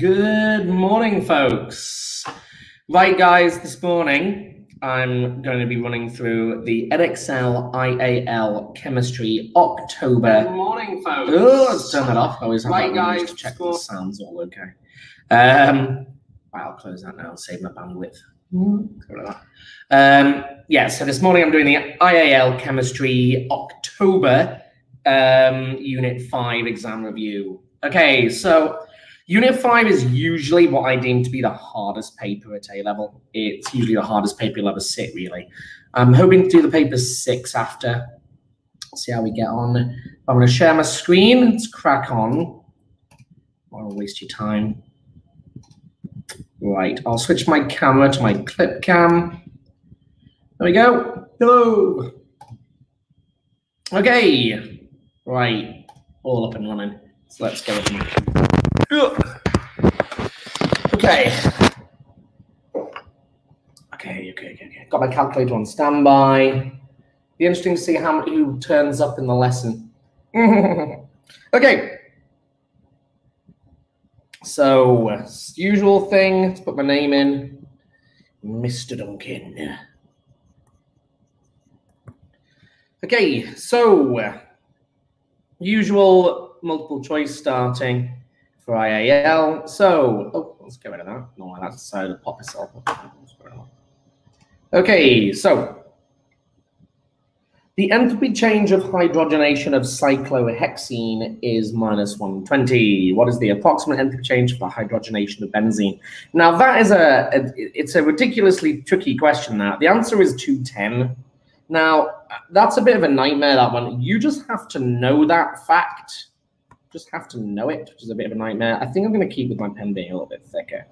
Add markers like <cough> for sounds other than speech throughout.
Good morning, folks. Right, guys, this morning I'm going to be running through the Edexcel IAL Chemistry October. Good morning, folks. Oh, let's turn that off. I always have Right, guys, to check the sounds all okay. Um, right, I'll close that now and save my bandwidth. Get rid of that. Um, yeah, so this morning I'm doing the IAL Chemistry October um, Unit 5 exam review. Okay, so Unit 5 is usually what I deem to be the hardest paper at A level. It's usually the hardest paper you'll ever sit, really. I'm hoping to do the paper 6 after. See how we get on. I'm going to share my screen. Let's crack on. I won't waste your time. Right, I'll switch my camera to my clip cam. There we go. Hello. Okay. Right, all up and running. So let's go. Okay. Okay, okay, okay, okay. Got my calculator on standby. Be interesting to see how many who turns up in the lesson. <laughs> okay. So, usual thing, let's put my name in. Mr. Dunkin. Okay, so usual multiple choice starting for IAL. So, oh, let's get rid of that. No, that's decided to pop itself. Okay, so the enthalpy change of hydrogenation of cyclohexene is minus 120. What is the approximate enthalpy change for hydrogenation of benzene? Now that is a, a it's a ridiculously tricky question. Now the answer is 210. Now that's a bit of a nightmare. That one. You just have to know that fact. Just have to know it, which is a bit of a nightmare. I think I'm going to keep with my pen being a little bit thicker.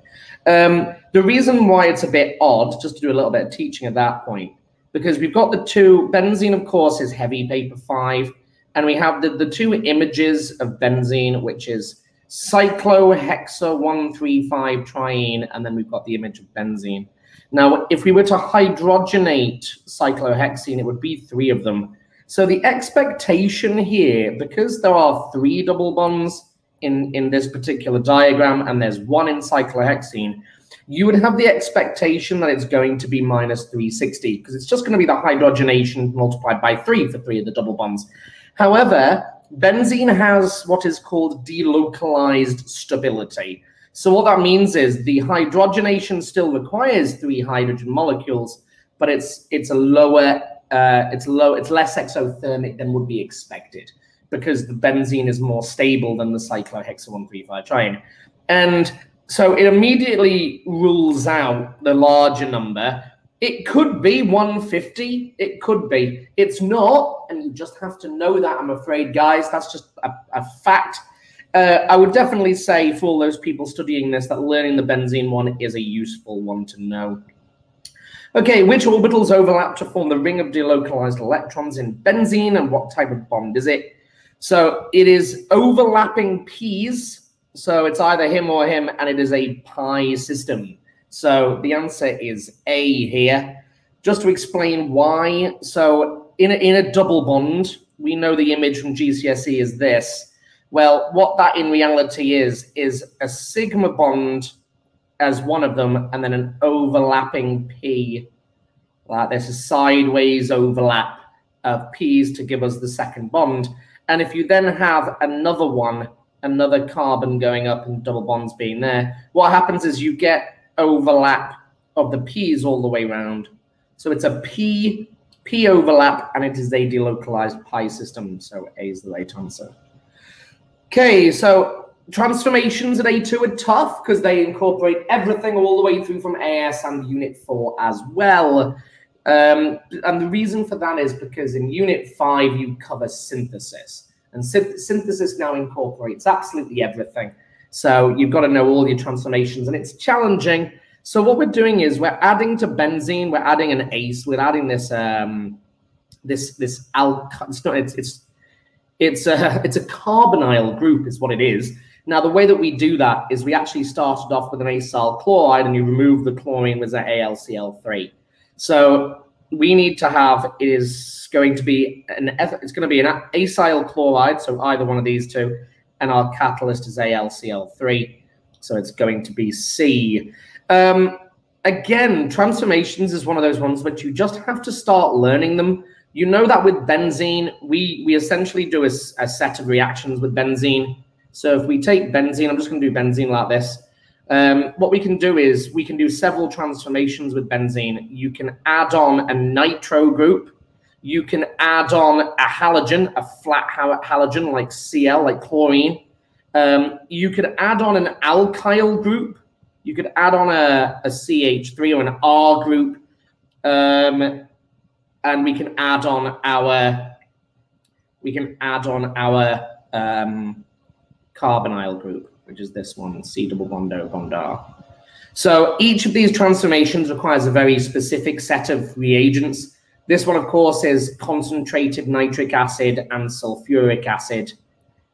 Um, the reason why it's a bit odd, just to do a little bit of teaching at that point, because we've got the two benzene, of course, is heavy paper five, and we have the, the two images of benzene, which is cyclohexa 135 triene, and then we've got the image of benzene. Now, if we were to hydrogenate cyclohexene, it would be three of them. So the expectation here, because there are three double bonds in, in this particular diagram, and there's one in cyclohexene, you would have the expectation that it's going to be minus 360 because it's just going to be the hydrogenation multiplied by three for three of the double bonds. However, benzene has what is called delocalized stability. So what that means is the hydrogenation still requires three hydrogen molecules, but it's it's a lower uh, it's low it's less exothermic than would be expected because the benzene is more stable than the cyclohexa 135 triene. And so it immediately rules out the larger number. It could be 150. It could be. It's not, and you just have to know that. I'm afraid, guys. That's just a, a fact. Uh, I would definitely say for all those people studying this that learning the benzene one is a useful one to know. Okay, which orbitals overlap to form the ring of delocalized electrons in benzene, and what type of bond is it? So it is overlapping p's. So it's either him or him, and it is a pi system. So the answer is A here. Just to explain why. So in a, in a double bond, we know the image from GCSE is this. Well, what that in reality is, is a sigma bond as one of them, and then an overlapping P. Like there's a sideways overlap of P's to give us the second bond. And if you then have another one, another carbon going up and double bonds being there, what happens is you get overlap of the P's all the way around. So it's a P, P overlap, and it is a delocalized pi system. So A is the right answer. Okay, so transformations at A2 are tough because they incorporate everything all the way through from AS and Unit 4 as well. Um, and the reason for that is because in Unit 5, you cover synthesis. And synth synthesis now incorporates absolutely everything. So you've got to know all your transformations, and it's challenging. So what we're doing is we're adding to benzene, we're adding an ACE, we're adding this um, this this alkyl. It's. It's it's it's a <laughs> it's a carbonyl group, is what it is. Now the way that we do that is we actually started off with an acyl chloride, and you remove the chlorine with an AlCl3. So we need to have is going to be an it's going to be an acyl chloride, so either one of these two, and our catalyst is AlCl3. So it's going to be C. Um, again, transformations is one of those ones which you just have to start learning them. You know that with benzene, we, we essentially do a, a set of reactions with benzene. So if we take benzene, I'm just going to do benzene like this. Um, what we can do is we can do several transformations with benzene. You can add on a nitro group. You can add on a halogen, a flat halogen like Cl, like chlorine. Um, you could add on an alkyl group. You could add on a, a CH3 or an R group. Um, and we can add on our we can add on our um, carbonyl group which is this one, C double bond O bond R. So each of these transformations requires a very specific set of reagents. This one, of course, is concentrated nitric acid and sulfuric acid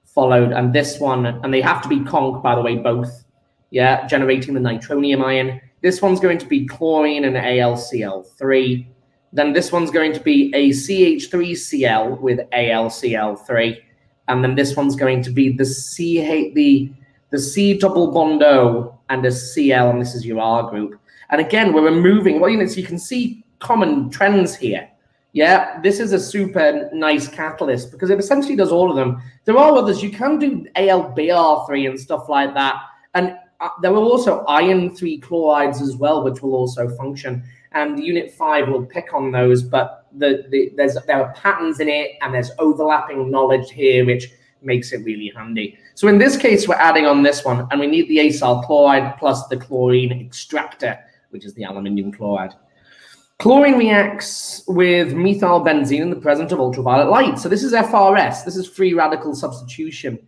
followed. And this one, and they have to be conc, by the way, both, yeah, generating the nitronium ion. This one's going to be chlorine and AlCl3. Then this one's going to be a CH3Cl with AlCl3. And then this one's going to be the C the the C double bond O and a Cl, and this is your R group. And again, we're removing, know, so you can see common trends here. Yeah, this is a super nice catalyst because it essentially does all of them. There are others. You can do AlBr3 and stuff like that. And uh, there are also iron 3 chlorides as well, which will also function. And Unit 5 will pick on those, but the, the, there's there are patterns in it and there's overlapping knowledge here, which makes it really handy. So in this case, we're adding on this one, and we need the acyl chloride plus the chlorine extractor, which is the aluminium chloride. Chlorine reacts with methyl benzene in the presence of ultraviolet light. So this is FRS. This is free radical substitution.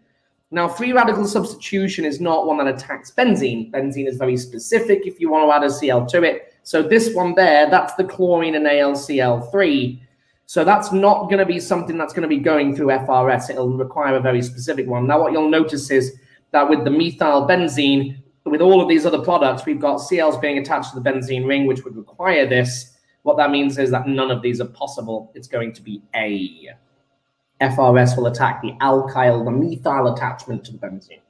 Now, free radical substitution is not one that attacks benzene. Benzene is very specific if you want to add a Cl to it. So this one there, that's the chlorine and AlCl3. So that's not going to be something that's going to be going through FRS. It'll require a very specific one. Now, what you'll notice is that with the methyl benzene, with all of these other products, we've got CLs being attached to the benzene ring, which would require this. What that means is that none of these are possible. It's going to be A. FRS will attack the alkyl, the methyl attachment to the benzene.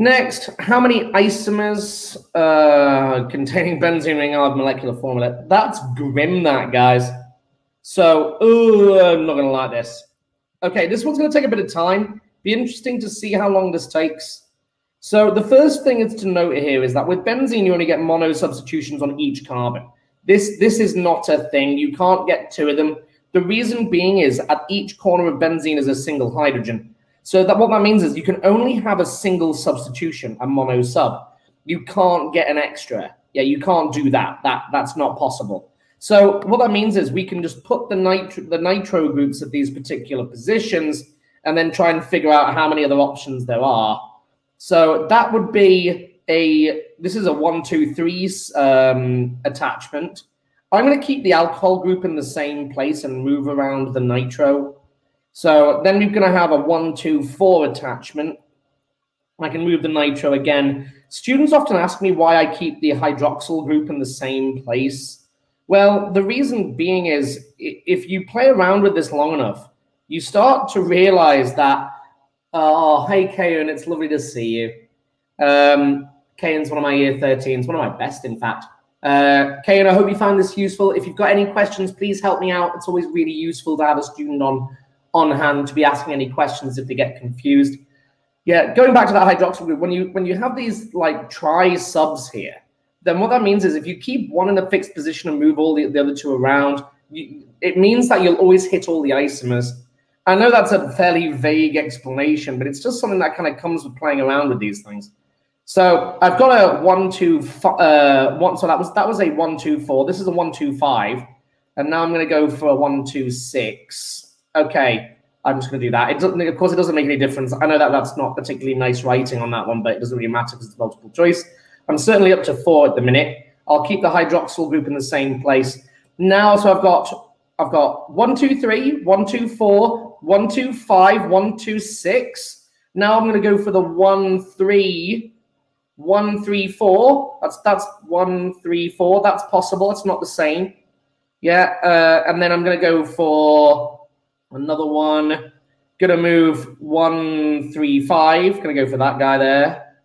Next, how many isomers uh, containing benzene ring are molecular formula? That's grim, that, guys. So, oh, I'm not going to like this. Okay, this one's going to take a bit of time. Be interesting to see how long this takes. So the first thing is to note here is that with benzene, you only get mono substitutions on each carbon. This, this is not a thing. You can't get two of them. The reason being is at each corner of benzene is a single hydrogen. So that what that means is you can only have a single substitution, a mono sub. You can't get an extra. Yeah, you can't do that. That That's not possible. So what that means is we can just put the nitro, the nitro groups at these particular positions and then try and figure out how many other options there are. So that would be a, this is a one, two, three um, attachment. I'm going to keep the alcohol group in the same place and move around the nitro. So then we're going to have a one, two, four attachment. I can move the nitro again. Students often ask me why I keep the hydroxyl group in the same place. Well, the reason being is if you play around with this long enough, you start to realize that, oh, hey, Kayan, it's lovely to see you. Um, Kayan's one of my year 13s, one of my best, in fact. Uh, Kayan, I hope you found this useful. If you've got any questions, please help me out. It's always really useful to have a student on, on hand to be asking any questions if they get confused. Yeah, going back to that hydroxyl group, when you when you have these like tri subs here, then what that means is if you keep one in a fixed position and move all the, the other two around, you, it means that you'll always hit all the isomers. I know that's a fairly vague explanation, but it's just something that kind of comes with playing around with these things. So I've got a one two uh, one. So that was that was a one two four. This is a one two five, and now I'm going to go for a one two six. Okay, I'm just going to do that. It doesn't. Of course, it doesn't make any difference. I know that that's not particularly nice writing on that one, but it doesn't really matter because it's multiple choice. I'm certainly up to four at the minute. I'll keep the hydroxyl group in the same place. Now, so I've got I've got one, two, three, one, two, four, one, two, five, one, two, six. Now I'm going to go for the one, three, one, three, four. That's that's one, three, four. That's possible. It's not the same. Yeah, uh, and then I'm going to go for another one. To move one, three, five. To go for that guy there.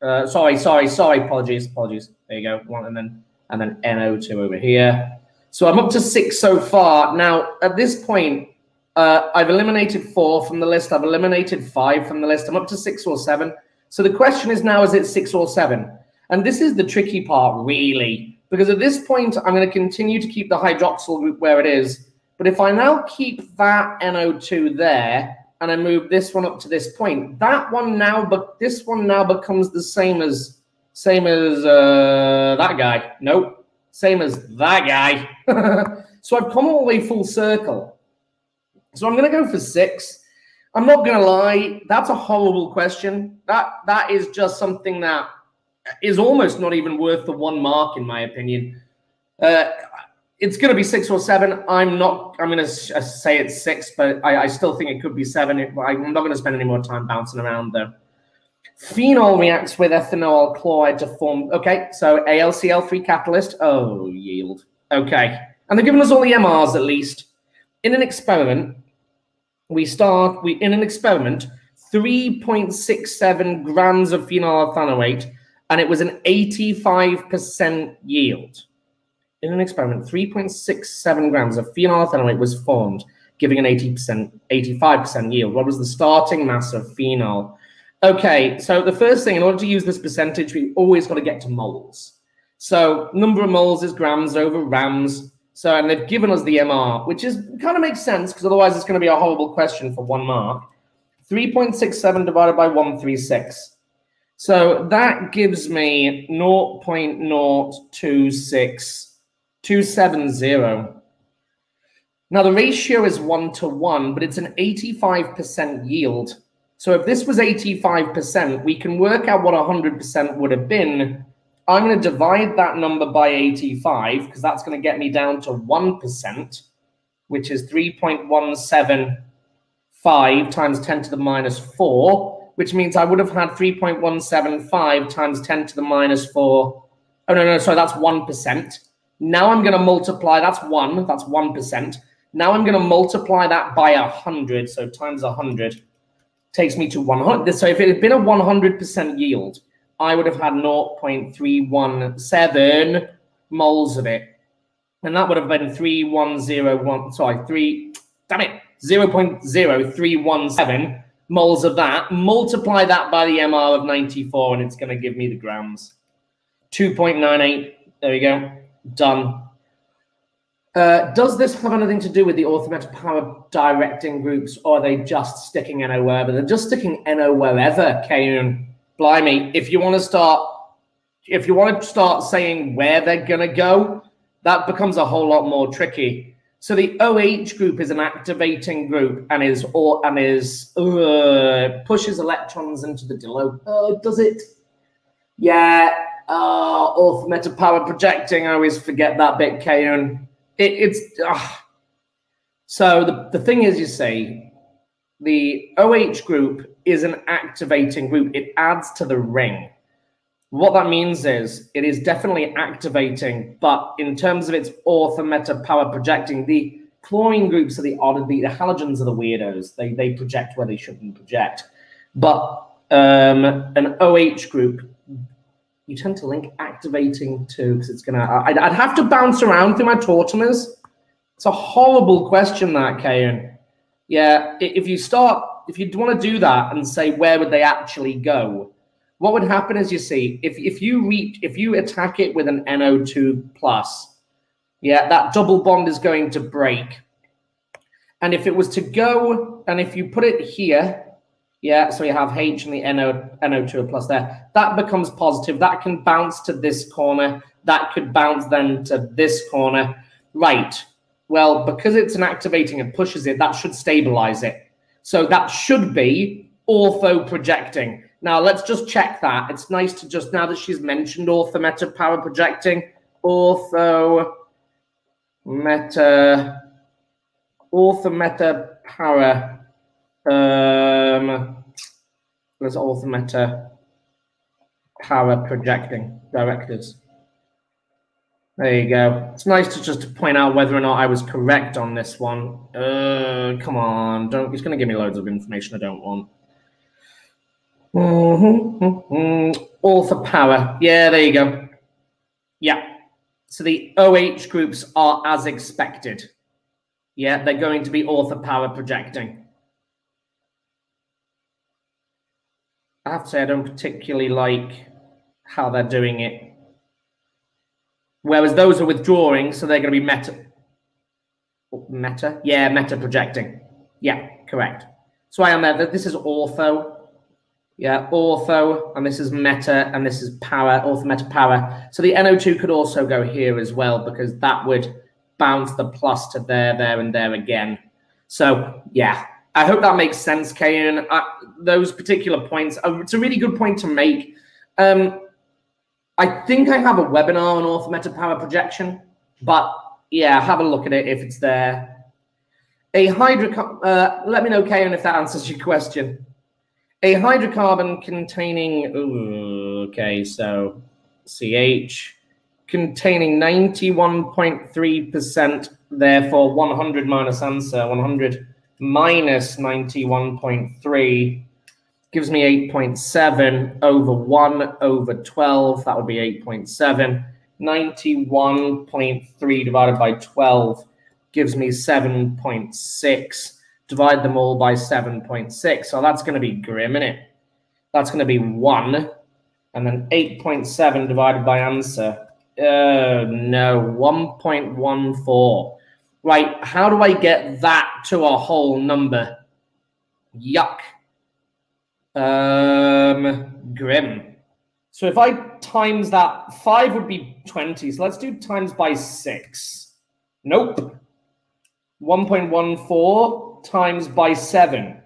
Uh, sorry, sorry, sorry. Apologies, apologies. There you go. One and then and then NO2 over here. So I'm up to six so far. Now, at this point, uh, I've eliminated four from the list. I've eliminated five from the list. I'm up to six or seven. So the question is now, is it six or seven? And this is the tricky part, really, because at this point, I'm going to continue to keep the hydroxyl group where it is. But if I now keep that NO2 there, and I move this one up to this point, that one now, but this one now becomes the same as same as uh, that guy. Nope, same as that guy. <laughs> so I've come all the way full circle. So I'm going to go for six. I'm not going to lie. That's a horrible question. That that is just something that is almost not even worth the one mark, in my opinion. Uh, it's going to be six or seven. I'm not. I'm going to uh, say it's six, but I, I still think it could be seven. I'm not going to spend any more time bouncing around though. Phenol reacts with ethanoyl chloride to form. Okay, so AlCl3 catalyst. Oh, yield. Okay, and they're giving us all the MRs at least. In an experiment, we start. We in an experiment, 3.67 grams of phenyl ethanoate and it was an 85% yield. In an experiment, 3.67 grams of phenyl ethanoate was formed, giving an 80%, 85% yield. What was the starting mass of phenol? Okay, so the first thing, in order to use this percentage, we always got to get to moles. So number of moles is grams over rams. So, and they've given us the MR, which is kind of makes sense because otherwise it's going to be a horrible question for one mark. 3.67 divided by 136. So that gives me 0.026270. Now the ratio is one to one, but it's an 85% yield. So if this was 85%, we can work out what 100% would have been. I'm going to divide that number by 85 because that's going to get me down to 1%, which is 3.175 times 10 to the minus 4 which means I would have had 3.175 times 10 to the minus 4. Oh, no, no, sorry, that's 1%. Now I'm going to multiply, that's 1, that's 1%. Now I'm going to multiply that by 100, so times 100 takes me to 100. So if it had been a 100% yield, I would have had 0.317 moles of it. And that would have been 3101, sorry, 3, damn it, 0.0317 moles of that, multiply that by the MR of 94, and it's going to give me the grams. 2.98. There we go. Done. Uh, does this have anything to do with the ortho meta para directing groups, or are they just sticking NO wherever? They're just sticking NO wherever, Kayun. Blimey, if you want to start, if you want to start saying where they're going to go, that becomes a whole lot more tricky. So the OH group is an activating group and is or and is uh, pushes electrons into the dilute. Uh, does it? Yeah. Orth meta para projecting. I always forget that bit, Kayun. It, it's uh. so the the thing is, you see, the OH group is an activating group. It adds to the ring. What that means is it is definitely activating, but in terms of its ortho meta para projecting, the chlorine groups are the odd, the, the halogens are the weirdos. They they project where they shouldn't project. But um, an OH group, you tend to link activating to because it's gonna. I'd, I'd, have to bounce around through my tautomers. It's a horrible question, that Kayan. Yeah, if you start, if you want to do that and say where would they actually go, what would happen is you see if if you reach if you attack it with an NO2 plus, yeah, that double bond is going to break. And if it was to go, and if you put it here, yeah, so you have H and the NO, NO2 plus there, that becomes positive. That can bounce to this corner. That could bounce then to this corner. Right. Well, because it's an activating and pushes it, that should stabilize it. So that should be ortho projecting. Now let's just check that. It's nice to just now that she's mentioned ortho meta para projecting, ortho meta ortho meta para um there's ortho meta para projecting directives. There you go. It's nice to just point out whether or not I was correct on this one. Uh, come on, don't. It's going to give me loads of information I don't want. Mm-hmm, mm-hmm. Ortho para. Yeah, there you go. Yeah. So the OH groups are as expected. Yeah, they're going to be ortho para projecting. I have to say, I don't particularly like how they're doing it. Whereas those are withdrawing, so they're going to be meta. Meta? Yeah, meta projecting. Yeah, correct. So I am there. This is ortho. Yeah, ortho, and this is meta, and this is para, ortho, meta, para. So the NO2 could also go here as well, because that would bounce the plus to there, there, and there again. So yeah, I hope that makes sense. Uh, those particular points, uh, it's a really good point to make. Um, I think I have a webinar on ortho, meta, para projection, but yeah, have a look at it if it's there. A hydrocarbon, uh, let me know, Kayan, if that answers your question. A hydrocarbon containing, ooh, okay, so CH, containing 91.3%, therefore 100 minus answer, 100 minus 91.3 gives me 8.7 over 1 over 12. That would be 8.7. 91.3 divided by 12 gives me 7.6. Divide them all by 7.6. So that's going to be grim, isn't it? That's going to be 1. And then 8.7 divided by answer. Uh, no, 1.14. Right, how do I get that to a whole number? Yuck. Um, grim. So if I times that, 5 would be 20. So let's do times by 6. Nope. 1.14 times by 7.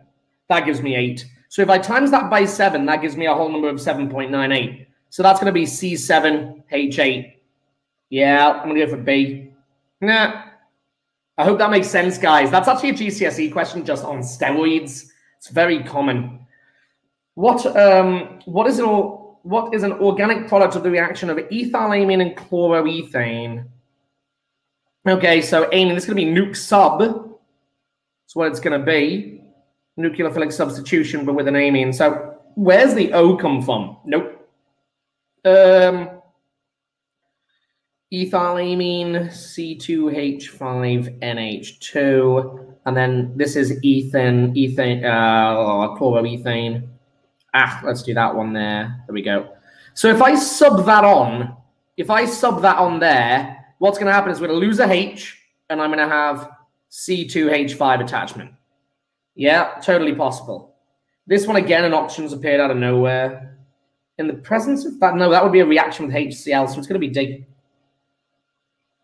That gives me 8. So if I times that by 7, that gives me a whole number of 7.98. So that's going to be C7H8. Yeah, I'm going to go for B. Nah. I hope that makes sense, guys. That's actually a GCSE question just on steroids. It's very common. What um what is an what is an organic product of the reaction of ethylamine and chloroethane? Okay, so amine, this is going to be nuke sub. That's what it's going to be. Nucleophilic substitution, but with an amine. So where's the O come from? Nope. Um, ethylamine, C2H5NH2. And then this is ethane, ethane, uh, chloroethane. Ah, let's do that one there. There we go. So if I sub that on, if I sub that on there, what's going to happen is we're going to lose a H, and I'm going to have C2H5 attachment. Yeah, totally possible. This one, again, an oxygen's appeared out of nowhere. In the presence of that, no, that would be a reaction with HCl, so it's going to be.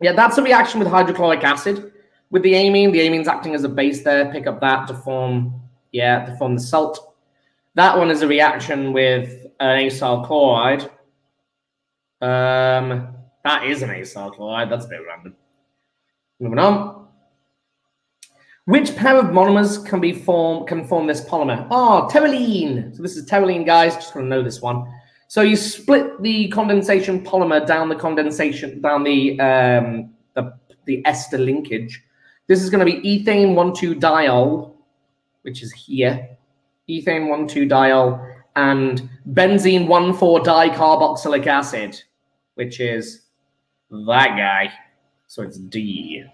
Yeah, that's a reaction with hydrochloric acid. With the amine, the amine's acting as a base there. Pick up that to form, yeah, to form the salt. That one is a reaction with an acyl chloride. Um, that is an acyl chloride. That's a bit random. Moving on. Which pair of monomers can be form can form this polymer? Oh, terylene. So this is terylene, guys. Just want to know this one. So you split the condensation polymer down the condensation down the um, the the ester linkage. This is going to be ethane one two diol, which is here ethane 1,2-diol, and benzene 1,4-dicarboxylic acid, which is that guy. So it's D.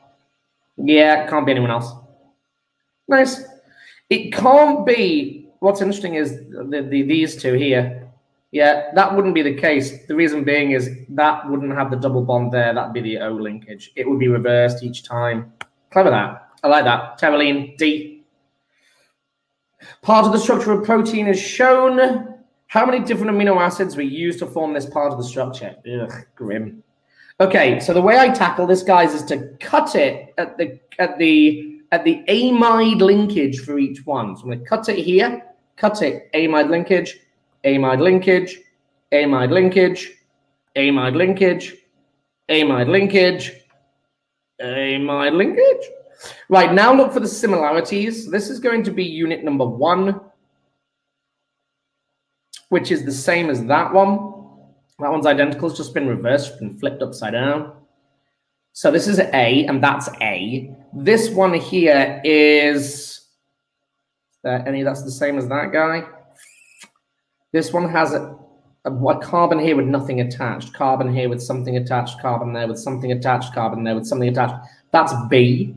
Yeah, can't be anyone else. Nice. It can't be. What's interesting is the, the, these two here. Yeah, that wouldn't be the case. The reason being is that wouldn't have the double bond there. That'd be the O linkage. It would be reversed each time. Clever that. I like that. Terylene, D. Part of the structure of protein is shown. How many different amino acids were used to form this part of the structure? Ugh, grim. Okay, so the way I tackle this, guys, is to cut it at the at the at the amide linkage for each one. So I'm going to cut it here, cut it, amide linkage, amide linkage, amide linkage, amide linkage, amide linkage, amide linkage. Right, now look for the similarities. This is going to be unit number one, which is the same as that one. That one's identical. It's just been reversed and flipped upside down. So this is A, and that's A. This one here is, is there any that's the same as that guy? This one has a, a, a, carbon here with nothing attached, carbon here with something attached, carbon there with something attached, carbon there with something attached. That's B.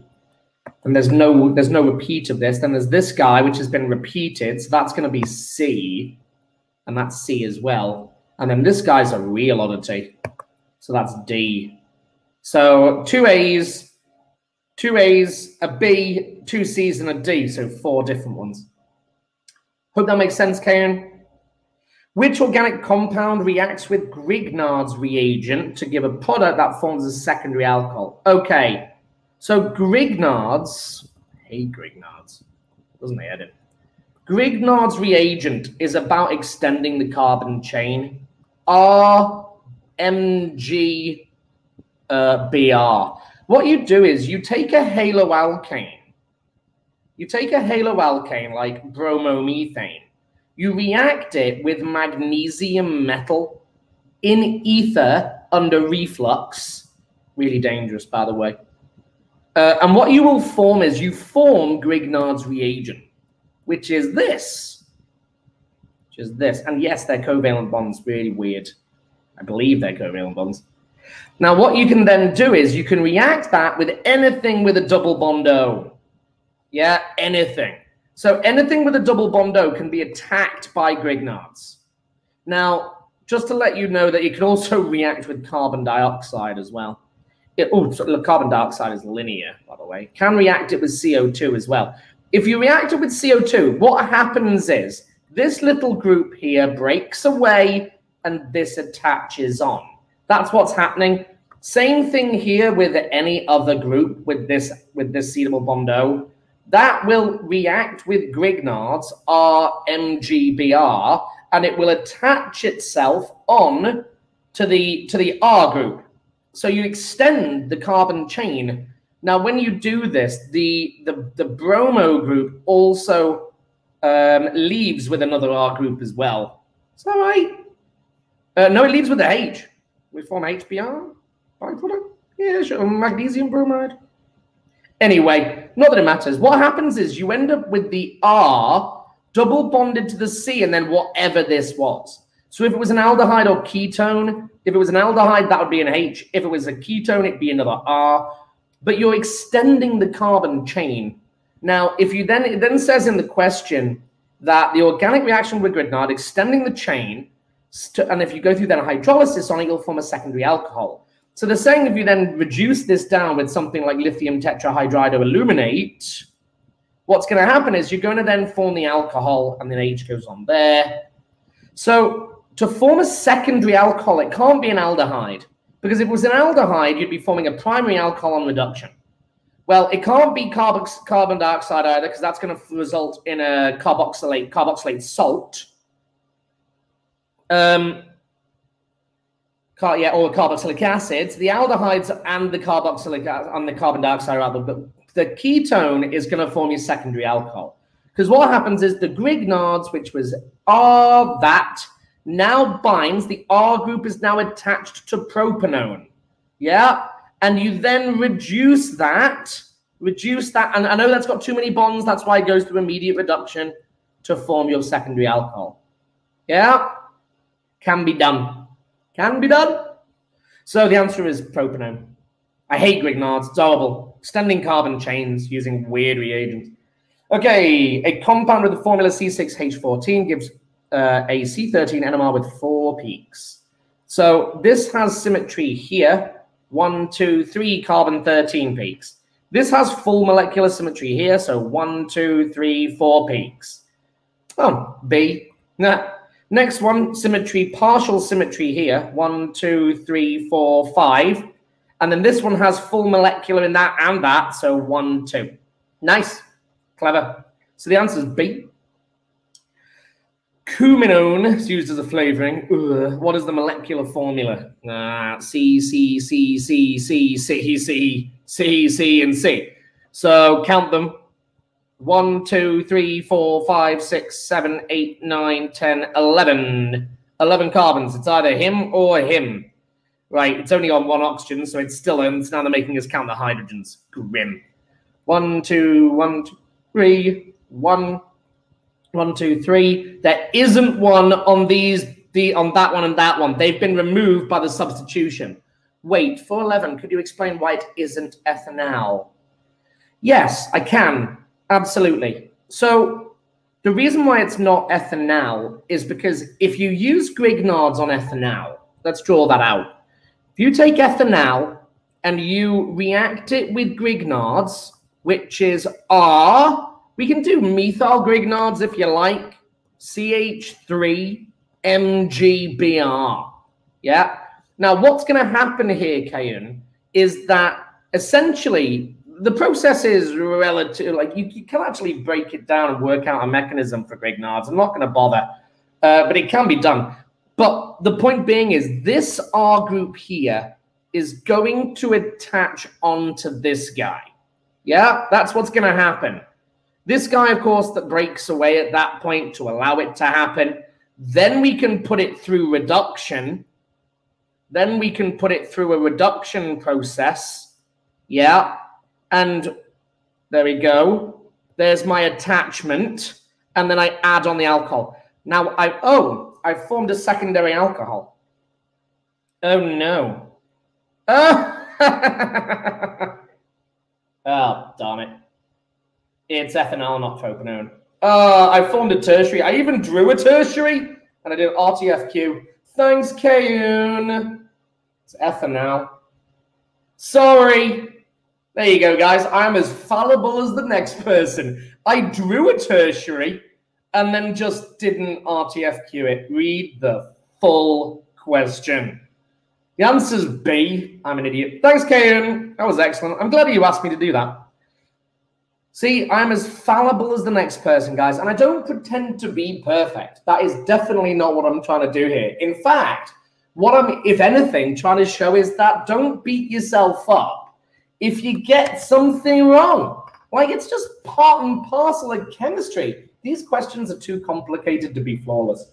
And there's no there's no repeat of this. Then there's this guy which has been repeated, so that's going to be C, and that's C as well. And then this guy's a real oddity, so that's D. So two A's, two A's, a B, two C's, and a D. So four different ones. Hope that makes sense, Karen. Which organic compound reacts with Grignard's reagent to give a product that forms a secondary alcohol? Okay, so Grignard's, hey Grignard's, doesn't he edit? Grignard's reagent is about extending the carbon chain. RMG uh, BR. What you do is you take a haloalkane. You take a haloalkane like bromomethane. You react it with magnesium metal in ether under reflux. Really dangerous, by the way. Uh, and what you will form is you form Grignard's reagent, which is this. Which is this. And yes, they're covalent bonds. Really weird. I believe they're covalent bonds. Now, what you can then do is you can react that with anything with a double bond O. Yeah, anything. So anything with a double bond O can be attacked by Grignards. Now, just to let you know that you can also <laughs> react with carbon dioxide as well. It, oh, so carbon dioxide is linear, by the way. Can react it with CO2 as well. If you react it with CO2, what happens is this little group here breaks away and this attaches on. That's what's happening. Same thing here with any other group with this with this C-double bond O. That will react with Grignard's RMGBR and it will attach itself on to the to the R group. So you extend the carbon chain. Now, when you do this, the the, the bromo group also um, leaves with another R group as well. Is that right? Uh, no, it leaves with the H. We form HBr byproduct. Yeah, sure. Magnesium bromide. Anyway, not that it matters. What happens is you end up with the R double bonded to the C and then whatever this was. So if it was an aldehyde or ketone, if it was an aldehyde, that would be an H. If it was a ketone, it'd be another R. But you're extending the carbon chain. Now, if you then, it then says in the question that the organic reaction with Grignard, extending the chain, and if you go through then a hydrolysis on it, you'll form a secondary alcohol. So they're saying if you then reduce this down with something like lithium tetrahydroaluminate, what's going to happen is you're going to then form the alcohol and then H goes on there. So to form a secondary alcohol, it can't be an aldehyde because if it was an aldehyde, you'd be forming a primary alcohol on reduction. Well, it can't be carbon dioxide either because that's going to result in a carboxylate carboxylate salt. Um, car, yeah, or carboxylic acids. The aldehydes and the carboxylic uh, and the carbon dioxide rather, but the ketone is going to form your secondary alcohol. Because what happens is the Grignards, which was R that, now binds. The R group is now attached to propanone. Yeah, and you then reduce that, reduce that, and I know that's got too many bonds. That's why it goes through immediate reduction to form your secondary alcohol. Yeah can be done. Can be done. So the answer is propanone. I hate Grignards. It's horrible. Extending carbon chains using weird reagents. Okay, a compound with the formula C6H14 gives uh, a C13 NMR with four peaks. So this has symmetry here. One, two, three carbon 13 peaks. This has full molecular symmetry here. So one, two, three, four peaks. Oh, B. Nah, Next one, symmetry, partial symmetry here. One, two, three, four, five. And then this one has full molecular in that and that. So one, two. Nice. Clever. So the answer is B. Cuminone is used as a flavoring. Ugh. What is the molecular formula? Uh, C, C, C, C, C, C, C, C, C, and C. So count them. One, two, three, four, five, six, seven, eight, nine, ten, eleven. Eleven carbons. It's either him or him. Right, it's only on one oxygen, so it's still in. So now they're making us count the hydrogens. Grim. One, two, one, three, one, One, two, three. There isn't one on these, the on that one and that one. They've been removed by the substitution. Wait, 411, could you explain why it isn't ethanal? Yes, I can. Absolutely. So the reason why it's not ethanal is because if you use Grignards on ethanal, let's draw that out. If you take ethanal and you react it with Grignards, which is R, we can do methyl Grignards if you like, CH3 MGBR. Yeah. Now, what's going to happen here, Kayun, is that essentially the process is relative. Like you, you, can actually break it down and work out a mechanism for Grignards. I'm not going to bother, uh, but it can be done. But the point being is this R group here is going to attach onto this guy. Yeah, that's what's going to happen. This guy, of course, that breaks away at that point to allow it to happen. Then we can put it through reduction. Then we can put it through a reduction process. Yeah. And there we go. There's my attachment. And then I add on the alcohol. Now I, oh, I formed a secondary alcohol. Oh no. Oh, <laughs> oh darn it. It's ethanal, not propanone. Uh, I formed a tertiary. I even drew a tertiary. And I did RTFQ. Thanks, Kayun. It's ethanal. Sorry. There you go, guys. I'm as fallible as the next person. I drew a tertiary and then just didn't RTFQ it. Read the full question. The answer's B. I'm an idiot. Thanks, Kayan. That was excellent. I'm glad you asked me to do that. See, I'm as fallible as the next person, guys, and I don't pretend to be perfect. That is definitely not what I'm trying to do here. In fact, what I'm, if anything, trying to show is that don't beat yourself up if you get something wrong. Like it's just part and parcel of chemistry. These questions are too complicated to be flawless.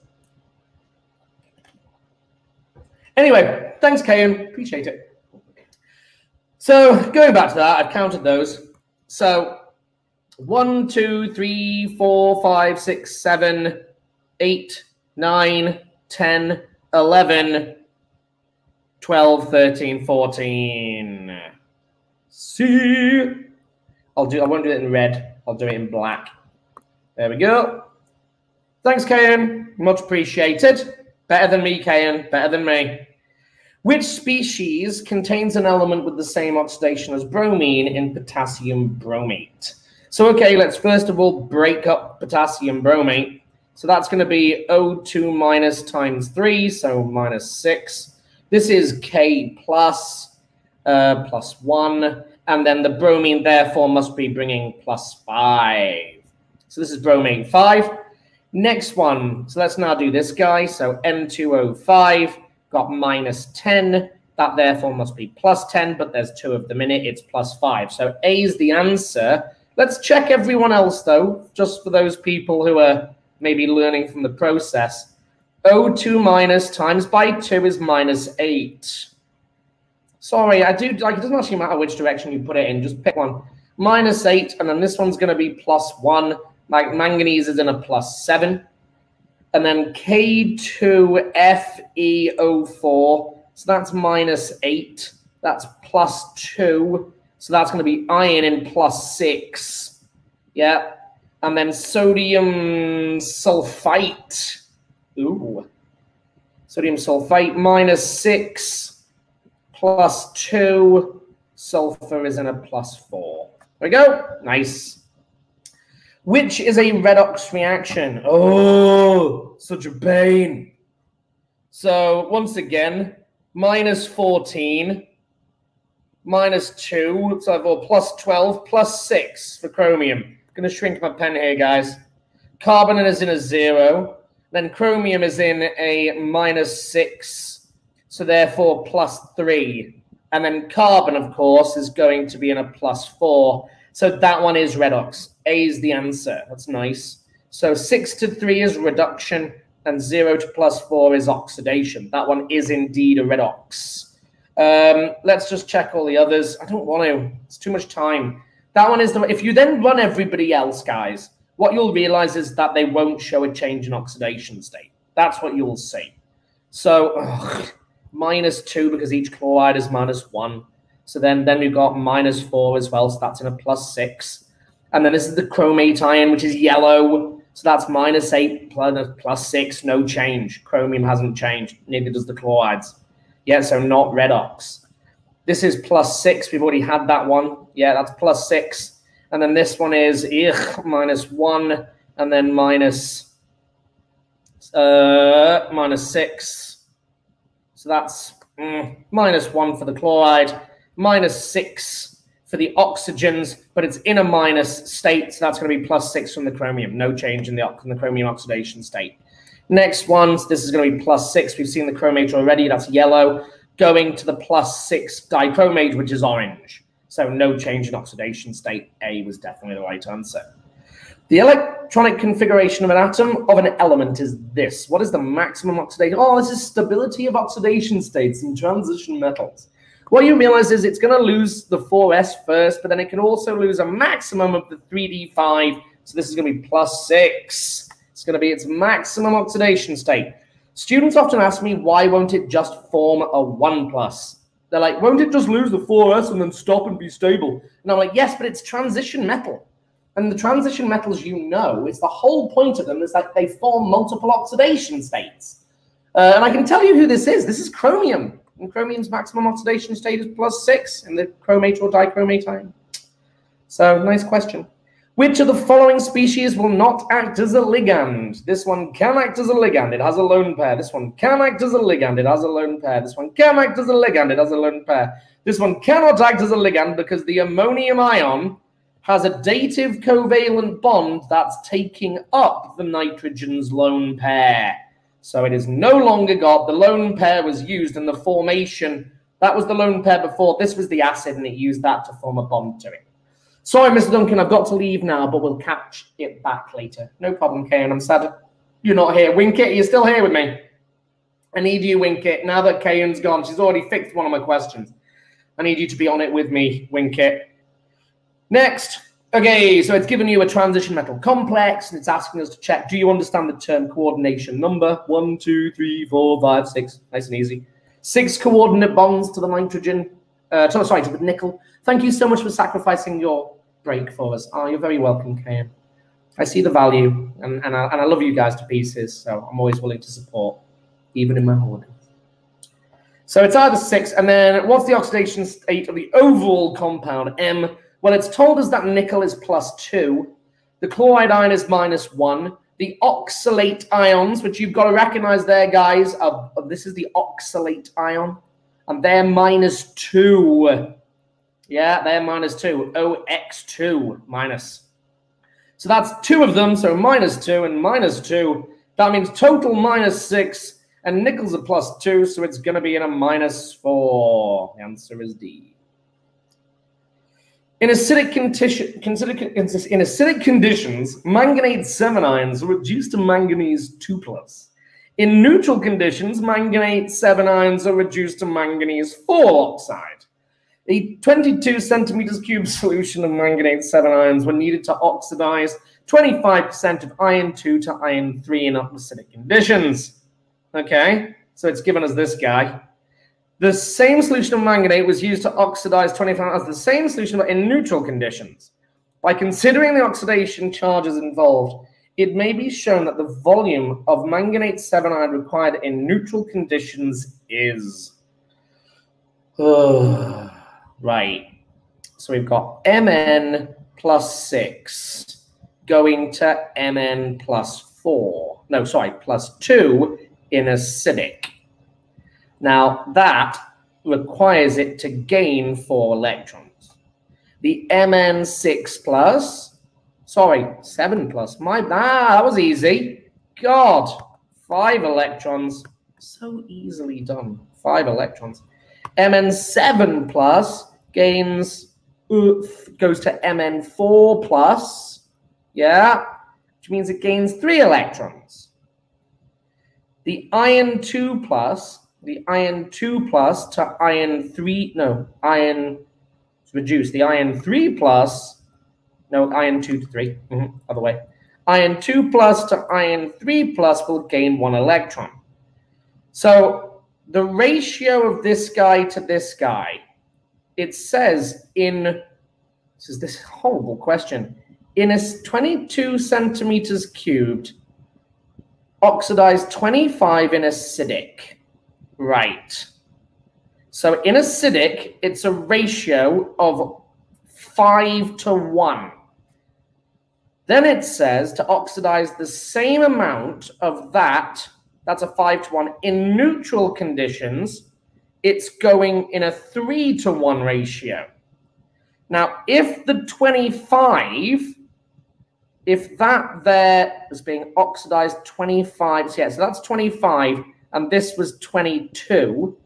Anyway, thanks, Kayan. Appreciate it. So going back to that, I've counted those. So one, two, three, four, five, six, seven, eight, nine, 10, 11, 12, 13, 14. C. I'll do. I won't do it in red. I'll do it in black. There we go. Thanks, Kayan. Much appreciated. Better than me, Kayan. Better than me. Which species contains an element with the same oxidation as bromine in potassium bromate? So, okay, let's first of all break up potassium bromate. So that's going to be O2 minus times 3, so minus 6. This is K plus uh, plus one. And then the bromine therefore must be bringing plus five. So this is bromine five. Next one, so let's now do this guy. So N2O5 got minus 10. That therefore must be plus 10, but there's two of them in it. It's plus 5. So A is the answer. Let's check everyone else, though, just for those people who are maybe learning from the process. O2 minus times by 2 is minus 8. Sorry, I do like it doesn't actually matter which direction you put it in, just pick one. Minus eight, and then this one's gonna be plus one. Like manganese is in a plus seven. And then K2FeO4. So that's minus eight. That's plus two. So that's going to be iron in plus six. Yeah. And then sodium sulfite. Ooh. Sodium sulfite minus six plus two. Sulfur is in a plus four. There we go. Nice. Which is a redox reaction? Oh, such a pain. So once again, minus 14, minus 2, so I've got plus 12, plus 6 for chromium. I'm going to shrink my pen here, guys. Carbon is in a 0. Then chromium is in a minus 6 so therefore plus three. And then carbon, of course, is going to be in a plus four. So that one is redox. A is the answer. That's nice. So six to three is reduction, and zero to plus four is oxidation. That one is indeed a redox. Um, let's just check all the others. I don't want to. It's too much time. That one is the. If you then run everybody else, guys, what you'll realize is that they won't show a change in oxidation state. That's what you'll see. So ugh, minus two because each chloride is minus one. So then, then we've got minus four as well. So that's in a plus six. And then this is the chromate ion, which is yellow. So that's minus eight plus, plus six, no change. Chromium hasn't changed, neither does the chlorides. Yeah, so not redox. This is plus six. We've already had that one. Yeah, that's plus six. And then this one is ugh, minus one, and then minus, uh, minus six. So that's mm, minus one for the chloride, minus six for the oxygens, but it's in a minus state. So that's going to be plus six from the chromium. No change in the, in the chromium oxidation state. Next ones, this is going to be plus six. We've seen the chromate already. That's yellow. Going to the plus six dichromate, which is orange. So no change in oxidation state. A was definitely the right answer. The electronic configuration of an atom of an element is this. What is the maximum oxidation? Oh, this is stability of oxidation states in transition metals. What you realize is it's going to lose the 4s first, but then it can also lose a maximum of the 3d5. So this is going to be plus 6. It's going to be its maximum oxidation state. Students often ask me, why won't it just form a 1 plus? They're like, won't it just lose the 4s and then stop and be stable? And I'm like, yes, but it's transition metal. And the transition metals, you know, it's the whole point of them is that they form multiple oxidation states. Uh, and I can tell you who this is. This is chromium and chromium's maximum oxidation state is plus six in the chromate or dichromate ion. So nice question. Which of the following species will not act as a ligand? This one can act as a ligand. It has a lone pair. This one can act as a ligand. It has a lone pair. This one can act as a ligand. It has a lone pair. This one cannot act as a ligand because the ammonium ion has a dative covalent bond that's taking up the nitrogen's lone pair. So it is no longer got the lone pair was used in the formation. That was the lone pair before. This was the acid, and it used that to form a bond to it. Sorry, Mr. Dunkin, I've got to leave now, but we'll catch it back later. No problem, Kay, and I'm sad you're not here. Winkit, you're still here with me. I need you, Winkit. Now that Kayan's gone, she's already fixed one of my questions. I need you to be on it with me, Winkit. Next, Okay, so it's given you a transition metal complex and it's asking us to check, do you understand the term coordination number? One, two, three, four, five, six. Nice and easy. Six coordinate bonds to the nitrogen, uh, to, sorry, to the nickel. Thank you so much for sacrificing your break for us. Oh, you're very welcome, KM. I see the value and, and, I, and I love you guys to pieces, so I'm always willing to support, even in my holidays. So it's either six, and then what's the oxidation state of the overall compound, M? Well, it's told us that nickel is plus two, the chloride ion is minus one, the oxalate ions, which you've got to recognize there, guys, are, oh, this is the oxalate ion, and they're minus two. Yeah, they're minus two. OX2 minus. So that's two of them, so minus two and minus two. That means total minus six, and nickel's a plus two, so it's going to be in a minus four. The answer is D. In acidic, condition, in acidic conditions, manganate 7 ions are reduced to manganese 2 plus. In neutral conditions, manganate 7 ions are reduced to manganese 4 oxide. A 22 centimeters cubed solution of manganate 7 ions were needed to oxidize 25% of iron 2 to iron 3 in acidic conditions. Okay, so it's given us this guy. The same solution of manganate was used to oxidize 25 as the same solution but in neutral conditions. By considering the oxidation charges involved, it may be shown that the volume of manganate 7 ion required in neutral conditions is. <sighs> Right. So we've got Mn plus 6 going to Mn plus 4. No, sorry, plus 2 in acidic. Now, that requires it to gain four electrons. The Mn6 plus, sorry, 7 plus, my, ah, that was easy. God, five electrons, so easily done, five electrons. Mn7 plus gains, goes to Mn4 plus, yeah, which means it gains three electrons. The iron 2 plus the iron 2 plus to iron 3, no, iron, reduce the iron 3 plus, no, iron 2 to 3, mm -hmm, other way. Iron 2 plus to iron 3 plus will gain one electron. So the ratio of this guy to this guy, it says in, this is this horrible question, in a 22 centimeters cubed, oxidized 25 in acidic. Right. So in acidic, it's a ratio of 5 to 1. Then it says to oxidize the same amount of that, that's a 5 to 1. In neutral conditions, it's going in a 3 to 1 ratio. Now, if the 25, if that there is being oxidized 25, so yeah, so that's 25, and this was 22.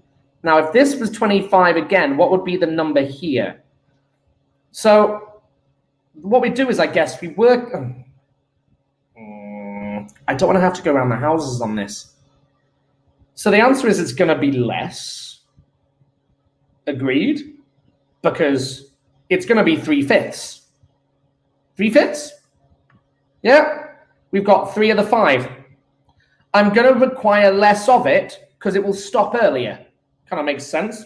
Now, if this was 25 again, what would be the number here? So what we do is, I guess, we work. Um, I don't want to have to go around the houses on this. So the answer is it's going to be less. Agreed. Because it's going to be three fifths. Three fifths? Yeah. We've got three of the five. I'm going to require less of it because it will stop earlier. Kind of makes sense.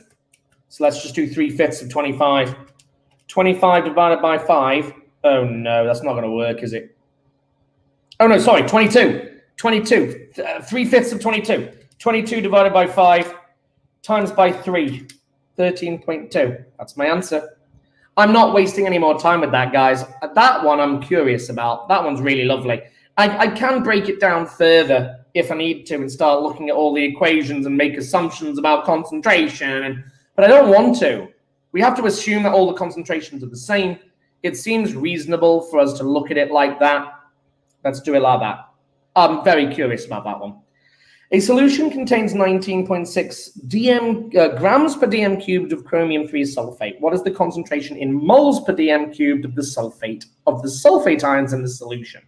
So let's just do three fifths of 25. 25 divided by 5 Oh no, that's not going to work, is it? Oh no, sorry, 22. 22. Uh, three fifths of 22. 22 divided by 5 times by 3. 13.2. That's my answer. I'm not wasting any more time with that, guys. That one I'm curious about. That one's really lovely. I, I can break it down further if I need to and start looking at all the equations and make assumptions about concentration. And, but I don't want to. We have to assume that all the concentrations are the same it seems reasonable for us to look at it like that. Let's do it like that. I'm very curious about that one. A solution contains 19.6 dm uh, grams per dm cubed of chromium 3 sulfate. What is the concentration in moles per dm cubed of the sulfate of the sulfate ions in the solution?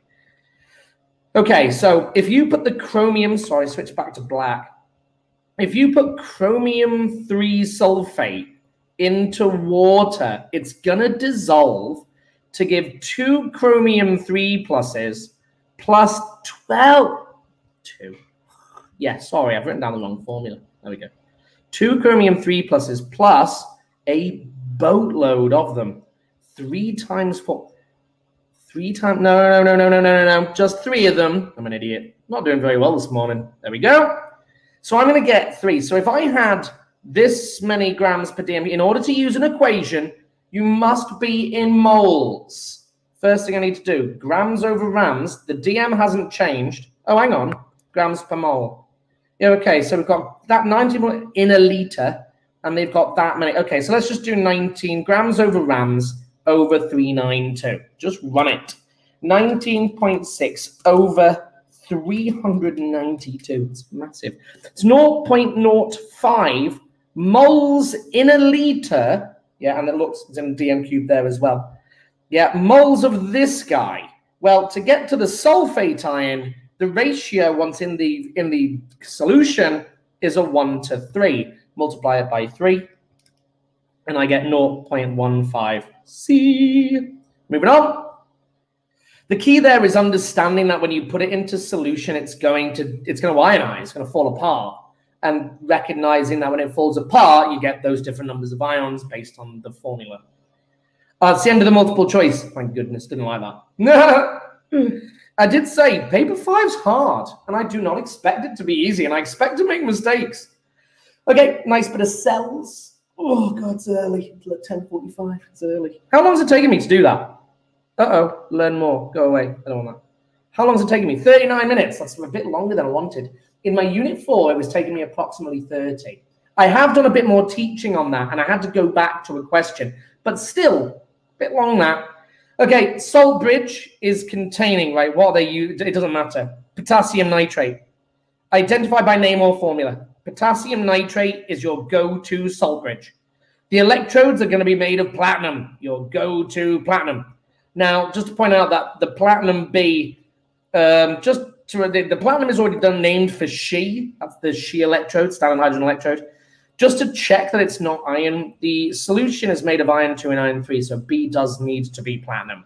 Okay, so if you put the chromium, sorry, switch back to black. If you put chromium 3 sulfate into water, it's going to dissolve to give two chromium 3 pluses plus 12. Two. Yeah, sorry, I've written down the wrong formula. There we go. Two chromium 3 pluses plus a boatload of them. Three times four. Three times. No, no, no, no, no, no, no, no. Just three of them. I'm an idiot. Not doing very well this morning. There we go. So I'm going to get three. So if I had this many grams per dm. In order to use an equation, you must be in moles. First thing I need to do, grams over rams. The dm hasn't changed. Oh, hang on, grams per mole. Yeah, okay, so we've got that 19 in a liter, and they've got that many. Okay, so let's just do 19 grams over rams over 392. Just run it. 19.6 over 392. It's massive. It's 0.05 moles in a liter. Yeah, and it looks it's in DM cube there as well. Yeah, moles of this guy. Well, to get to the sulfate ion, the ratio once in the in the solution is a one to three. Multiply it by three, and I get 0.15 C. Moving on. The key there is understanding that when you put it into solution, it's going to it's going to ionize, it's going to fall apart and recognizing that when it falls apart, you get those different numbers of ions based on the formula. Uh, it's the end of the multiple choice. My goodness, didn't like that. <laughs> I did say paper five's hard, and I do not expect it to be easy, and I expect to make mistakes. Okay, nice bit of cells. Oh god, it's early. It's like 10:45. It's early. How long is it taking me to do that? Uh oh, learn more. Go away. I don't want that. How long is it taking me? 39 minutes. That's a bit longer than I wanted. In my unit four, it was taking me approximately 30. I have done a bit more teaching on that, and I had to go back to a question, but still, a bit long that. Okay, salt bridge is containing, right? What they use, it doesn't matter. Potassium nitrate. Identify by name or formula. Potassium nitrate is your go-to salt bridge. The electrodes are going to be made of platinum, your go-to platinum. Now, just to point out that the platinum B, um, just to, the, the, platinum is already done named for SHE. That's the SHE electrode, standard hydrogen electrode. Just to check that it's not iron, the solution is made of iron 2 and iron 3, so B does need to be platinum.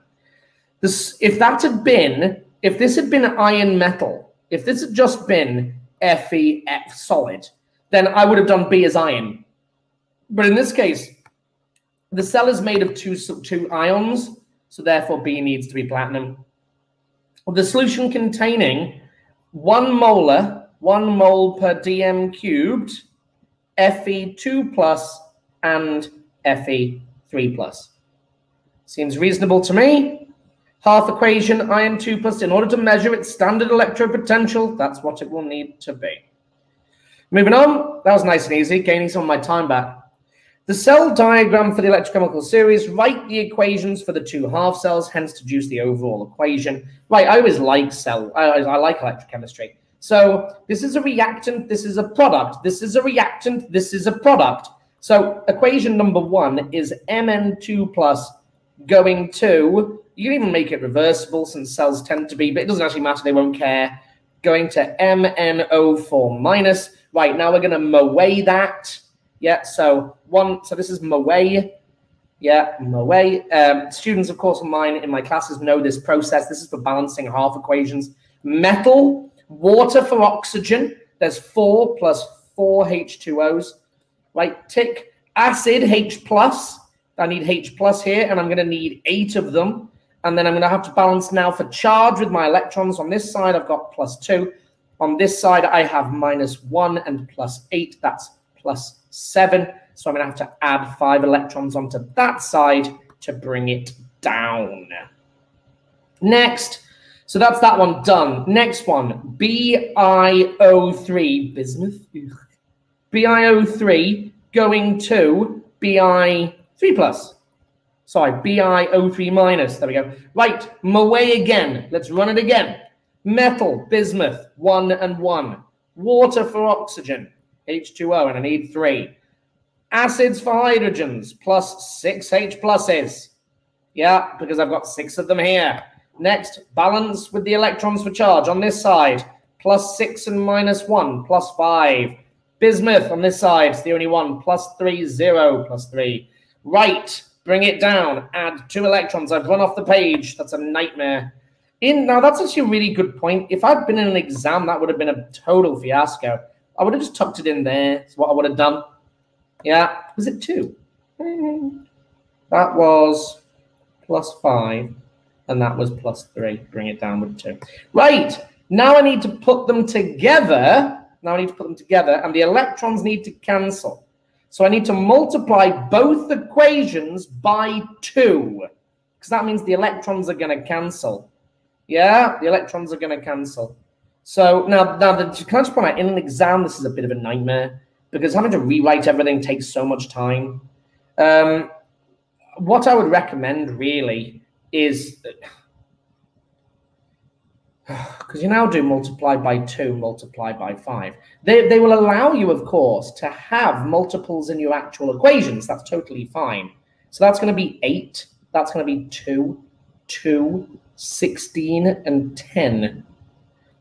This, if that had been if this had been iron metal, if this had just been Fe F solid, then I would have done B as iron. But in this case, the cell is made of two, two ions, so therefore B needs to be platinum. The solution containing one molar, one mole per dm cubed, Fe2 plus and Fe3 plus. Seems reasonable to me. Half equation, iron 2 plus, in order to measure its standard electropotential, that's what it will need to be. Moving on, that was nice and easy, gaining some of my time back. The cell diagram for the electrochemical series, write the equations for the two half cells, hence deduce the overall equation. Right, I always like cell, I, I like electrochemistry. So this is a reactant, this is a product, this is a reactant, this is a product. So equation number one is Mn2 plus going to, you can even make it reversible since cells tend to be, but it doesn't actually matter, they won't care. Going to MnO4 minus. Right, now we're going to moe that. Yeah, so one, so this is moe. Yeah, moe. Um, students, of course, of mine in my classes know this process. This is for balancing half equations. Metal, water for oxygen. There's four plus four H2Os. Right, tick. Acid, H plus. I need H plus here, and I'm going to need eight of them. And then I'm going to have to balance now for charge with my electrons. On this side, I've got plus two. On this side, I have minus one and plus eight. That's plus seven. So I'm going to have to add five electrons onto that side to bring it down. Next, so that's that one done. Next one, BiO3, bismuth. BiO3 going to Bi3 plus. Sorry, BiO3 minus. There we go. Right, Moe again. Let's run it again. Metal, bismuth, one and one. Water for oxygen, H2O, and I need three. Acids for hydrogens, plus six H pluses. Yeah, because I've got six of them here. Next, balance with the electrons for charge on this side. Plus six and minus one, plus five. Bismuth on this side, it's the only one. Plus three, zero, plus three. Right, bring it down. Add two electrons. I've run off the page. That's a nightmare. In now, that's actually a really good point. If I'd been in an exam, that would have been a total fiasco. I would have just tucked it in there. That's what I would have done. Yeah, was it two? <laughs> That was plus five, and that was plus three. Bring it down with two. Right, now I need to put them together. Now I need to put them together, and the electrons need to cancel. So I need to multiply both equations by two, because that means the electrons are going to cancel. Yeah, the electrons are going to cancel. So now, now the, can I just point out, in an exam, this is a bit of a nightmare because having to rewrite everything takes so much time. Um, what I would recommend really is <sighs> because you now do multiply by two, multiply by five. They, they will allow you, of course, to have multiples in your actual equations. That's totally fine. So that's going to be eight. That's going to be two, two, 16, and 10.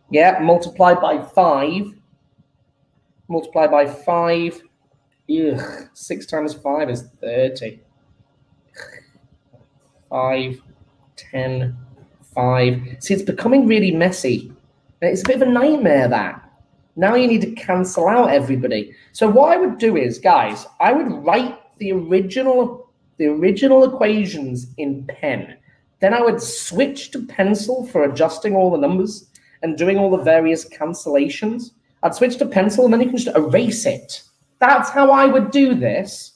Yeah, multiply by five multiply by 5. Ugh, 6 times 5 is 30. 5, 10, 5. See, it's becoming really messy. It's a bit of a nightmare, that. Now you need to cancel out everybody. So what I would do is, guys, I would write the original the original equations in pen. Then I would switch to pencil for adjusting all the numbers and doing all the various cancellations. I'd switch to pencil and then you can just erase it. That's how I would do this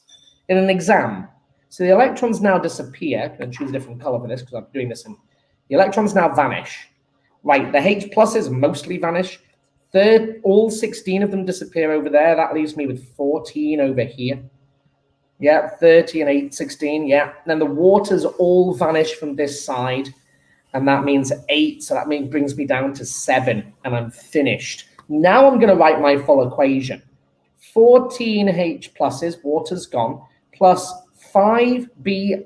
in an exam. So the electrons now disappear. and choose a different color for this because I'm doing this in. The electrons now vanish. Right, the H pluses mostly vanish. Third, all 16 of them disappear over there. That leaves me with 14 over here. Yeah, 30 and 8, 16. Yeah. Then the waters all vanish from this side. And that means 8. So that means brings me down to 7. And I'm finished. Now I'm going to write my full equation. 14H pluses, water's gone, plus 5BiO3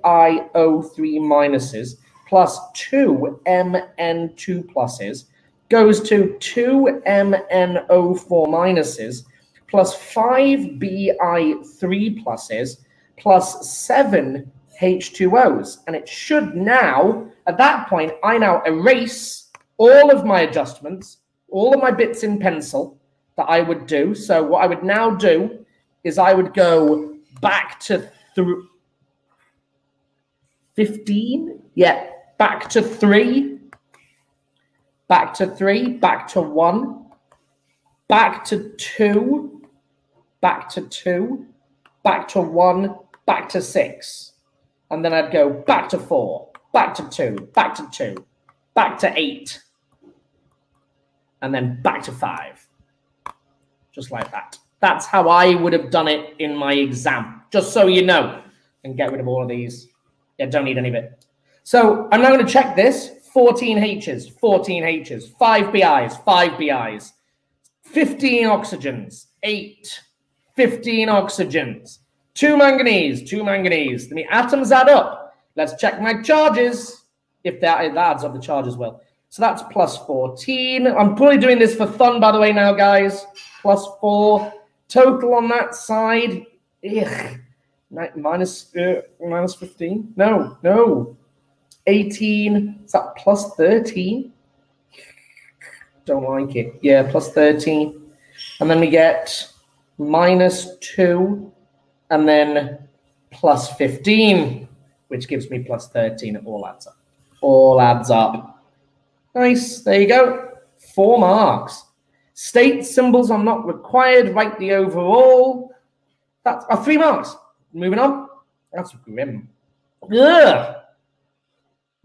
minuses, plus 2 Mn2 pluses, goes to 2 MnO4 minuses, plus 5Bi3 pluses, plus 7 H2Os. And it should now, at that point, I now erase all of my adjustments, all of my bits in pencil that I would do. So what I would now do is I would go back to through 15. Yeah, back to three, back to three, back to one, back to two, back to two, back to one, back to six. And then I'd go back to four, back to two, back to two, back to eight, and then back to five. Just like that. That's how I would have done it in my exam, just so you know. And get rid of all of these. Yeah, don't need any of it. So I'm now going to check this. 14 H's, 14 H's, 5 BIs, 5 BIs, 15 oxygens, 8, 15 oxygens, 2 manganese, 2 manganese. The atoms add up. Let's check my charges, if that, that adds up the charge as well. So that's plus 14. I'm probably doing this for fun, by the way, now, guys. Plus 4. Total on that side. Ugh. Minus, uh, minus 15. No, no. 18. Is that plus 13? Don't like it. Yeah, plus 13. And then we get minus 2 and then plus 15, which gives me plus 13. It all adds up. All adds up. Nice. There you go. Four marks. State symbols are not required. Write the overall. That's uh, three marks. Moving on. That's grim. Ugh.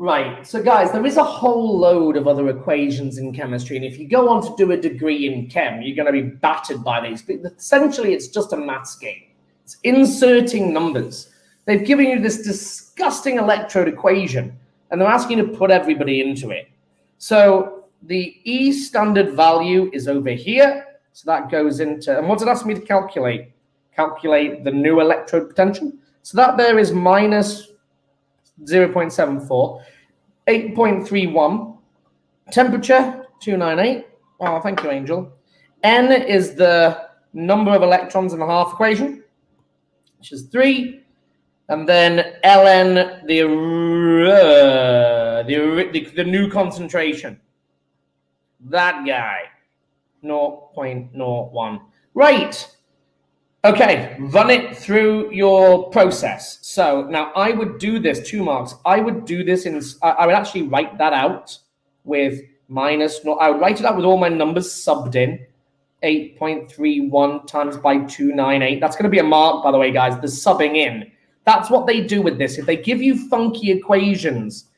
Right. So, guys, there is a whole load of other equations in chemistry. And if you go on to do a degree in chem, you're going to be battered by these. But essentially, it's just a maths game. It's inserting numbers. They've given you this disgusting electrode equation, and they're asking you to put everybody into it. So the E standard value is over here. So that goes into, and what did it ask me to calculate? Calculate the new electrode potential. So that there is minus 0.74, 8.31, temperature 298. Oh, thank you, Angel. N is the number of electrons in the half equation, which is three. And then Ln, the, uh, the, the, the new concentration. That guy, 0.01. Right. Okay, run it through your process. So now I would do this two marks. I would do this in, I would actually write that out with minus, no, I would write it out with all my numbers subbed in. 8.31 times by 298. That's going to be a mark, by the way, guys. The subbing in. That's what they do with this. If they give you funky equations,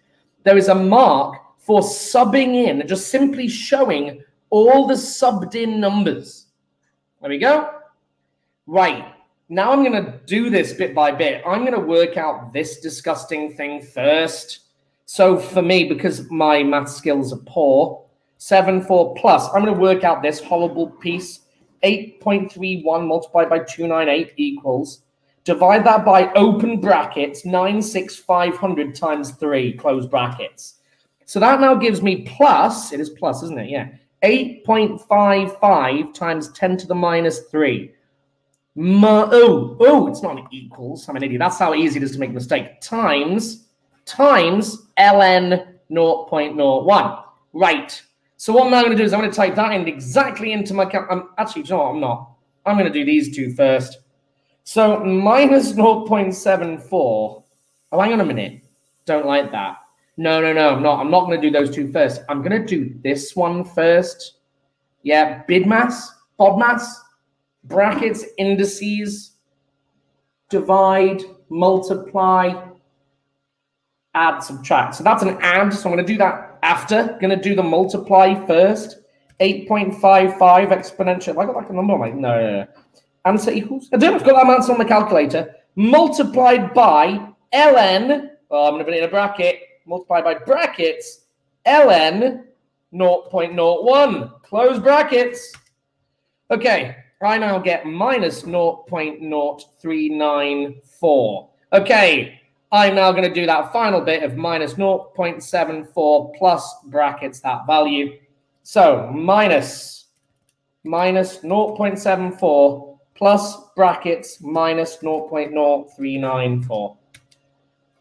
there is a mark for subbing in, just simply showing all the subbed in numbers. There we go right, now I'm going to do this bit by bit. I'm going to work out this disgusting thing first. So for me, because my math skills are poor, 7, 4 plus, I'm going to work out this horrible piece. 8.31 multiplied by 298 equals. Divide that by open brackets, 96500 times 3, close brackets. So that now gives me plus, it is plus, isn't it? Yeah. 8.55 times 10 to the minus 3 oh, oh, it's not equals. I'm an idiot. That's how easy it is to make a mistake. Times, times ln 0.01. Right. So what I'm now going to do is I'm going to type that in exactly into my... I'm, actually, no, I'm not. I'm going to do these two first. So minus 0.74. Oh, hang on a minute. Don't like that. No, no, no, I'm not. I'm not going to do those two first. I'm going to do this one first. Yeah, BIDMAS, BODMAS, brackets, indices, divide, multiply, add, subtract. So that's an add. So I'm going to do that after. Going to do the multiply first. 8.55 exponential. Have I got like a number on my... No, no, no. Answer equals... I don't have got that answer on the calculator. Multiplied by ln... Well, I'm going to put it in a bracket. Multiplied by brackets. ln 0.01. Close brackets. Okay, I now get minus 0.0394. Okay, I'm now going to do that final bit of minus 0.74 plus brackets that value. So minus, minus 0.74 plus brackets minus 0.0394.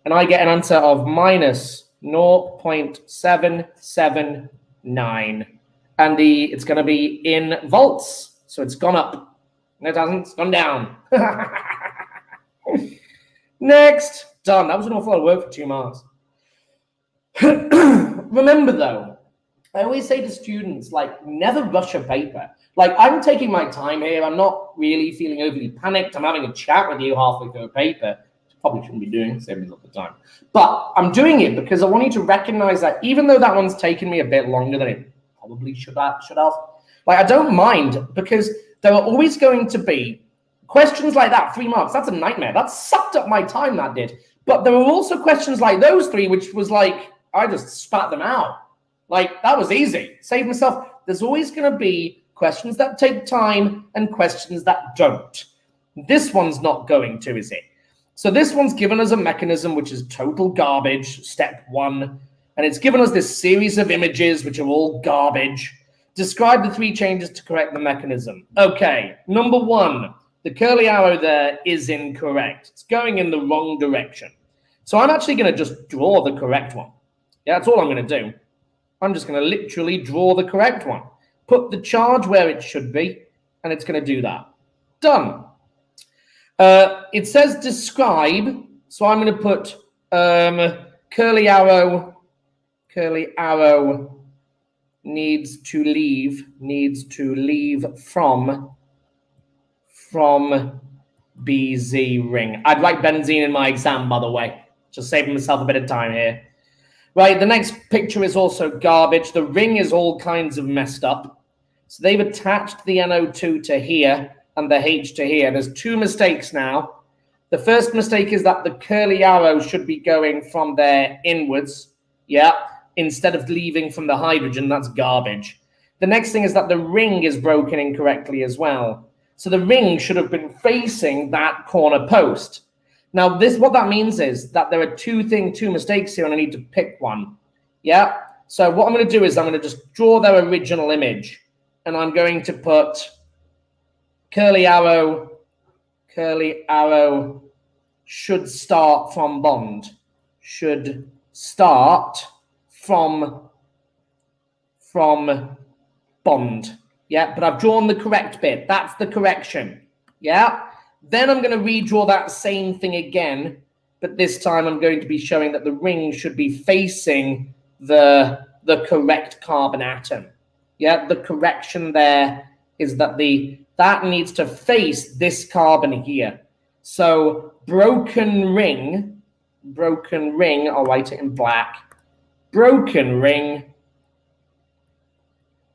And I get an answer of minus 0.772. nine. And the it's going to be in volts. So it's gone up. No, it hasn't. It's gone down. <laughs> Next. Done. That was an awful lot of work for two marks. <clears throat> Remember, though, I always say to students, like, never rush a paper. Like, I'm taking my time here. I'm not really feeling overly panicked. I'm having a chat with you halfway through a paper. Probably shouldn't be doing, saving me a lot of time. But I'm doing it because I want you to recognize that even though that one's taken me a bit longer than it probably should have, should have like, I don't mind because there are always going to be questions like that, three marks. That's a nightmare. That sucked up my time, that did. But there were also questions like those three, which was like, I just spat them out. Like, that was easy. Save myself. There's always going to be questions that take time and questions that don't. This one's not going to, is it? So this one's given us a mechanism which is total garbage, step one. And it's given us this series of images which are all garbage. Describe the three changes to correct the mechanism. Okay, number one, the curly arrow there is incorrect. It's going in the wrong direction. So I'm actually going to just draw the correct one. Yeah, that's all I'm going to do. I'm just going to literally draw the correct one. Put the charge where it should be, and it's going to do that. Done. Uh, it says describe, so I'm going to put um, curly arrow, curly arrow needs to leave, needs to leave from, from BZ ring. I'd write benzene in my exam, by the way. Just saving myself a bit of time here. Right, the next picture is also garbage. The ring is all kinds of messed up. So they've attached the NO2 to here and the H to here. There's two mistakes now. The first mistake is that the curly arrow should be going from there inwards. Yeah instead of leaving from the hydrogen, that's garbage. The next thing is that the ring is broken incorrectly as well. So the ring should have been facing that corner post. Now, this what that means is that there are two thing, two mistakes here, and I need to pick one. Yeah. So what I'm going to do is I'm going to just draw their original image, and I'm going to put curly arrow, curly arrow should start from bond, should start from from bond. Yeah, but I've drawn the correct bit. That's the correction. Yeah. Then I'm going to redraw that same thing again, but this time I'm going to be showing that the ring should be facing the the correct carbon atom. Yeah, the correction there is that the that needs to face this carbon here. So broken ring, broken ring, I'll write it in black broken ring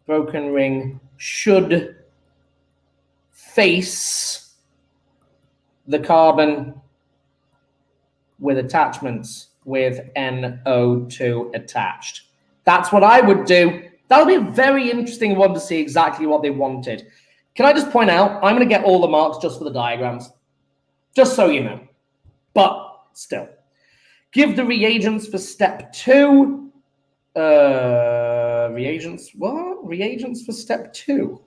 broken ring should face the carbon with attachments with NO2 attached. That's what I would do. That'll be a very interesting one to see exactly what they wanted. Can I just point out, I'm going to get all the marks just for the diagrams, just so you know. But still, give the reagents for step two uh, reagents. What? Reagents for step two.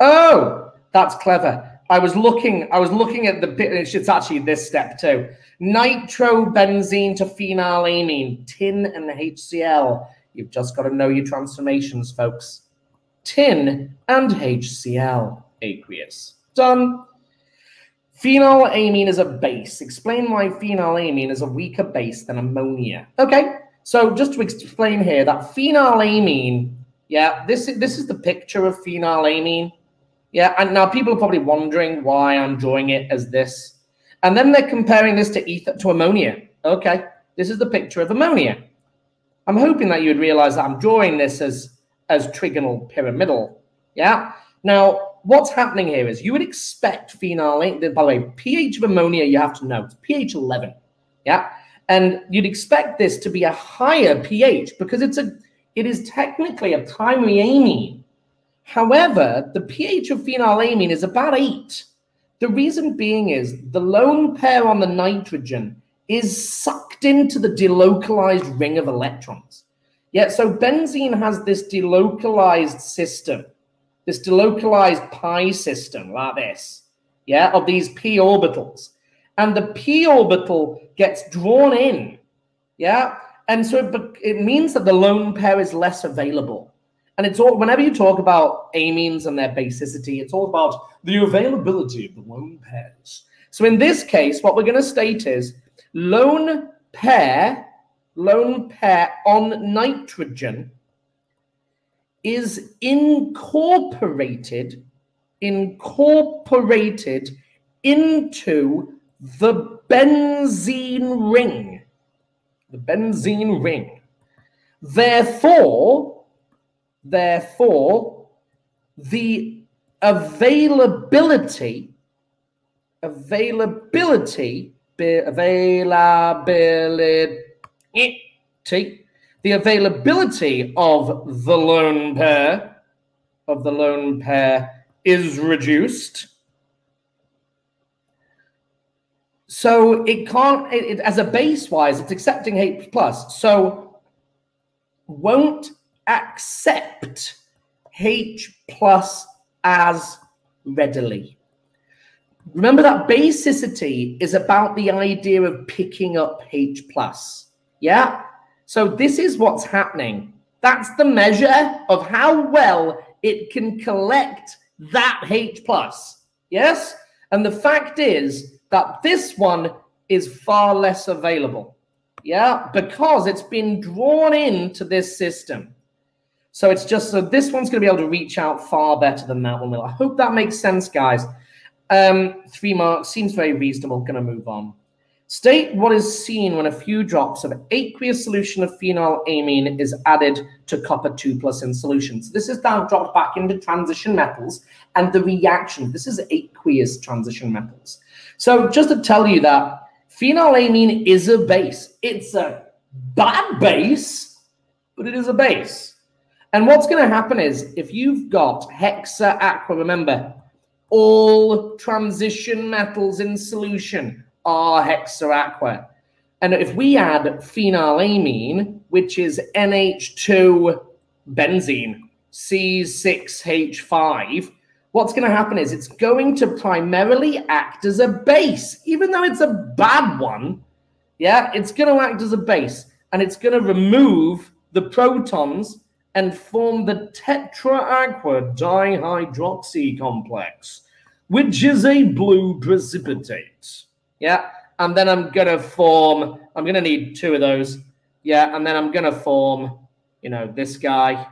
Oh, that's clever. I was looking. I was looking at the bit. It's actually this step too. Nitrobenzene to phenylamine, tin and HCl. You've just got to know your transformations, folks. Tin and HCl, aqueous. Done. Phenylamine is a base. Explain why phenylamine is a weaker base than ammonia. Okay, so just to explain here, that phenylamine, yeah, this, this is the picture of phenylamine. Yeah, and now people are probably wondering why I'm drawing it as this. And then they're comparing this to ether to ammonia. Okay, this is the picture of ammonia. I'm hoping that you would realize that I'm drawing this as, as trigonal pyramidal. Yeah. Now, what's happening here is you would expect phenylamine, by the way, pH of ammonia, you have to know, it's pH 11. Yeah. And you'd expect this to be a higher pH because it's a it is technically a primary amine. However, the pH of phenylamine is about eight. The reason being is the lone pair on the nitrogen is sucked into the delocalized ring of electrons. Yeah, so benzene has this delocalized system, this delocalized pi system like this, yeah, of these p orbitals and the p orbital gets drawn in. Yeah. And so it, it means that the lone pair is less available. And it's all whenever you talk about amines and their basicity, it's all about the availability of the lone pairs. So in this case, what we're going to state is lone pair, lone pair on nitrogen is incorporated, incorporated into the benzene ring. The benzene ring. Therefore, therefore, the availability, availability, availability, the availability of the lone pair, of the lone pair is reduced. So it can't, it, it, as a base wise, it's accepting H plus. So won't accept H plus as readily. Remember that basicity is about the idea of picking up H plus. Yeah? So this is what's happening. That's the measure of how well it can collect that H plus. Yes? And the fact is that this one is far less available. Yeah, because it's been drawn into this system. So it's just so this one's going to be able to reach out far better than that one will. I hope that makes sense, guys. Um, three marks seems very reasonable. Going to move on. State what is seen when a few drops of aqueous solution of phenylamine is added to copper 2 plus in solutions. This is now dropped back into transition metals and the reaction. This is aqueous transition metals. So just to tell you that Phenylamine is a base. It's a bad base, but it is a base. And what's going to happen is if you've got hexa aqua, remember, all transition metals in solution are hexa aqua. And if we add phenylamine, which is NH2 benzene, C6H5, what's going to happen is it's going to primarily act as a base, even though it's a bad one. Yeah, it's going to act as a base and it's going to remove the protons and form the tetra-aqua dihydroxy complex, which is a blue precipitate. Yeah, and then I'm going to form, I'm going to need two of those. Yeah, and then I'm going to form, you know, this guy,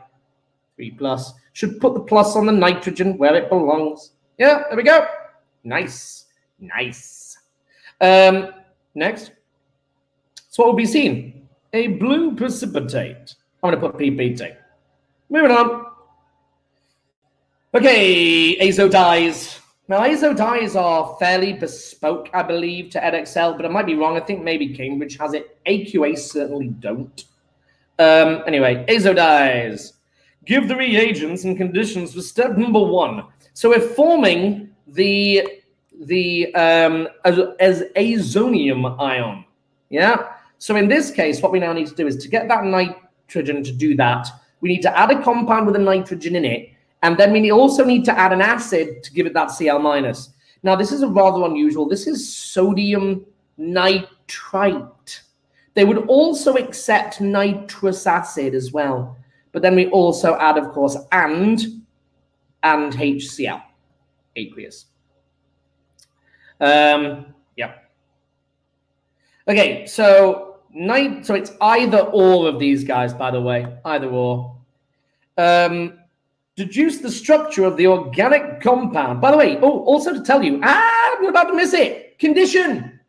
3 plus should put the plus on the nitrogen where it belongs. Yeah, there we go. Nice, nice. Um, next. So what will be seen? A blue precipitate. I'm going to put PPT. Moving on. Okay, azo dyes. Now, azo dyes are fairly bespoke, I believe, to Edexcel, but I might be wrong. I think maybe Cambridge has it. AQA certainly don't. Um, anyway, azo dyes give the reagents and conditions for step number one. So we're forming the the um, as azonium ion. Yeah. So in this case, what we now need to do is to get that nitrogen to do that, we need to add a compound with a nitrogen in it, and then we also need to add an acid to give it that Cl minus. Now this is a rather unusual. This is sodium nitrite. They would also accept nitrous acid as well. But then we also add, of course, and and HCl, aqueous. Um, yeah. Okay, so night. So it's either or of these guys, by the way, either or. Um, deduce the structure of the organic compound. By the way, oh, also to tell you, ah, we're about to miss it. Condition.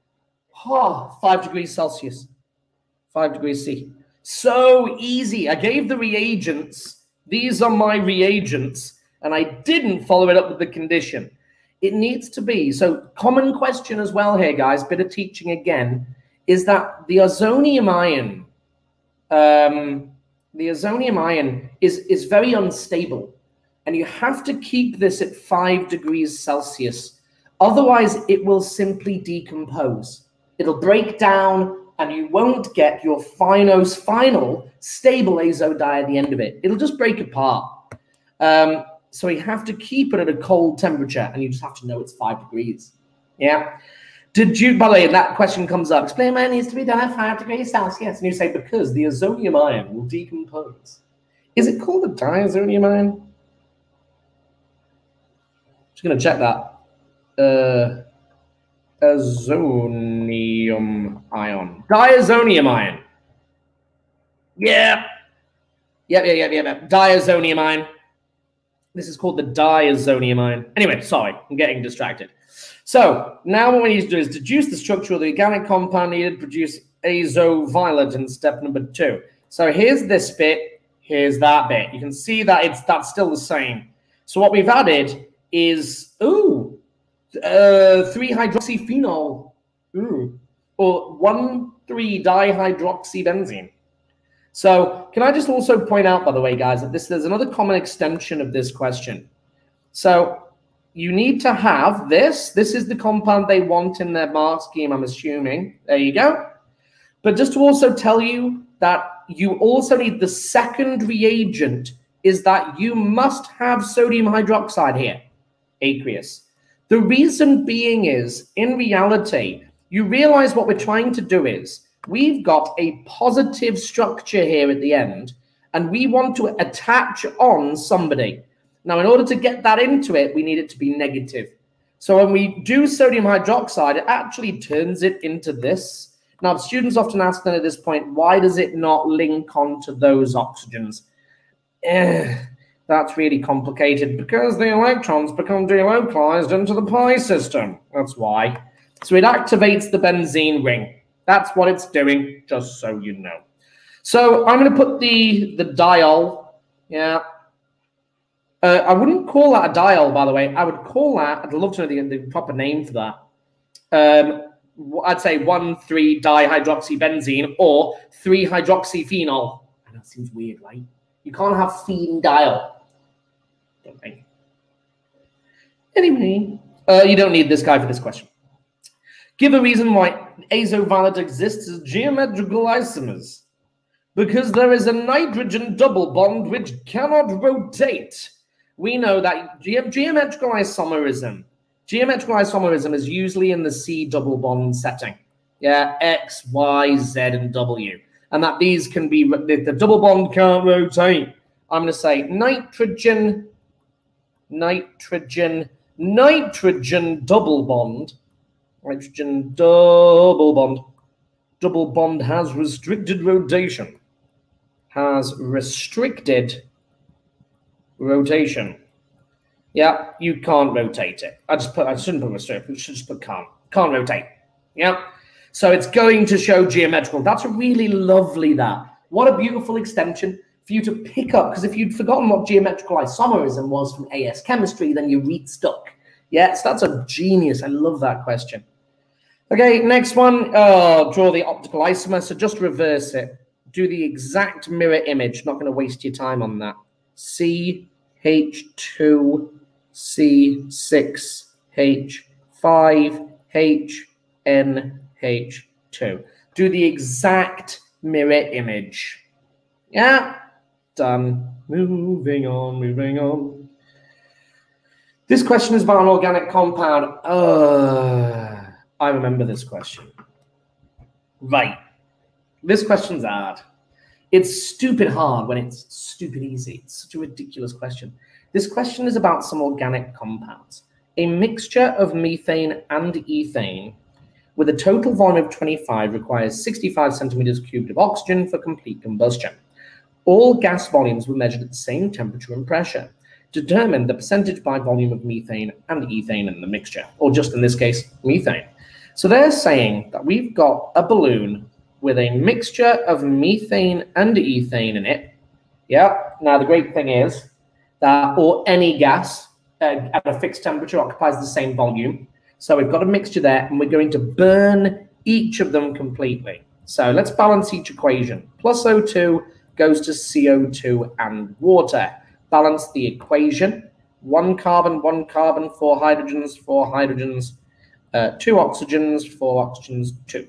Oh, five degrees Celsius, five degrees C. So easy. I gave the reagents. These are my reagents. And I didn't follow it up with the condition. It needs to be. So common question as well here, guys, bit of teaching again, is that the azonium ion, um, the azonium ion is, is very unstable. And you have to keep this at five degrees Celsius. Otherwise, it will simply decompose. It'll break down and you won't get your finos final stable azo dye at the end of it. It'll just break apart. Um, so you have to keep it at a cold temperature, and you just have to know it's five degrees. Yeah. Did you, by the way, that question comes up, explain why it needs to be done at five degrees Celsius. And you say, because the azonium ion will decompose Is it called a diazonium ion? Just gonna check that. Uh, azonium ion. Diazonium ion. Yeah. Yep, yep, yep, yep, yep. Diazonium ion. This is called the diazonium ion. Anyway, sorry, I'm getting distracted. So now what we need to do is deduce the structure of the organic compound needed to produce azoviolet in step number two. So here's this bit, here's that bit. You can see that it's that's still the same. So what we've added is, ooh, uh, 3-hydroxyphenol, ooh, or 1,3-dihydroxybenzene. So can I just also point out, by the way, guys, that this there's another common extension of this question. So you need to have this. This is the compound they want in their mark scheme, I'm assuming. There you go. But just to also tell you that you also need the second reagent is that you must have sodium hydroxide here, aqueous. The reason being is, in reality, you realize what we're trying to do is we've got a positive structure here at the end, and we want to attach on somebody. Now, in order to get that into it, we need it to be negative. So when we do sodium hydroxide, it actually turns it into this. Now, students often ask then at this point, why does it not link onto those oxygens? Eh, that's really complicated because the electrons become delocalized into the pi system. That's why. So it activates the benzene ring. That's what it's doing, just so you know. So I'm going to put the, the diol, yeah. Uh, I wouldn't call that a dial, by the way. I would call that, I'd love to know the, the proper name for that. Um, I'd say 1,3-dihydroxybenzene or 3-hydroxyphenol. I know it seems weird, right? You can't have phen Anyway, uh, you don't need this guy for this question. Give a reason why azoviolet exists as geometrical isomers. Because there is a nitrogen double bond which cannot rotate. We know that ge geometrical isomerism, geometrical isomerism is usually in the C double bond setting. Yeah, X, Y, Z, and W. And that these can be, the double bond can't rotate. I'm going to say nitrogen, nitrogen, nitrogen double bond Nitrogen double bond. Double bond has restricted rotation. Has restricted rotation. Yeah, you can't rotate it. I just put I shouldn't put restrict, I should just put can't. Can't rotate. Yeah. So it's going to show geometrical. That's a really lovely that. What a beautiful extension for you to pick up. Because if you'd forgotten what geometrical isomerism was from AS chemistry, then you read stuck. Yes, that's a genius. I love that question. Okay, next one. Oh, draw the optical isomer. So just reverse it. Do the exact mirror image. Not going to waste your time on that. C H2 C6 H5 H N H2. Do the exact mirror image. Yeah, done. Moving on, moving on. This question is about an organic compound. Uh, I remember this question. Right. This question's hard. It's stupid hard when it's stupid easy. It's such a ridiculous question. This question is about some organic compounds. A mixture of methane and ethane with a total volume of 25 requires 65 centimeters cubed of oxygen for complete combustion. All gas volumes were measured at the same temperature and pressure. Determine the percentage by volume of methane and ethane in the mixture, or just in this case, methane. So they're saying that we've got a balloon with a mixture of methane and ethane in it. Yeah. Now, the great thing is that, or any gas uh, at a fixed temperature occupies the same volume. So we've got a mixture there, and we're going to burn each of them completely. So let's balance each equation. Plus O2 goes to CO2 and water. Balance the equation. One carbon, one carbon, four hydrogens, four hydrogens, uh, two oxygens, four oxygens, two.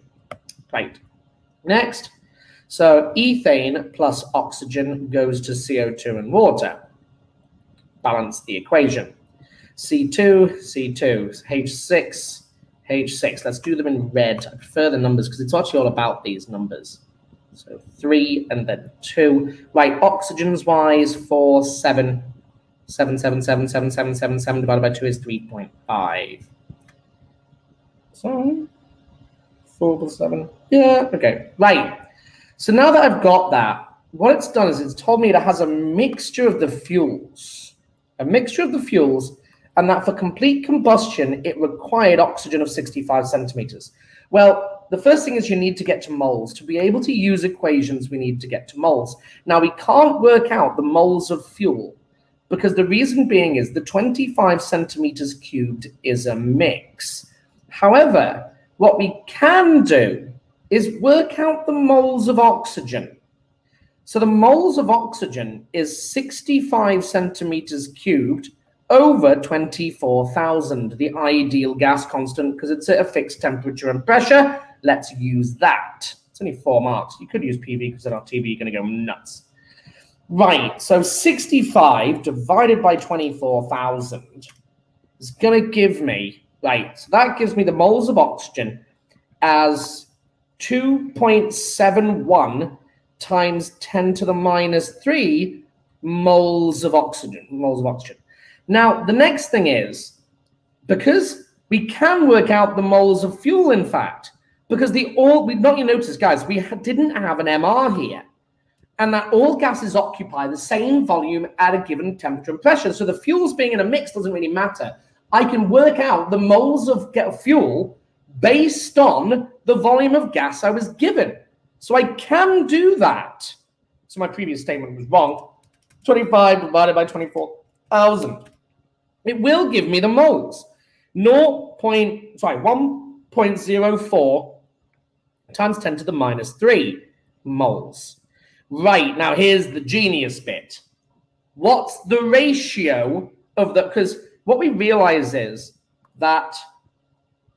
Right. Next, so ethane plus oxygen goes to CO2 and water. Balance the equation. C2, C2, H6, H6. Let's do them in red. I prefer the numbers because it's actually all about these numbers. So three and then two. Right, oxygens wise, four, seven, seven, seven, seven, seven, seven, seven, seven divided by two is 3.5. So four plus seven. Yeah, okay. Right. So now that I've got that, what it's done is it's told me it has a mixture of the fuels, a mixture of the fuels, and that for complete combustion, it required oxygen of 65 centimeters. Well, the first thing is you need to get to moles. To be able to use equations, we need to get to moles. Now, we can't work out the moles of fuel because the reason being is the 25 centimeters cubed is a mix. However, what we can do is work out the moles of oxygen. So the moles of oxygen is 65 centimeters cubed over 24,000, the ideal gas constant, because it's at a fixed temperature and pressure. Let's use that. It's only four marks. You could use PV because then our TV you're going to go nuts. Right, so 65 divided by 24,000 is going to give me, right, so that gives me the moles of oxygen as 2.71 times 10 to the minus 3 moles of oxygen, moles of oxygen. Now, the next thing is, because we can work out the moles of fuel, in fact, because the all, not you notice, guys, we didn't have an MR here. And that all gases occupy the same volume at a given temperature and pressure. So the fuels being in a mix doesn't really matter. I can work out the moles of fuel based on the volume of gas I was given. So I can do that. So my previous statement was wrong. 25 divided by 24,000. It will give me the moles. 0. Point, sorry, 1.04 times 10 to the minus 3 moles. Right, now here's the genius bit. What's the ratio of the, because what we realize is that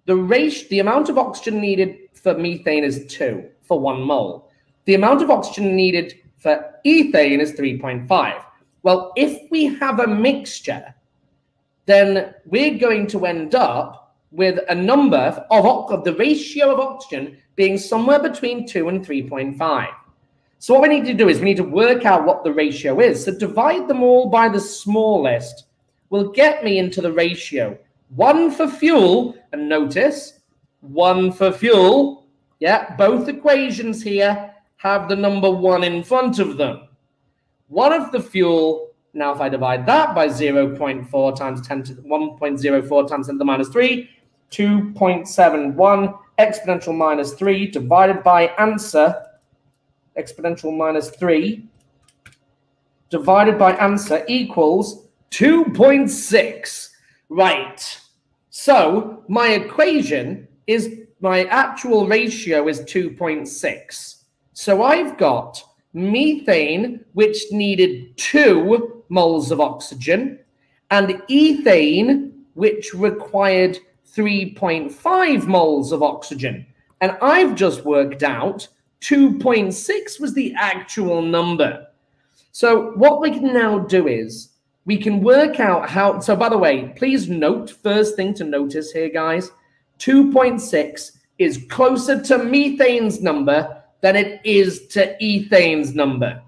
the ratio, the amount of oxygen needed for methane is 2 for 1 mole. The amount of oxygen needed for ethane is 3.5. Well, if we have a mixture, then we're going to end up with a number of, of the ratio of oxygen being somewhere between 2 and 3.5. So what we need to do is we need to work out what the ratio is. So divide them all by the smallest will get me into the ratio. One for fuel, and notice, one for fuel. Yeah, both equations here have the number one in front of them. One of the fuel, now if I divide that by 0.4 times 10 to 1.04 times 10 to the minus 3, 2.71 exponential minus 3 divided by answer, exponential minus 3, divided by answer equals 2.6. Right. So my equation is my actual ratio is 2.6. So I've got methane, which needed two moles of oxygen, and ethane, which required 3.5 moles of oxygen. And I've just worked out 2.6 was the actual number. So what we can now do is we can work out how. So, by the way, please note first thing to notice here, guys 2.6 is closer to methane's number than it is to ethane's number.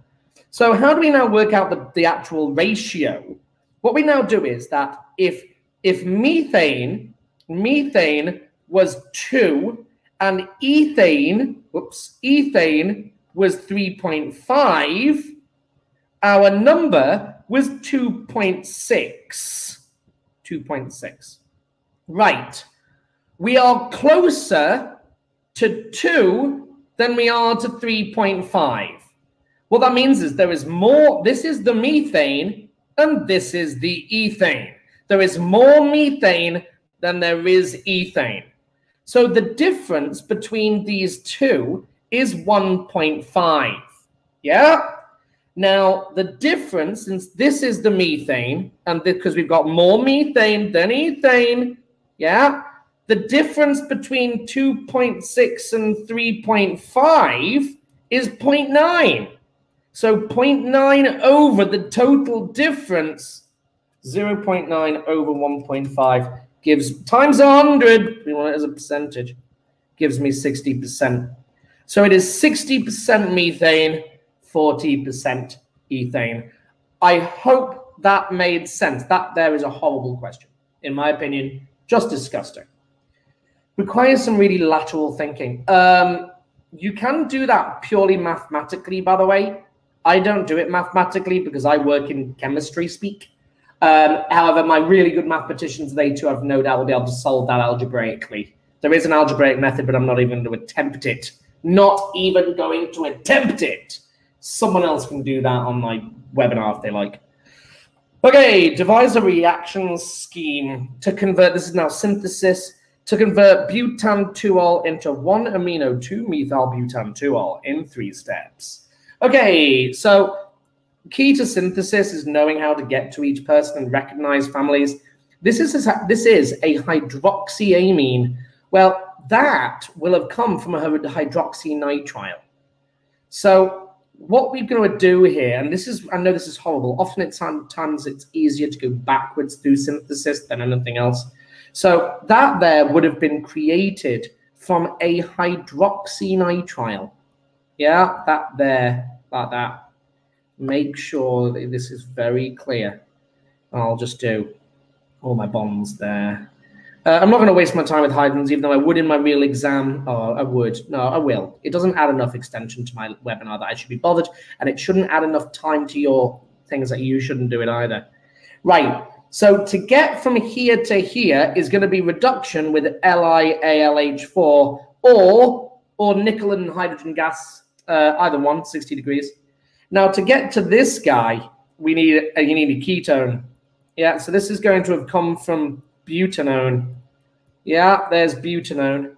So, how do we now work out the, the actual ratio? What we now do is that if if methane methane was 2 and ethane, whoops, ethane was 3.5, our number was 2.6. 2.6. Right. We are closer to 2 than we are to 3.5. What that means is there is more, this is the methane, and this is the ethane. There is more methane than there is ethane. So the difference between these two is 1.5. Yeah? Now, the difference, since this is the methane, and because we've got more methane than ethane, yeah, the difference between 2.6 and 3.5 is 0.9. So 0.9 over the total difference, 0.9 over 1.5 gives times 100, we want it as a percentage, gives me 60%. So it is 60% methane, 40% ethane. I hope that made sense. That there is a horrible question, in my opinion, just disgusting. Requires some really lateral thinking. Um, you can do that purely mathematically, by the way. I don't do it mathematically because I work in chemistry speak. Um, however, my really good mathematicians, they too have no doubt will be able to solve that algebraically. There is an algebraic method, but I'm not even going to attempt it. Not even going to attempt it. Someone else can do that on my webinar if they like. Okay, devise a reaction scheme to convert, this is now synthesis, to convert butan 2-ol into 1-amino 2-methyl butan 2-ol in three steps. Okay, so key to synthesis is knowing how to get to each person and recognize families. This is a, this is a hydroxyamine. Well, that will have come from a hydroxynitrile. So what we're going to do here, and this is, I know this is horrible. Often it's sometimes it's easier to go backwards through synthesis than anything else. So that there would have been created from a hydroxynitrile. Yeah, that there, like that make sure that this is very clear. I'll just do all my bonds there. Uh, I'm not going to waste my time with hydrogens, even though I would in my real exam. Oh, I would. No, I will. It doesn't add enough extension to my webinar that I should be bothered, and it shouldn't add enough time to your things that you shouldn't do it either. Right. So to get from here to here is going to be reduction with LiAlH4 or or nickel and hydrogen gas, uh, either one, 60 degrees. Now, to get to this guy, we need a, you need a ketone. Yeah, so this is going to have come from butanone. Yeah, there's butanone.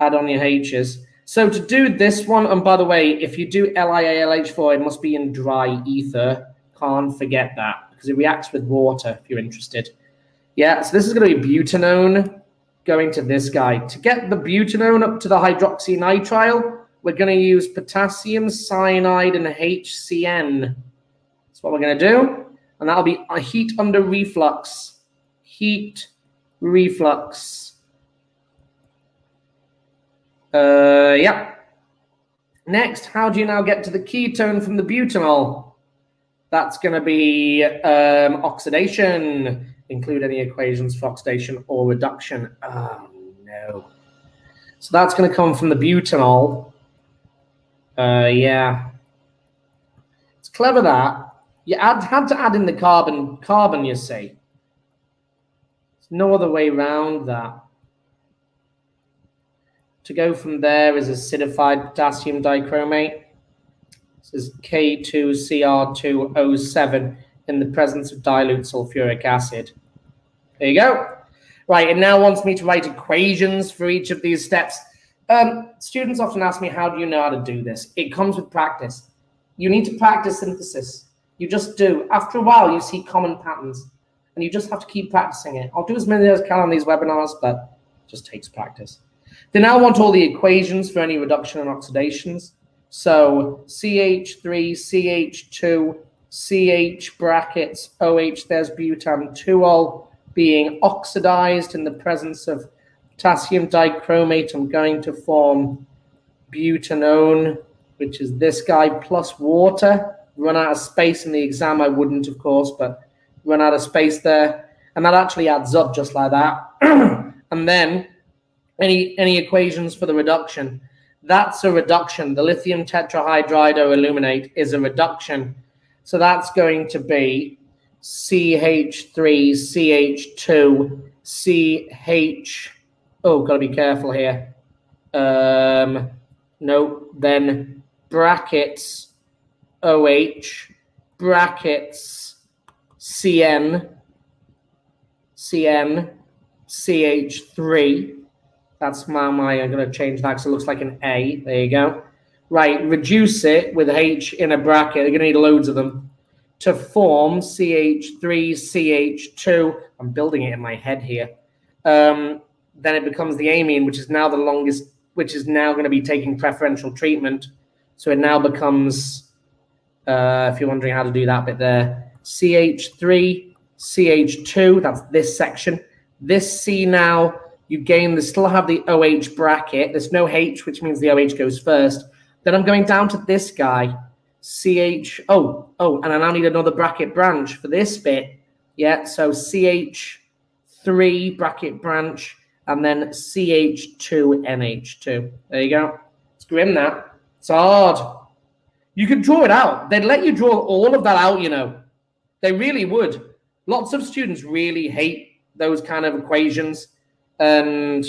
Add on your H's. So to do this one, and by the way, if you do LiAlH4, it must be in dry ether. Can't forget that because it reacts with water if you're interested. Yeah, so this is going to be butanone going to this guy. To get the butanone up to the hydroxynitrile, we're going to use potassium cyanide and HCN. That's what we're going to do. And that'll be a heat under reflux. Heat reflux. Uh, yeah. Next, how do you now get to the ketone from the butanol? That's going to be um, oxidation. Include any equations for oxidation or reduction. Oh, no. So that's going to come from the butanol. Uh, yeah. It's clever that. You add, had to add in the carbon, carbon, you see. There's no other way around that. To go from there is acidified potassium dichromate. This is K2Cr2O7 in the presence of dilute sulfuric acid. There you go. Right, it now wants me to write equations for each of these steps. Um, students often ask me, how do you know how to do this? It comes with practice. You need to practice synthesis. You just do. After a while, you see common patterns, and you just have to keep practicing it. I'll do as many as I can on these webinars, but it just takes practice. They now want all the equations for any reduction and oxidations. So CH3, CH2, CH brackets, OH, there's butan 2-ol being oxidized in the presence of potassium dichromate, I'm going to form butanone, which is this guy, plus water. Run out of space in the exam, I wouldn't, of course, but run out of space there. And that actually adds up just like that. <clears throat> and then any, any equations for the reduction. That's a reduction. The lithium tetrahydridoaluminate is a reduction. So that's going to be CH3, CH2, CH oh, got to be careful here. Um, no, then brackets OH, brackets CN, CN, CH3. That's my, my I'm going to change that because it looks like an A. There you go. Right, reduce it with H in a bracket. You're going to need loads of them to form CH3, CH2. I'm building it in my head here. Um, then it becomes the amine, which is now the longest, which is now going to be taking preferential treatment. So it now becomes, uh, if you're wondering how to do that bit there, CH3, CH2, that's this section. This C now You gain, the still have the OH bracket. There's no H, which means the OH goes first. Then I'm going down to this guy, CH. Oh, oh, and I now need another bracket branch for this bit. Yeah, so CH3 bracket branch and then CH2NH2. There you go. It's grim, that. It's hard. You can draw it out. They'd let you draw all of that out, you know. They really would. Lots of students really hate those kind of equations. And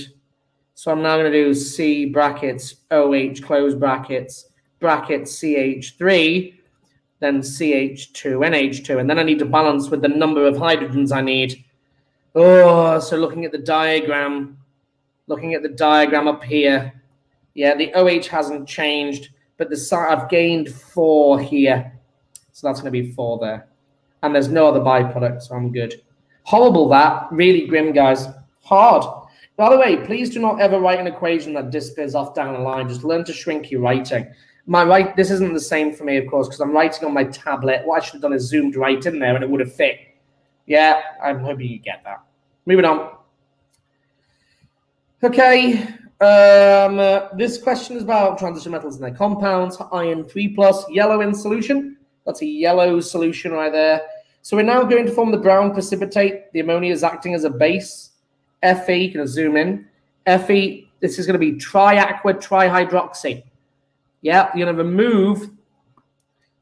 so I'm now going to do C brackets, OH, close brackets, bracket CH3, then CH2, NH2. And then I need to balance with the number of hydrogens I need. Oh, so looking at the diagram, looking at the diagram up here, yeah, the OH hasn't changed, but the I've gained four here. So that's going to be four there. And there's no other byproduct, so I'm good. Horrible that. Really grim, guys. Hard. By the way, please do not ever write an equation that disappears off down the line. Just learn to shrink your writing. My right, this isn't the same for me, of course, because I'm writing on my tablet. What I should have done is zoomed right in there and it would have fit. Yeah, I'm hoping you get that. Moving on. Okay, um, uh, this question is about transition metals and their compounds. Iron 3 plus, yellow in solution. That's a yellow solution right there. So we're now going to form the brown precipitate. The ammonia is acting as a base. Fe, going to zoom in. Fe, this is going to be triaqua trihydroxy. Yeah, you're going to remove,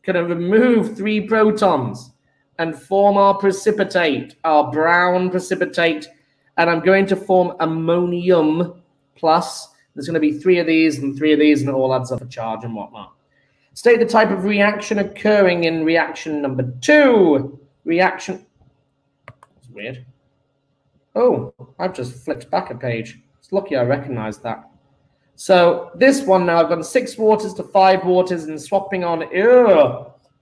going to remove three protons and form our precipitate, our brown precipitate. And I'm going to form ammonium plus. There's going to be three of these and three of these, and it all adds up a charge and whatnot. State the type of reaction occurring in reaction number two. Reaction. It's weird. Oh, I've just flipped back a page. It's lucky I recognized that. So this one now, I've gone six waters to five waters and swapping on, ew,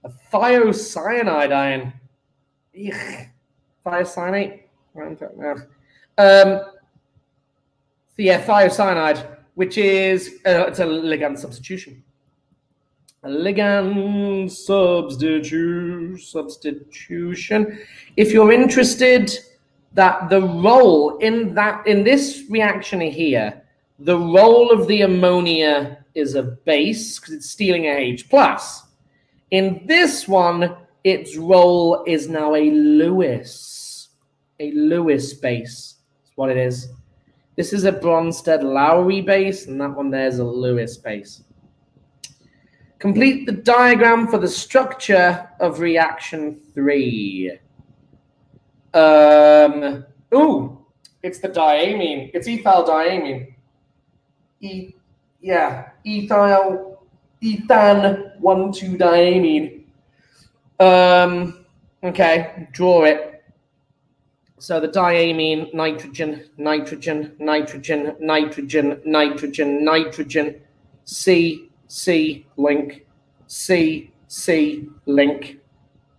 a thiocyanide ion. Thiocyanate? Um, yeah, thiocyanide, which is uh, it's a ligand substitution. A ligand substitution. Substitution. If you're interested, that the role in that in this reaction here, the role of the ammonia is a base because it's stealing a H plus. In this one, its role is now a Lewis, a Lewis base. That's what it is. This is a Bronsted-Lowry base, and that one there's a Lewis base. Complete the diagram for the structure of reaction three. Um, ooh, it's the diamine. It's ethyl diamine. E, yeah, ethyl, ethan one two diamine. Um, okay, draw it. So the diamine, nitrogen, nitrogen, nitrogen, nitrogen, nitrogen, nitrogen, C, C, link, C, C, link,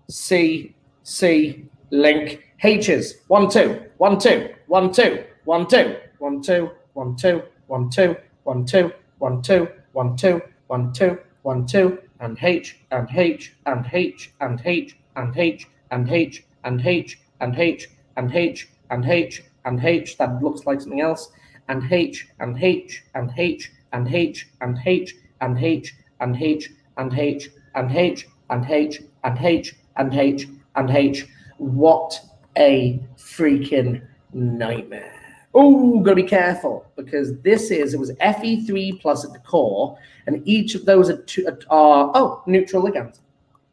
C, C, link. H's, one, two, one, two, one, two, one, two, one, two, one, two, one, two, one, two, one, two, one, two, one, two, one, two, and H, and H, and H, and H, and H, and H, and H, and H, and H and H and H that looks like something else and H and H and H and H and H and H and H and H and H and H and H and H and H. What a freaking nightmare. Oh, gotta be careful because this is it was Fe3 plus at the core, and each of those are, two, are oh neutral ligands.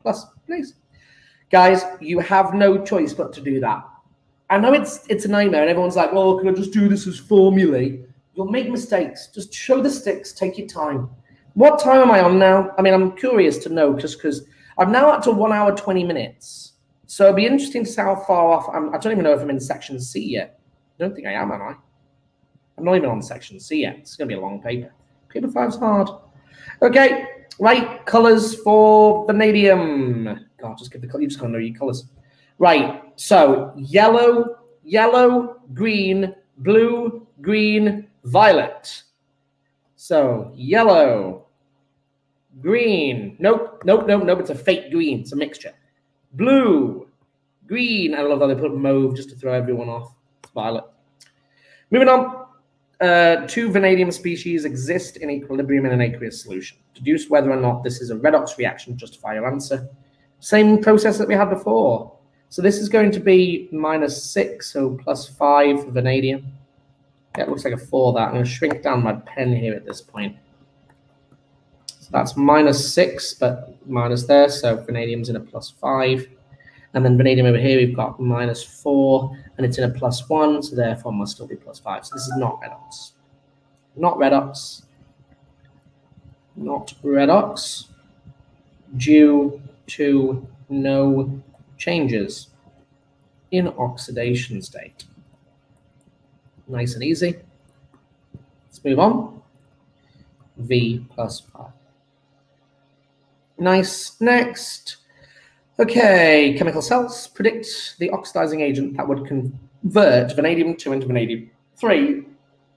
Plus, please. Guys, you have no choice but to do that. I know it's it's a nightmare, and everyone's like, "Well, can I just do this as formulae?" You'll make mistakes. Just show the sticks. Take your time. What time am I on now? I mean, I'm curious to know just because I'm now up to one hour twenty minutes. So it'll be interesting to see how far off. I'm, I don't even know if I'm in section C yet. Don't think I am, am I? I'm not even on section C yet. It's going to be a long paper. Paper five's hard. Okay, right. Colors for vanadium. God, just give the color. You just gotta know your colors. Right. So yellow, yellow, green, blue, green, violet. So yellow, green. Nope, nope, nope, nope. It's a fake green. It's a mixture. Blue, green. I love how they put mauve just to throw everyone off. Violet. Moving on. uh, two vanadium species exist in equilibrium in an aqueous solution. Deduce whether or not this is a redox reaction. Justify your answer. Same process that we had before. So this is going to be minus 6, so plus 5 for vanadium. Yeah, it looks like a 4 that. I'm to shrink down my pen here at this point. So that's minus 6, but minus there, so vanadium's in a plus 5. And then vanadium over here, we've got minus 4, and it's in a plus 1, so therefore must still be plus 5. So this is not redox. Not redox. Not redox. Due to no changes in oxidation state. Nice and easy. Let's move on. V plus 5. Nice. Next. Okay, chemical cells predict the oxidizing agent that would convert vanadium 2 into vanadium 3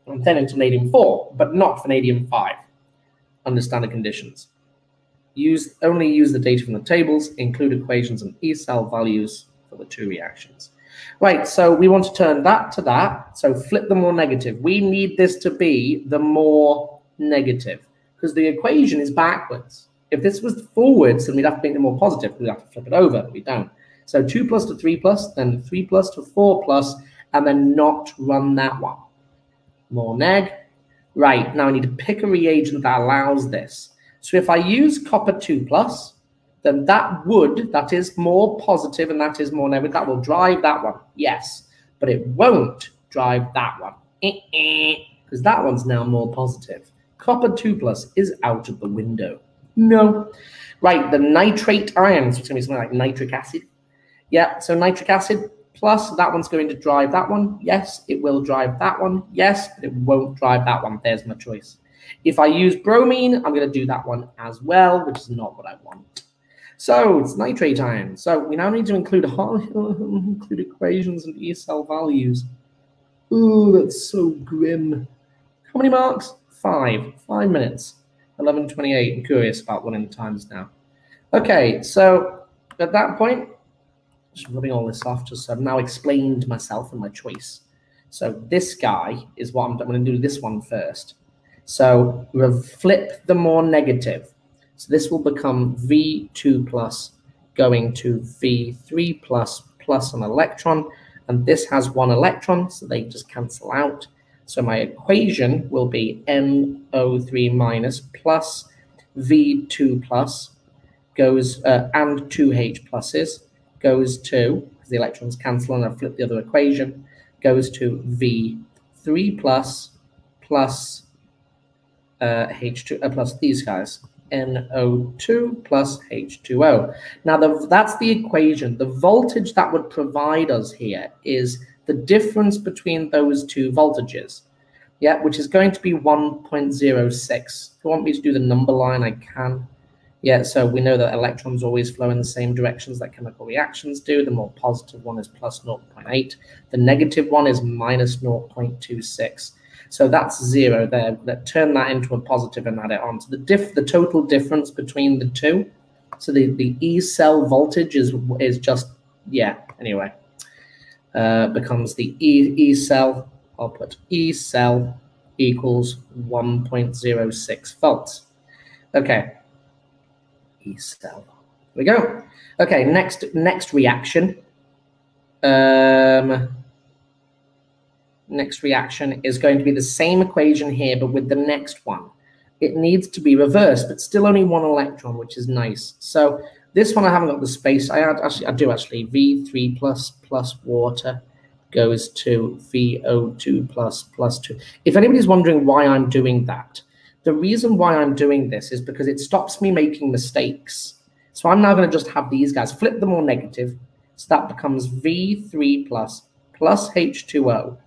and then into vanadium 4, but not vanadium 5 under standard conditions. Use Only use the data from the tables, include equations and E-cell values for the two reactions. Right, so we want to turn that to that. So flip the more negative. We need this to be the more negative because the equation is backwards. If this was forwards, then we'd have to make it more positive. We'd have to flip it over. We don't. So 2 plus to 3 plus, then 3 plus to 4 plus, and then not run that one. More neg. Right, now I need to pick a reagent that allows this. So if I use copper 2 plus, then that would, that is more positive and that is more negative. That will drive that one, yes. But it won't drive that one. Eh, eh, because that one's now more positive. Copper 2 plus is out of the window. No. Right, the nitrate ions, is going to be something like nitric acid. Yeah, so nitric acid plus that one's going to drive that one. Yes, it will drive that one. Yes, but it won't drive that one. There's my choice. If I use bromine, I'm going to do that one as well, which is not what I want. So it's nitrate ion. So we now need to include <laughs> include equations and E-cell values. Ooh, that's so grim. How many marks? Five. Five minutes. 11.28. I'm curious about running the times now. Okay, so at that point, just rubbing all this off, just so I've now explained myself and my choice. So this guy is what I'm, I'm going to do this one first. So we'll flip the more negative. So this will become V2 plus going to V3 plus plus an electron. And this has one electron, so they just cancel out. So my equation will be NO3 minus plus V2 plus goes uh, and 2H pluses goes to, because the electrons cancel and I flip the other equation, goes to V3 plus plus uh, H2 uh, plus these guys. NO2 plus H2O. Now, the, that's the equation. The voltage that would provide us here is the difference between those two voltages, yeah, which is going to be 1.06. If you want me to do the number line, I can. Yeah, so we know that electrons always flow in the same directions that chemical reactions do. The more positive one is plus 0.8. The negative one is minus 0.26. So that's zero there. That turn that into a positive and add it on. So the diff, the total difference between the two. So the, the E cell voltage is is just yeah. Anyway, uh, becomes the E E cell. I'll put E cell equals 1.06 volts. Okay. E cell. We go. Okay, next next reaction. Um, next reaction is going to be the same equation here, but with the next one. It needs to be reversed, but still only one electron, which is nice. So this one I haven't got the space. I actually I do actually V3 plus plus water goes to VO2 plus plus two. If anybody's wondering why I'm doing that, the reason why I'm doing this is because it stops me making mistakes. So I'm now going to just have these guys flip them all negative. So that becomes V3 plus plus H2O.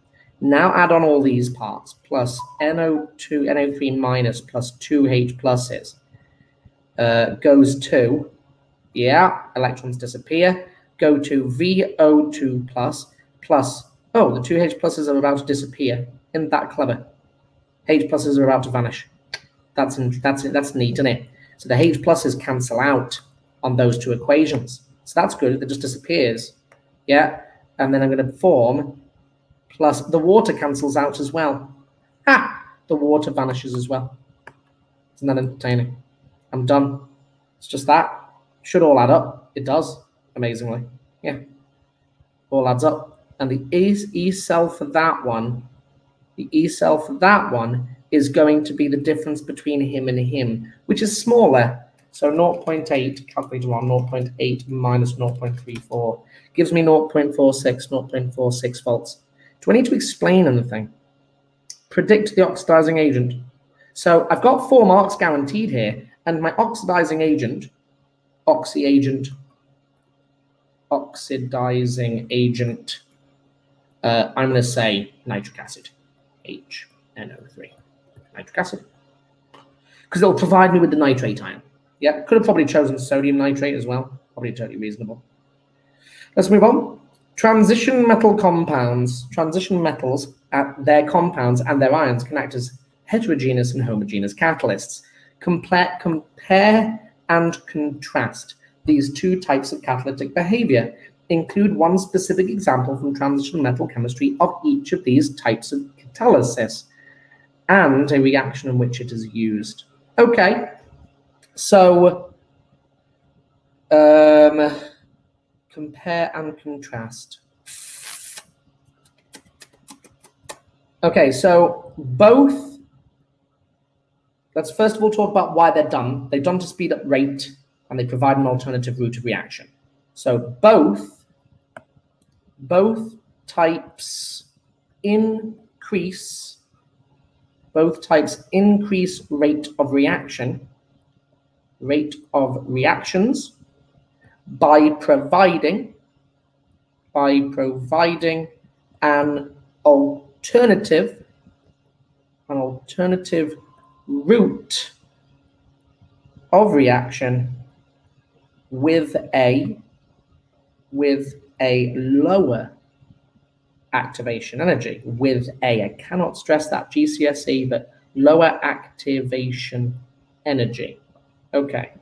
Now add on all these parts plus NO2, NO3 minus plus 2H pluses uh, goes to, yeah, electrons disappear, go to VO2 plus plus, oh, the 2H pluses are about to disappear. Isn't that clever? H pluses are about to vanish. That's that's that's neat, isn't it? So the H pluses cancel out on those two equations. So that's good. It just disappears. Yeah. And then I'm going to form plus the water cancels out as well. Ha! The water vanishes as well. Isn't that entertaining? I'm done. It's just that. Should all add up. It does, amazingly. Yeah. All adds up. And the E, e cell for that one, the E cell for that one is going to be the difference between him and him, which is smaller. So 0.8, calculated on 0.8 minus 0.34 gives me 0.46, 0.46 volts. Do I need to explain anything? Predict the oxidizing agent. So I've got four marks guaranteed here, and my oxidizing agent, oxy agent, oxidizing agent, uh, I'm going to say nitric acid, HNO3 nitric acid because it'll provide me with the nitrate ion. Yeah, could have probably chosen sodium nitrate as well. Probably totally reasonable. Let's move on. Transition metal compounds, transition metals, at their compounds and their ions can act as heterogeneous and homogeneous catalysts. Compare, compare and contrast these two types of catalytic behavior. Include one specific example from transition metal chemistry of each of these types of catalysis and a reaction in which it is used. Okay, so um, compare and contrast. Okay, so both, let's first of all talk about why they're done. They're done to speed up rate and they provide an alternative route of reaction. So both, both types increase both types increase rate of reaction, rate of reactions by providing, by providing an alternative, an alternative route of reaction with a with a lower activation energy with A. I cannot stress that GCSE, but lower activation energy. Okay.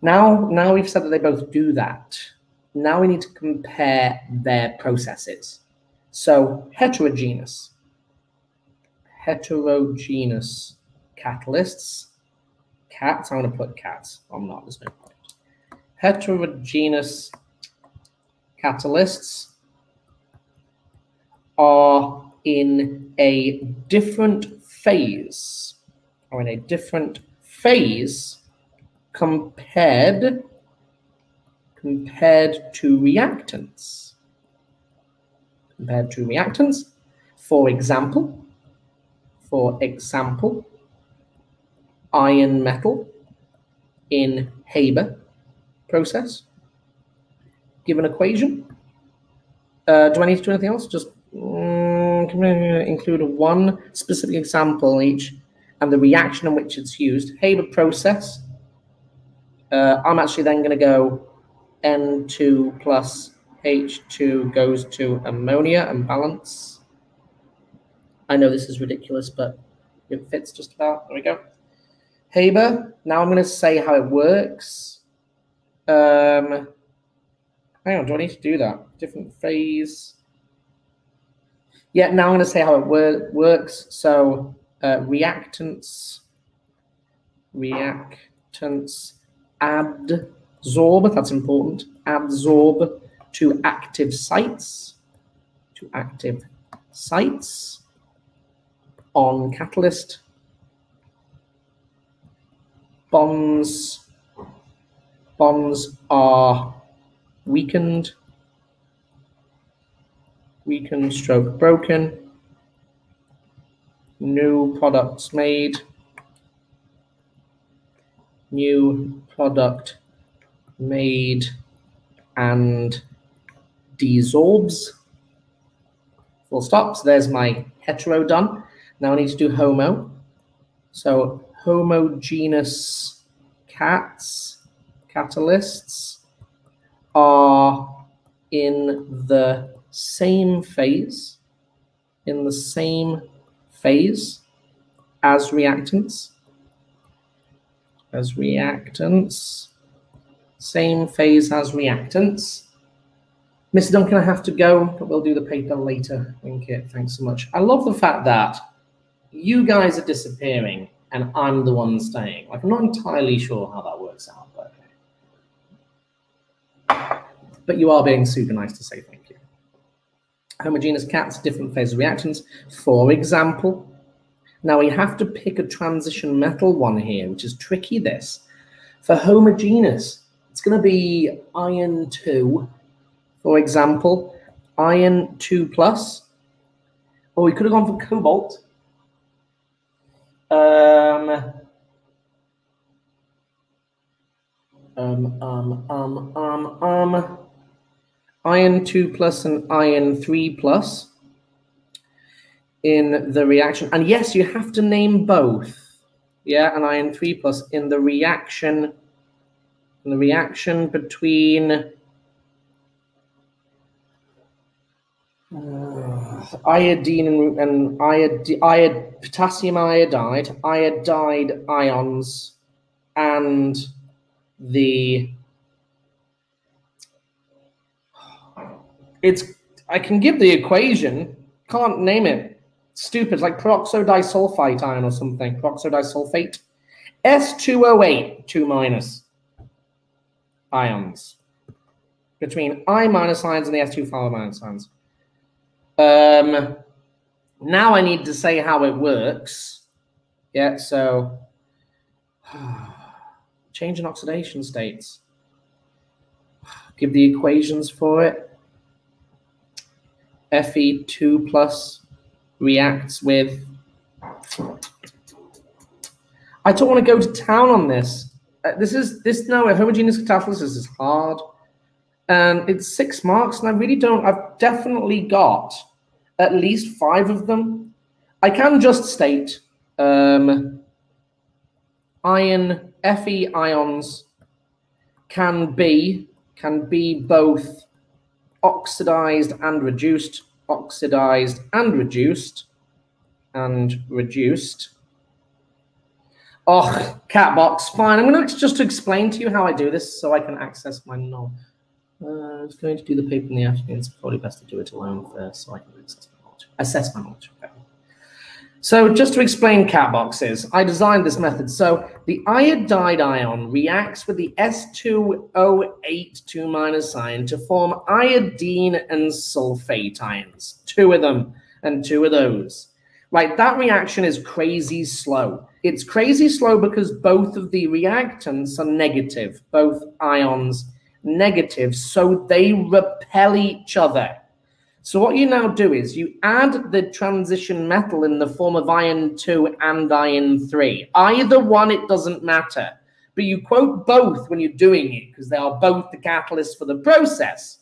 Now, now we've said that they both do that. Now we need to compare their processes. So heterogeneous, heterogeneous catalysts, cats, I'm going to put cats. I'm not, there's no point. Heterogeneous catalysts are in a different phase or in a different phase compared compared to reactants compared to reactants for example for example iron metal in Haber process give an equation uh, do I need to do anything else just Mm, include one specific example each and the reaction in which it's used? Haber process. Uh, I'm actually then going to go N2 plus H2 goes to ammonia and balance. I know this is ridiculous, but it fits just about. There we go. Haber. Now I'm going to say how it works. Um, hang on, do I need to do that? Different phase. Yeah, now I'm going to say how it wor works. So uh, reactants, reactants adsorb, that's important, adsorb to active sites, to active sites on catalyst. Bonds, bonds are weakened weakened stroke broken, new products made, new product made and desorbs. Full stop. So there's my hetero done. Now I need to do homo. So homogeneous cats, catalysts are in the same phase, in the same phase as reactants, as reactants, same phase as reactants. Mr. Dunkin, I have to go, but we'll do the paper later. Thank you. Thanks so much. I love the fact that you guys are disappearing and I'm the one staying. Like, I'm not entirely sure how that works out, but okay. But you are being super nice to say thank you. Homogeneous cats, different phase reactions. For example, now we have to pick a transition metal one here, which is tricky this. For homogeneous, it's going to be iron 2, for example, iron 2 plus, or we could have gone for cobalt. Um, um, um, um, um, um, iron 2 plus and iron 3 plus in the reaction. And yes, you have to name both. Yeah, and iron 3 plus in the reaction in the reaction between uh, iodine and, and iod, iod, potassium iodide, iodide ions, and the it's I can give the equation, can't name it. Stupid, like peroxodisulfite ion or something. Peroxodisulfate. S2O8, 2 minus ions. Between I minus ions and the S2 follow minus ions. Um, now I need to say how it works. Yeah, so <sighs> change in oxidation states. <sighs> Give the equations for it. Fe2 plus reacts with. I don't want to go to town on this. Uh, this is this no homogeneous catalysis is hard, and it's six marks, and I really don't. I've definitely got at least five of them. I can just state um, iron Fe ions can be can be both oxidized and reduced, oxidized and reduced, and reduced. Oh, cat box. Fine. I'm going to just explain to you how I do this so I can access my knob. Uh, I was going to do the paper in the afternoon. It's probably best to do it alone first so I can access my knowledge. Assess my knowledge. Okay. So just to explain cat boxes, I designed this method. So the iodide ion reacts with the S2O8 2 minus ion to form iodine and sulfate ions. Two of them and two of those. Right, that reaction is crazy slow. It's crazy slow because both of the reactants are negative, both ions negative, so they repel each other. So what you now do is you add the transition metal in the form of iron 2 and iron 3. Either one, it doesn't matter. But you quote both when you're doing it because they are both the catalyst for the process.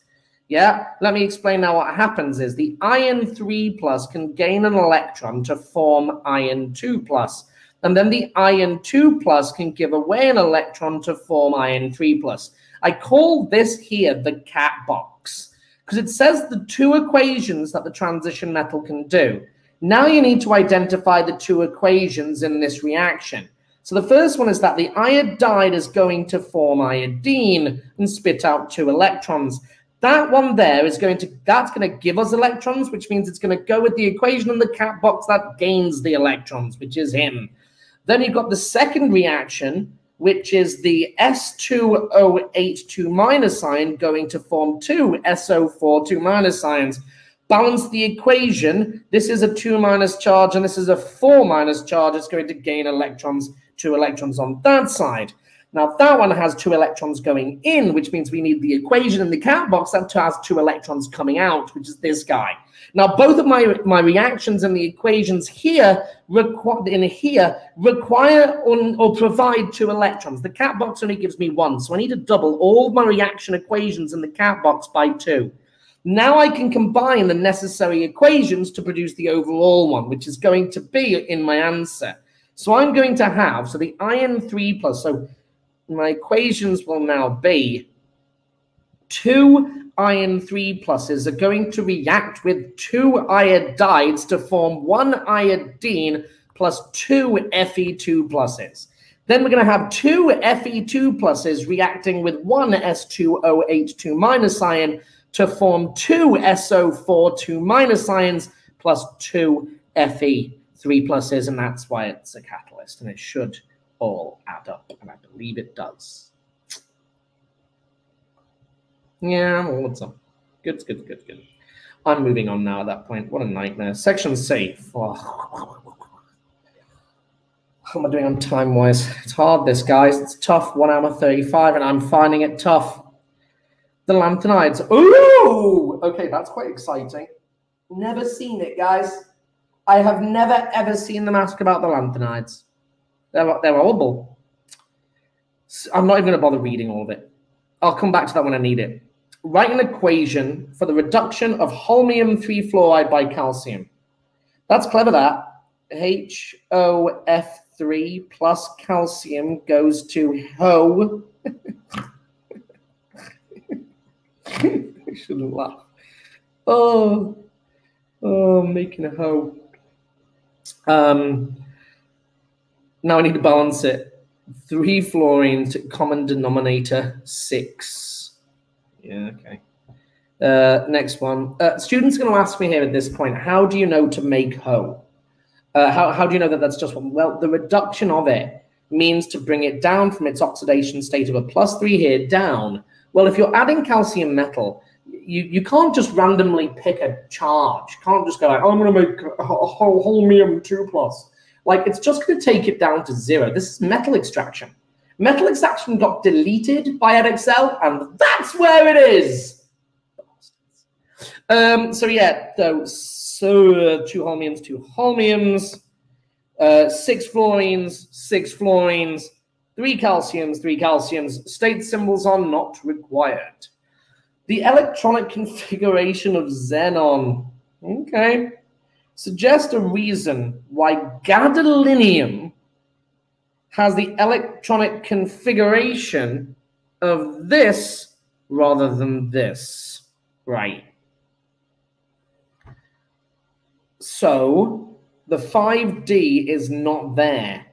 Yeah, let me explain now what happens is the iron 3 plus can gain an electron to form iron 2 plus. And then the iron 2 plus can give away an electron to form iron 3 plus. I call this here the cat box because it says the two equations that the transition metal can do. Now you need to identify the two equations in this reaction. So the first one is that the iodide is going to form iodine and spit out two electrons. That one there is going to, that's going to give us electrons, which means it's going to go with the equation in the cat box that gains the electrons, which is him. Then you've got the second reaction, which is the S2O8 minus sign going to form two SO4 2 minus signs. Balance the equation. This is a 2 minus charge and this is a 4 minus charge. It's going to gain electrons, two electrons on that side. Now that one has two electrons going in, which means we need the equation in the cat box that has two electrons coming out, which is this guy. Now, both of my, my reactions and the equations here require in here require on, or provide two electrons. The cat box only gives me one, so I need to double all my reaction equations in the cat box by two. Now I can combine the necessary equations to produce the overall one, which is going to be in my answer. So I'm going to have, so the iron 3 plus, so my equations will now be 2 iron 3 pluses are going to react with two iodides to form one iodine plus two Fe2 pluses. Then we're going to have two Fe2 pluses reacting with one S2O8 minus ion to form two SO4 2 minus ions plus two Fe3 three pluses, and that's why it's a catalyst, and it should all add up, and I believe it does. Yeah, what's up? Good, good, good, good. I'm moving on now at that point. What a nightmare. Section C. Oh. How am I doing on time wise? It's hard, this, guys. It's tough. One hour 35, and I'm finding it tough. The lanthanides. Ooh! Okay, that's quite exciting. Never seen it, guys. I have never, ever seen them ask about the lanthanides. They're, they're horrible. I'm not even going to bother reading all of it. I'll come back to that when I need it. Write an equation for the reduction of holmium 3 fluoride by calcium. That's clever, that. HOF3 plus calcium goes to HO. <laughs> I shouldn't laugh. Oh, oh, making a hoe. Um, now I need to balance it. Three fluorines, common denominator, six. Yeah, okay. Uh, next one. Uh, students are going to ask me here at this point, how do you know to make hoe? Uh, how, how do you know that that's just one? Well, the reduction of it means to bring it down from its oxidation state of a plus three here down. Well, if you're adding calcium metal, you, you can't just randomly pick a charge. You can't just go like, oh, I'm going to make a, holmium 2 plus. Like, it's just going to take it down to zero. This is metal extraction. Metal extraction got deleted by Edexcel, and that's where it is. Um, so yeah, so, so uh, two holmiums, two holmiums, uh, six fluorines, six fluorines, three calciums, three calciums. State symbols are not required. The electronic configuration of xenon. Okay. Suggest a reason why gadolinium has the electronic configuration of this rather than this. Right. So the 5D is not there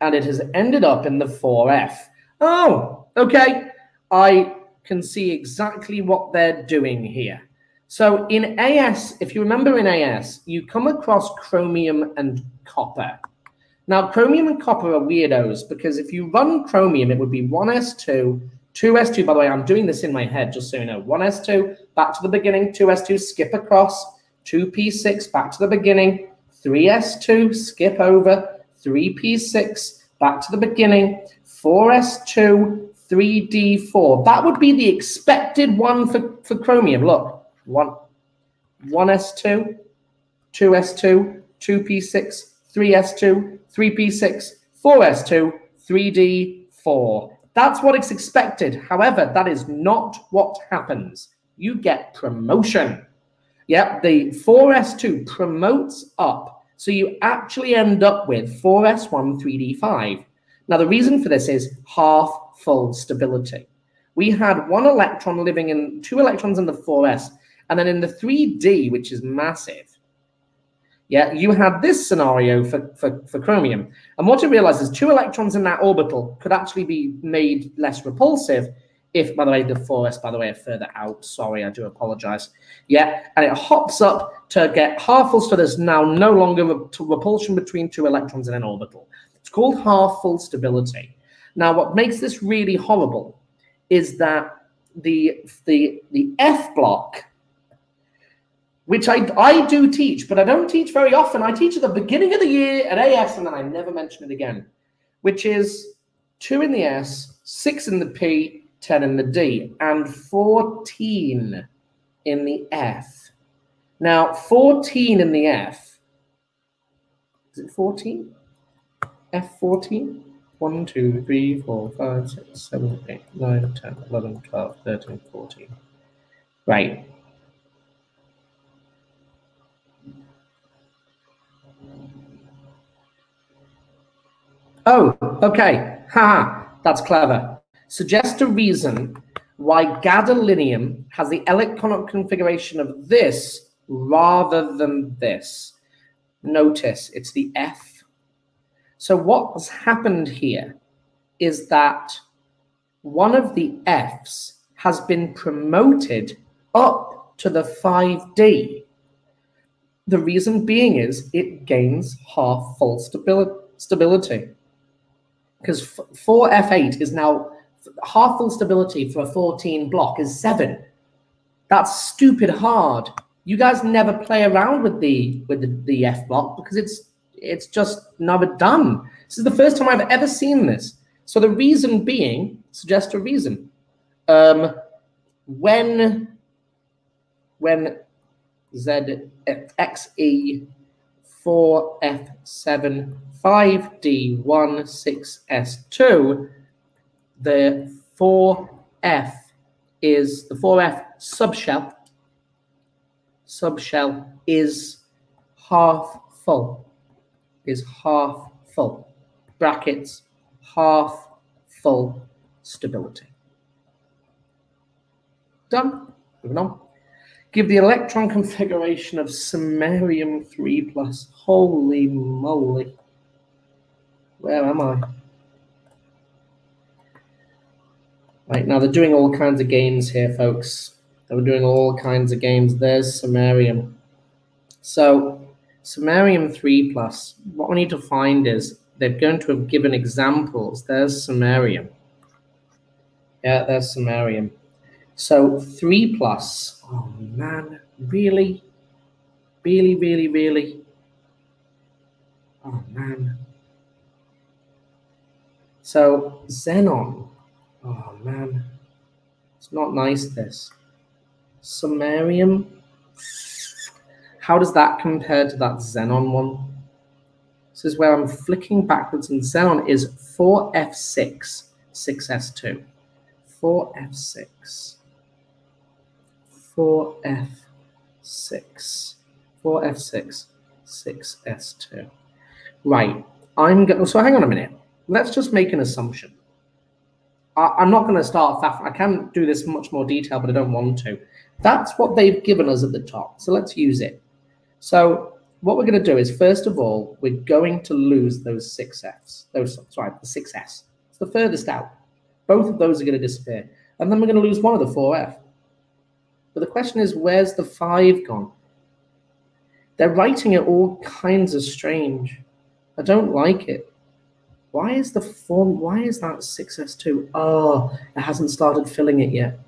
and it has ended up in the 4F. Oh, okay. I can see exactly what they're doing here. So in AS, if you remember in AS, you come across chromium and copper. Now, chromium and copper are weirdos because if you run chromium, it would be 1s2, 2s2. By the way, I'm doing this in my head, just so you know. 1s2, back to the beginning, 2s2, skip across, 2p6, back to the beginning, 3s2, skip over, 3p6, back to the beginning, 4s2, 3d4. That would be the expected one for, for chromium. Look, one, 1s2, 2s2, 2p6, 3s2, 3p6, 4s2, 3d4. That's what is expected. However, that is not what happens. You get promotion. Yep, the 4s2 promotes up. So you actually end up with 4s1, 3d5. Now, the reason for this is half full stability. We had one electron living in two electrons in the 4s, and then in the 3d, which is massive, yeah, you had this scenario for, for, for chromium. And what you realize is two electrons in that orbital could actually be made less repulsive if, by the way, the 4s, by the way, are further out. Sorry, I do apologize. Yeah, and it hops up to get half full, so there's now no longer repulsion between two electrons in an orbital. It's called half full stability. Now, what makes this really horrible is that the the the F block, which I I do teach, but I don't teach very often. I teach at the beginning of the year at AS, and then I never mention it again, which is two in the S, six in the P, ten in the D, and fourteen in the F. Now, fourteen in the F. Is it fourteen? F fourteen. 1, 2, 3, 4, 5, 6, 7, 8, 9, 10, 11, 12, 13, 14. Right. Oh, okay. Ha, that's clever. Suggest a reason why gadolinium has the electronic configuration of this rather than this. Notice it's the F so what has happened here is that one of the Fs has been promoted up to the 5D. The reason being is it gains half full stabi- stability. Because 4F8 is now half full stability for a 14 block is 7. That's stupid hard. You guys never play around with the with the, the F block because it's it's just never done. This is the first time I've ever seen this. So the reason being, suggest a reason. Um, when when Z XE 4F7 5D1 6S2, the 4F is the 4F subshell. Subshell is half full. Is half full. Brackets half full stability. Done. Moving on. Give the electron configuration of samarium 3 plus. Holy moly. Where am I? Right, now they're doing all kinds of games here, folks. They were doing all kinds of games. There's samarium. So, samarium 3 plus, what we need to find is they're going to have given examples. There's samarium. Yeah, there's samarium. So 3 plus. Oh, man. Really? Really, really, really? Oh, man. So xenon. Oh, man. It's not nice, this. Samarium. How does that compare to that xenon one? This is where I'm flicking backwards, and xenon is 4F6, 6S2. 4F6. 4F6. 4F6, 6S2. Right. I'm going. So hang on a minute. Let's just make an assumption. I, am not going to start that. I can do this much more detail, but I don't want to. That's what they've given us at the top. So let's use it. So what we're going to do is, first of all, we're going to lose those six Fs. Those, sorry, the six S. It's the furthest out. Both of those are going to disappear. And then we're going to lose one of the four F. But the question is, where's the five gone? They're writing it all kinds of strange. I don't like it. Why is the form, why is that 6S2? Oh, it hasn't started filling it yet.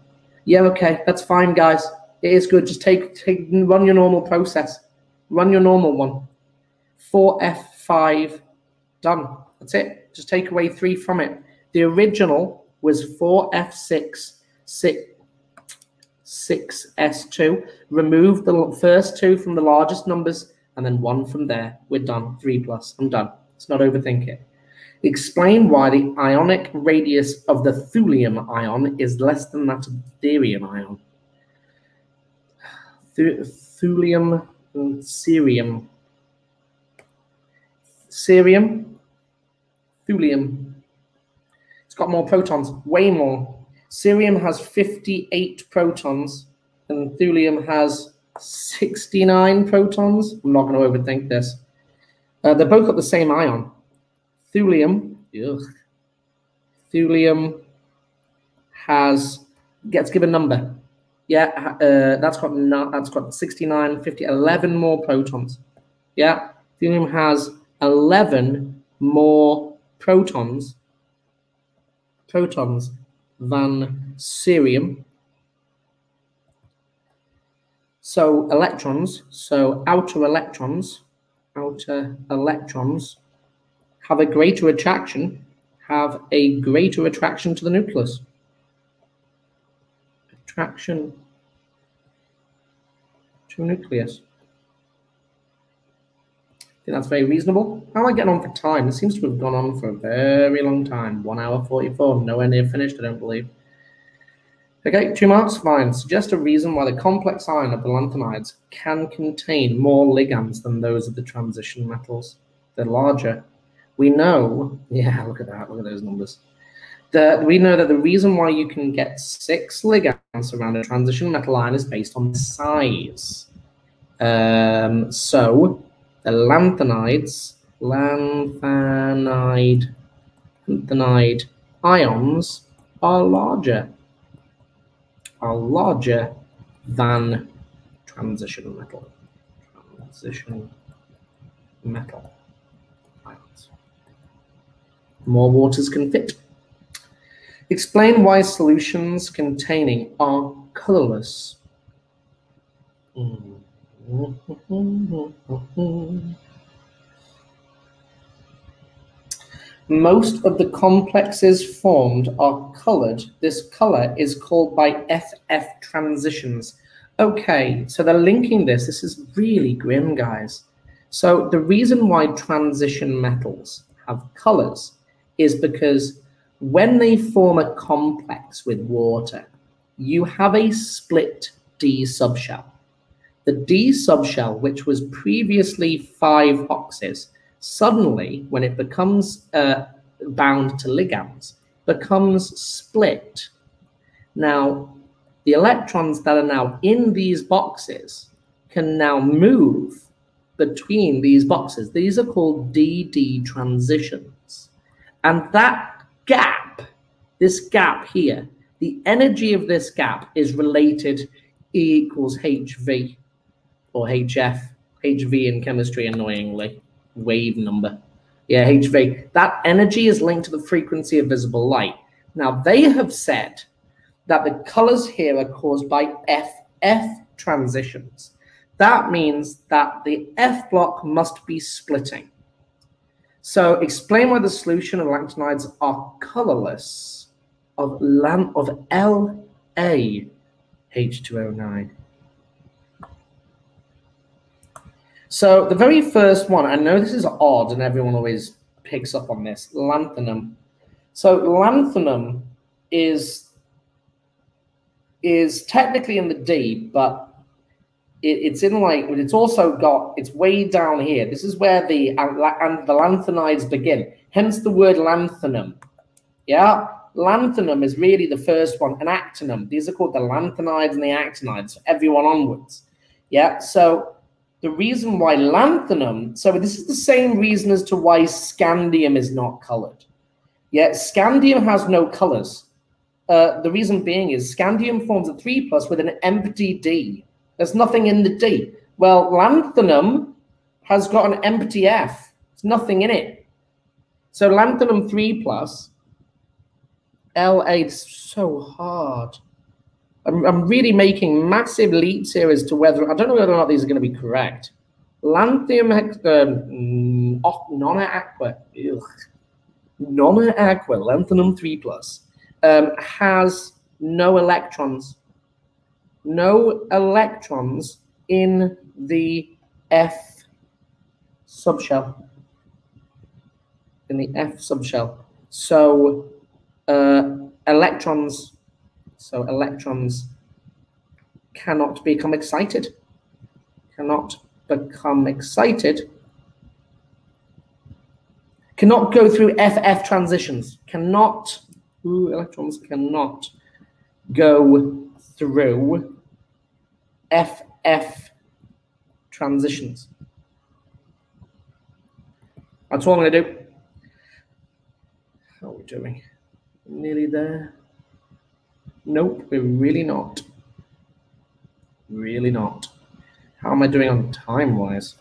Yeah, okay, that's fine, guys. It is good. Just take, take run your normal process. Run your normal one. 4F5, done. That's it. Just take away three from it. The original was 4F6, 6, 6S2. Remove the first two from the largest numbers and then one from there. We're done. 3 plus. I'm done. Let's not overthink it. Explain why the ionic radius of the thulium ion is less than that of the cerium ion. thulium and cerium. Cerium, thulium. It's got more protons, way more. Cerium has 58 protons and thulium has 69 protons. I'm not going to overthink this. Uh, they're both got the same ion. Thulium, ugh, thulium has gets given number. Yeah, uh, that's got that's got 69, 50, 11 more protons. Yeah, thulium has 11 more protons protons than cerium. So electrons, so outer electrons, outer electrons have a greater attraction, have a greater attraction to the nucleus. Attraction to nucleus. I think that's very reasonable. How am I getting on for time? This seems to have gone on for a very long time. One hour 44, nowhere near finished, I don't believe. Okay, two marks, fine. Suggest a reason why the complex ion of the lanthanides can contain more ligands than those of the transition metals. They're larger. We know, yeah, look at that, look at those numbers. That we know that the reason why you can get six ligands around a transition metal ion is based on size. Um, so the lanthanides, lanthanide, lanthanide ions are larger, are larger than transition metal. transition metal. More waters can fit. Explain why solutions containing are colorless. Most of the complexes formed are colored. This color is called by FF transitions. Okay, so they're linking this. This is really grim, guys. So the reason why transition metals have colors is because when they form a complex with water, you have a split D subshell. The D subshell, which was previously five oxys, suddenly, when it becomes uh, bound to ligands, becomes split. Now, the electrons that are now in these boxes can now move between these boxes. These are called DD transitions. And that gap, this gap here, the energy of this gap is related E equals HV or HF, HV in chemistry, annoyingly, wave number. Yeah, HV. That energy is linked to the frequency of visible light. Now, they have said that the colors here are caused by FF transitions. That means that the F block must be splitting. So explain why the solution of lanthanides are colorless of, lam of La H209. So the very first one, I know this is odd and everyone always picks up on this, lanthanum. So lanthanum is is technically in the D, but it's in like, but it's also got, it's way down here. This is where the, and the lanthanides begin. Hence the word lanthanum. Yeah, lanthanum is really the first one, and actinum. These are called the lanthanides and the actinides, everyone onwards. Yeah, so the reason why lanthanum, so this is the same reason as to why scandium is not colored. Yeah, scandium has no colors. Uh, the reason being is scandium forms a 3 plus with an empty D. There's nothing in the D. Well, lanthanum has got an empty F. There's nothing in it. So lanthanum 3 plus, La is so hard. I'm, I'm really making massive leaps here as to whether, I don't know whether or not these are going to be correct. Lanthanum, um, oh, non-aqua, non-aqua, lanthanum 3 plus, um, has no electrons. No electrons in the F subshell. In the F subshell. So uh, electrons so electrons cannot become excited, cannot become excited, cannot go through FF transitions, cannot, ooh, electrons cannot go through FF transitions. That's all I'm going to do. How are we doing? Nearly there. Nope, we're really not. Really not. How am I doing on time-wise?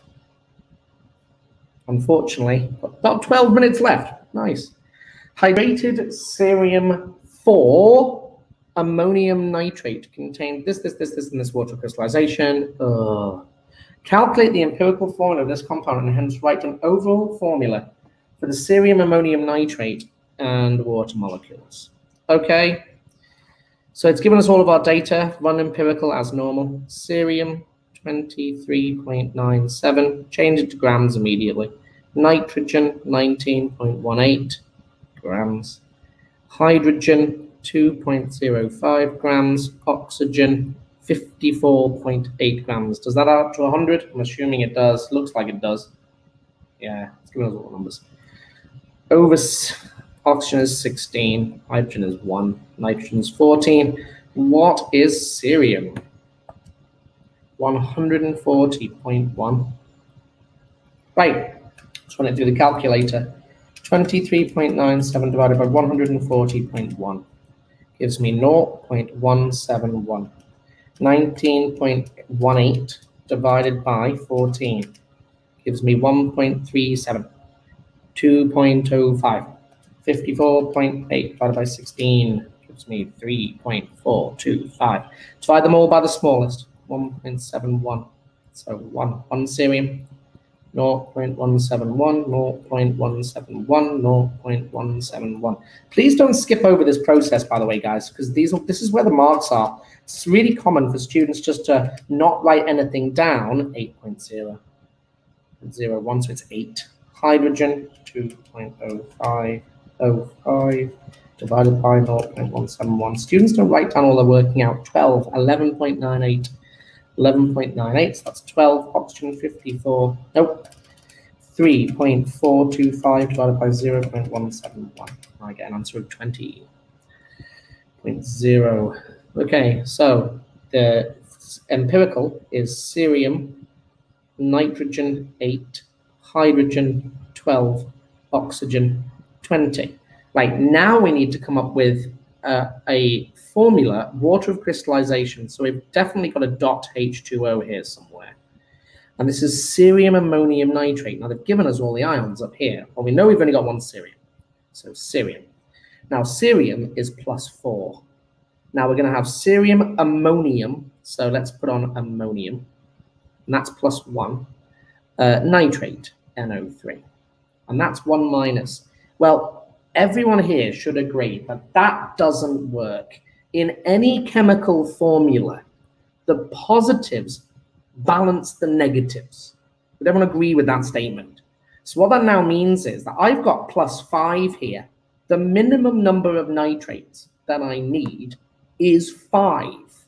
Unfortunately, about 12 minutes left. Nice. Hydrated cerium 4 ammonium nitrate contained this, this, this, this, and this water crystallization. Ugh. Calculate the empirical formula of this compound and hence write an overall formula for the cerium ammonium nitrate and water molecules. Okay. So it's given us all of our data, run empirical as normal. Cerium 23.97, change it to grams immediately. Nitrogen 19.18 grams. Hydrogen 2.05 grams. Oxygen 54.8 grams. Does that add up to 100? I'm assuming it does. Looks like it does. Yeah, it's giving us all numbers. Over Oxygen is 16, hydrogen is 1, nitrogen is 14. What is cerium? 140.1. Right, just want to do the calculator. 23.97 divided by 140.1 gives me 0.171. 19.18 divided by 14 gives me 1.37, 2.05, 54.8 divided by 16 gives me 3.425. Divide them all by the smallest, 1.71. So 1, 1 cerium, 0.171, 0.171, 0.171. Please don't skip over this process, by the way, guys, because these this is where the marks are. It's really common for students just to not write anything down. 8.0, 0.01, so it's 8. Hydrogen, 2.0505 divided by 0.171. Students don't write down all they're working out. 12, 11.98, 11.98, so that's 12. Oxygen, 54, nope. 3.425 divided by 0.171. I get an answer of 20.0. Okay, so the empirical is cerium, nitrogen 8, hydrogen 12, oxygen 20. Right, now we need to come up with uh, a formula, water of crystallization. So we've definitely got a dot H2O here somewhere. And this is cerium ammonium nitrate. Now they've given us all the ions up here. Well, we know we've only got one cerium. So cerium. Now cerium is plus four. Now we're going to have cerium ammonium. So let's put on ammonium. And that's plus one. Uh, nitrate, NO3. And that's one minus. Well, everyone here should agree that that doesn't work. In any chemical formula, the positives balance the negatives. Would everyone agree with that statement? So what that now means is that I've got plus five here. The minimum number of nitrates that I need is five.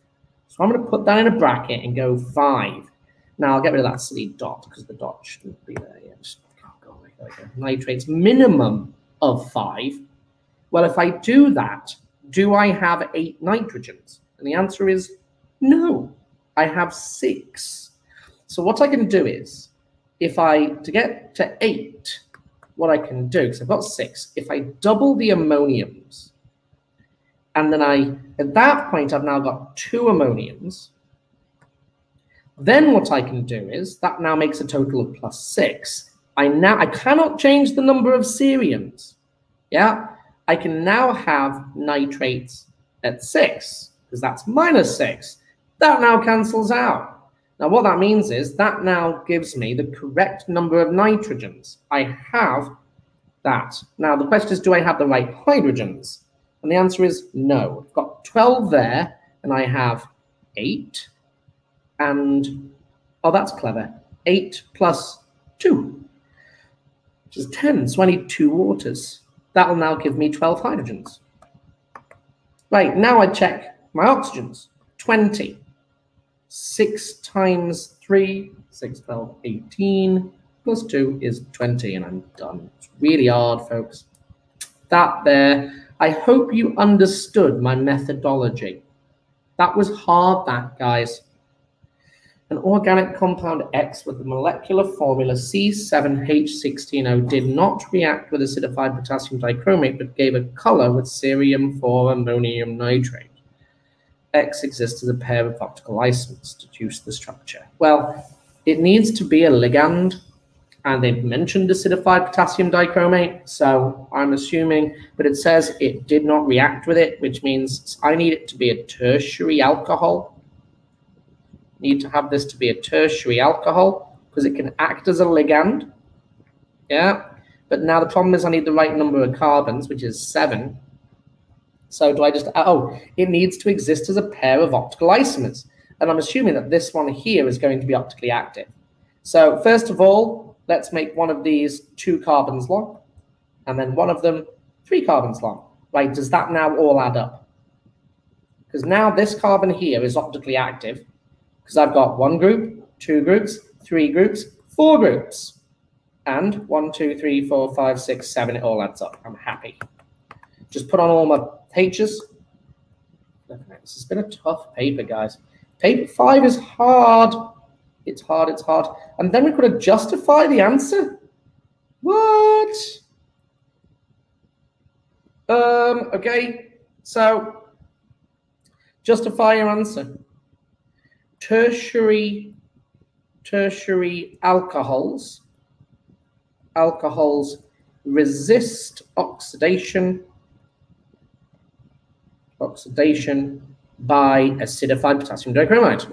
So I'm going to put that in a bracket and go five. Now I'll get rid of that silly dot because the dot shouldn't be there. Just oh, go away. There. Nitrates minimum of five. Well, if I do that, do I have eight nitrogens? And the answer is no. I have six. So what I can do is, if I, to get to eight, what I can do, because I've got six, if I double the ammoniums, and then I, at that point, I've now got two ammoniums. Then what I can do is, that now makes a total of plus six. I now, I cannot change the number of ceriums. Yeah, I can now have nitrates at six, because that's minus six. That now cancels out. Now what that means is that now gives me the correct number of nitrogens. I have that. Now the question is, do I have the right hydrogens? And the answer is no. I've got 12 there, and I have 8. And, oh, that's clever. 8 plus 2, which is 10. So I need two waters. That will now give me 12 hydrogens. Right, now I check my oxygens. 20. 6 times 3, 6, 12, 18, plus 2 is 20, and I'm done. It's really hard, folks. That there I hope you understood my methodology. That was hard, that, guys. An organic compound X with the molecular formula C7H16O did not react with acidified potassium dichromate, but gave a color with cerium 4 ammonium nitrate. X exists as a pair of optical isomers to deduce the structure. Well, it needs to be a ligand and they've mentioned acidified potassium dichromate, so I'm assuming, but it says it did not react with it, which means I need it to be a tertiary alcohol. Need to have this to be a tertiary alcohol because it can act as a ligand. Yeah, but now the problem is I need the right number of carbons, which is seven. So do I just, oh, it needs to exist as a pair of optical isomers. And I'm assuming that this one here is going to be optically active. So first of all, let's make one of these two carbons long, and then one of them three carbons long. Right, does that now all add up? Because now this carbon here is optically active, because I've got one group, two groups, three groups, four groups. And one, two, three, four, five, six, seven, it all adds up. I'm happy. Just put on all my H's. This has been a tough paper, guys. Paper five is hard. It's hard, it's hard. And then we've got to justify the answer? What? Um, okay, so justify your answer. Tertiary tertiary alcohols. Alcohols resist oxidation oxidation by acidified potassium dichromate.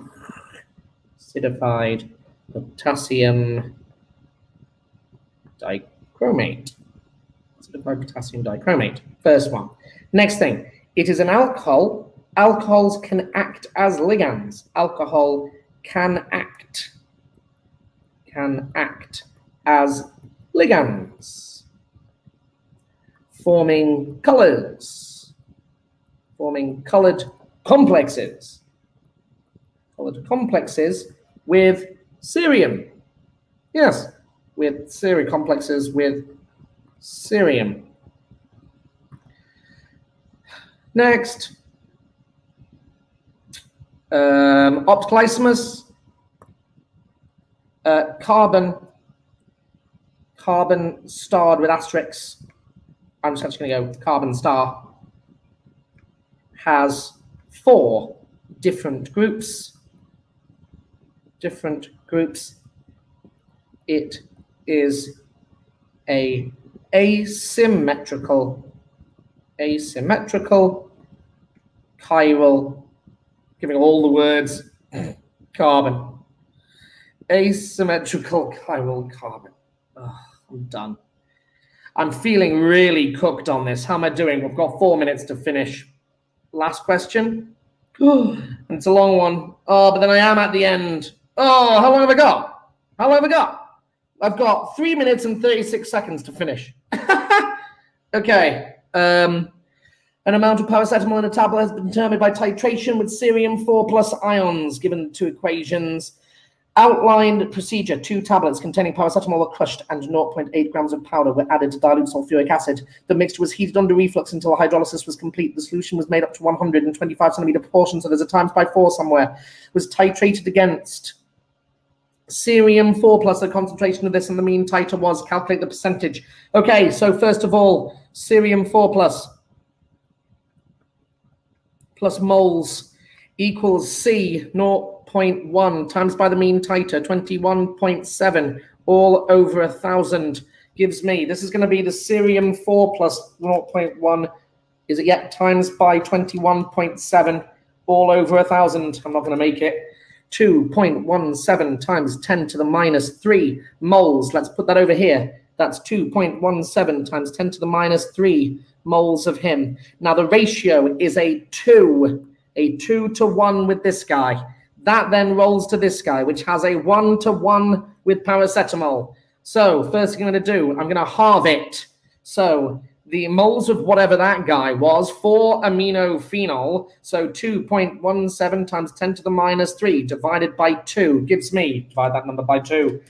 Acidified potassium dichromate. Acidified potassium dichromate. First one. Next thing. It is an alcohol. Alcohols can act as ligands. Alcohol can act can act as ligands, forming colors, forming colored complexes, colored complexes with cerium. Yes, with cerium complexes with cerium. Next, um, isomers, uh, carbon, carbon starred with asterisks. I'm just going to go carbon star has four different groups. Different groups. It is a asymmetrical, asymmetrical chiral, giving all the words carbon asymmetrical chiral carbon. Oh, I'm done. I'm feeling really cooked on this. How am I doing? We've got four minutes to finish. Last question. and <sighs> it's a long one. Oh, but then I am at the end. Oh, how long have I got? How long have I got? I've got three minutes and 36 seconds to finish. <laughs> okay. Um, an amount of paracetamol in a tablet has been determined by titration with cerium 4 plus ions, given the two equations. Outlined procedure, two tablets containing paracetamol were crushed and 0.8 grams of powder were added to dilute sulfuric acid. The mixture was heated under reflux until hydrolysis was complete. The solution was made up to 125 centimeter proportions, so there's a times by four somewhere. Was titrated against cerium 4 plus the concentration of this and the mean titer was. Calculate the percentage. Okay, so first of all, cerium 4 plus plus moles equals C 0.1 times by the mean titer, 21.7 all over a thousand gives me, this is going to be the cerium 4 plus 0.1, is it yet, times by 21.7 all over a thousand. I'm not going to make it. 2.17 times 10 to the minus 3 moles. Let's put that over here. That's 2.17 times 10 to the minus 3 moles of him. Now the ratio is a 2, a 2 to 1 with this guy. That then rolls to this guy, which has a one to one with paracetamol. So first thing I'm going to do, I'm going to halve it. So the moles of whatever that guy was, 4 amino phenol, so 2.17 times 10 to the minus 3 divided by 2 gives me, divide that number by 2,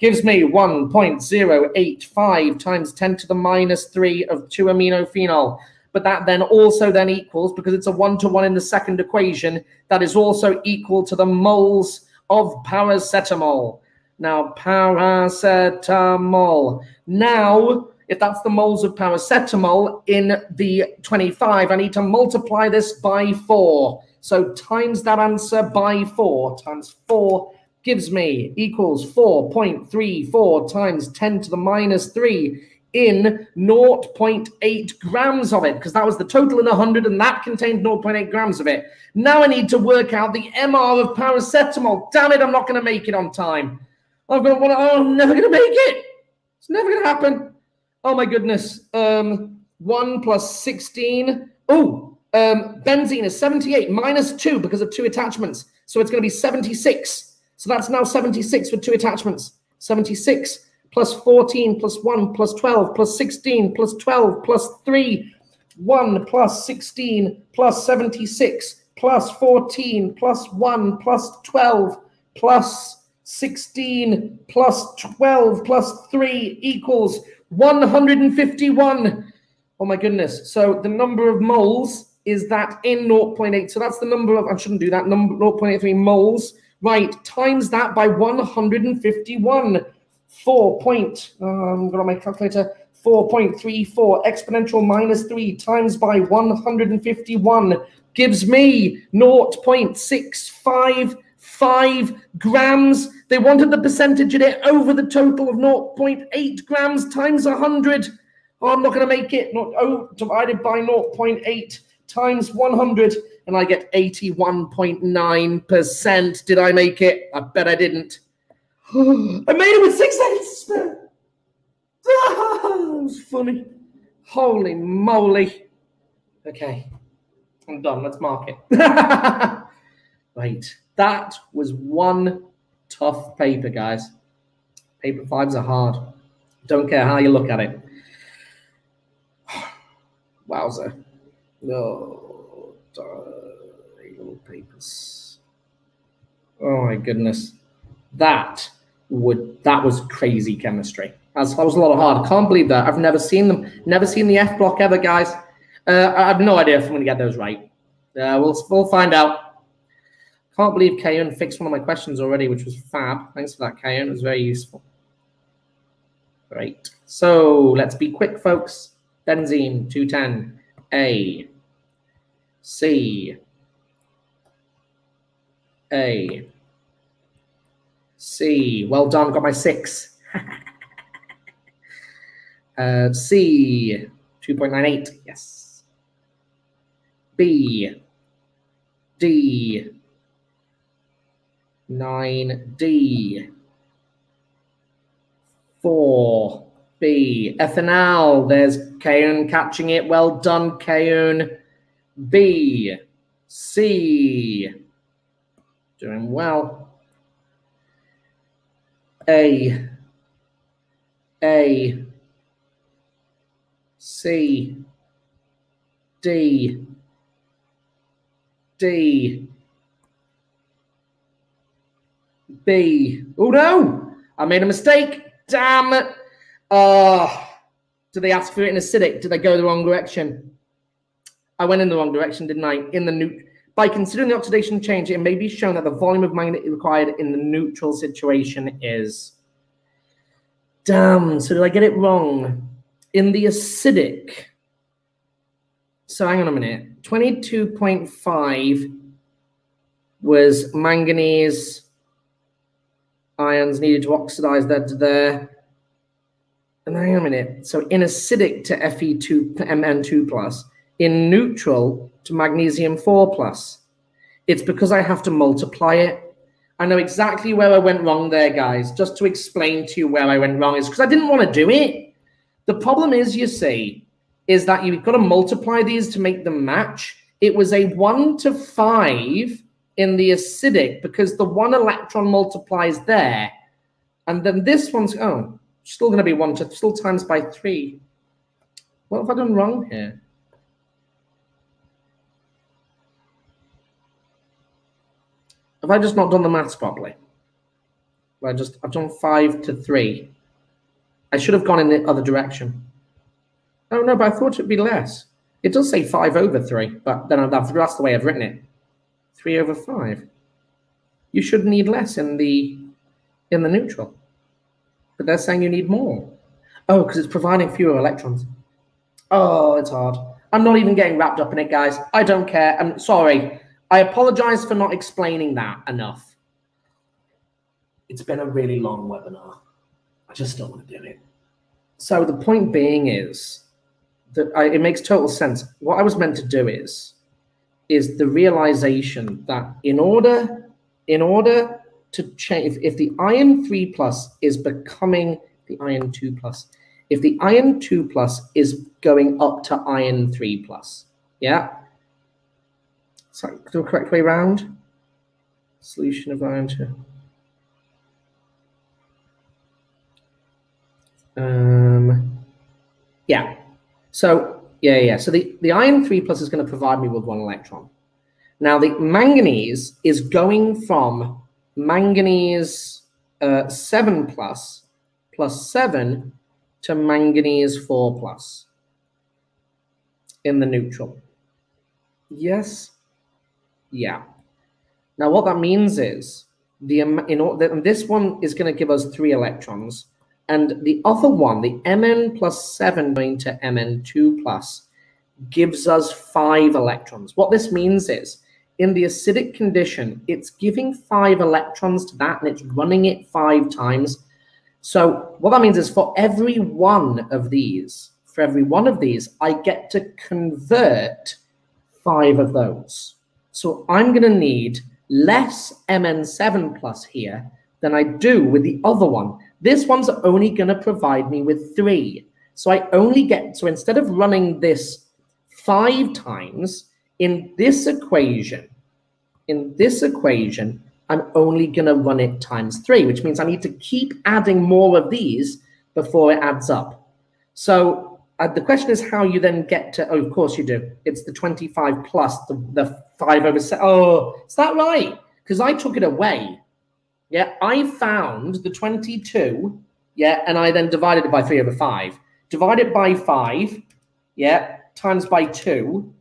gives me 1.085 times 10 to the minus 3 of 2 amino phenol but that then also then equals, because it's a one-to-one in the second equation, that is also equal to the moles of paracetamol. Now, paracetamol. Now, if that's the moles of paracetamol in the 25, I need to multiply this by 4. So times that answer by 4 times 4 gives me equals 4.34 times 10 to the minus 3 in 0.8 grams of it because that was the total in 100 and that contained 0.8 grams of it. Now I need to work out the MR of paracetamol. Damn it, I'm not going to make it on time. I'm going to want to, oh, I'm never going to make it. It's never going to happen. Oh my goodness. Um, 1 plus 16. Oh, um, benzene is 78 minus 2 because of two attachments. So it's going to be 76. So that's now 76 with two attachments. 76 plus 14 plus 1 plus 12 plus 16 plus 12 plus 3, 1 plus 16 plus 76 plus 14 plus 1 plus 12 plus 16 plus 12 plus 3 equals 151. Oh my goodness. So the number of moles is that in 0.8. So that's the number of, I shouldn't do that, number 0.83 moles. Right, times that by 151 4 point, um, got on my calculator, 4.34 exponential minus 3 times by 151 gives me 0.655 0.5 grams. They wanted the percentage in it over the total of 0.8 grams times 100. Oh, I'm not going to make it. Not oh, divided by 0.8 times 100, and I get 81.9%. Did I make it? I bet I didn't. <gasps> I made it with six seconds spare. <laughs> that was funny. Holy moly. Okay. I'm done. Let's mark it. <laughs> right. That was one tough paper, guys. Paper fives are hard. Don't care how you look at it. <sighs> Wowzer. No. Papers. Oh my goodness. That would that was crazy chemistry. That's, that was a lot of hard. I can't believe that. I've never seen them. Never seen the F block ever, guys. Uh, I have no idea if I'm going to get those right. Uh, we'll, we'll find out. Can't believe Kayun fixed one of my questions already, which was fab. Thanks for that, Kayun. It was very useful. Great. So let's be quick, folks. Benzene 210, A, C, A, C. Well done. Got my six. <laughs> uh, C, 2.98. Yes. B, D, 9D, 4, B, ethanol. There's Kayun catching it. Well done, Kayun. B, C, doing well. A, A, C, D, D, B. Oh no, I made a mistake. Damn it. Uh, did they ask for it in acidic? Did they go the wrong direction? I went in the wrong direction, didn't I? In the new by considering the oxidation change, it may be shown that the volume of manganate required in the neutral situation is. Damn, so did I get it wrong? In the acidic, so hang on a minute, 22.5 was manganese ions needed to oxidize that to there. And hang on a minute, so in acidic to Fe2, Mn2 plus, in neutral to manganese 4 plus. It's because I have to multiply it. I know exactly where I went wrong there, guys. Just to explain to you where I went wrong is because I didn't want to do it. The problem is, you see, is that you've got to multiply these to make them match. It was a 1 to 5 in the acidic because the one electron multiplies there. And then this one's, oh, still going to be 1 to, still times by 3. What have I done wrong here? Have I just not done the maths properly? I just I've done five to three. I should have gone in the other direction. Oh no, but I thought it'd be less. It does say five over three, but then that's the way I've written it. Three over five. You should need less in the in the neutral. But they're saying you need more. Oh, because it's providing fewer electrons. Oh, it's hard. I'm not even getting wrapped up in it, guys. I don't care. I'm sorry. I apologize for not explaining that enough. It's been a really long webinar. I just don't want to do it. So the point being is that I, it makes total sense. What I was meant to do is, is the realization that in order, in order to change, if, if the iron three plus is becoming the iron two plus, if the iron two plus is going up to iron three plus, yeah, sorry, the correct way around. Solution of iron to. Um, yeah. So yeah, yeah. So the, the iron three plus is going to provide me with one electron. Now the manganese is going from manganese uh, seven plus plus seven to manganese four plus in the neutral. Yes, yeah. Now, what that means is the in all this one is going to give us three electrons, and the other one, the Mn plus seven going to Mn2 plus, gives us five electrons. What this means is in the acidic condition, it's giving five electrons to that and it's running it five times. So what that means is for every one of these, for every one of these, I get to convert five of those. So I'm going to need less MN7 plus here than I do with the other one. This one's only going to provide me with three. So I only get, so instead of running this five times in this equation, in this equation, I'm only going to run it times three, which means I need to keep adding more of these before it adds up. So uh, the question is how you then get to, oh, of course you do. It's the 25 plus the, the 5 over 7. Oh, is that right? Because I took it away. Yeah, I found the 22, yeah, and I then divided it by 3 over 5. Divide it by 5, yeah, times by 2,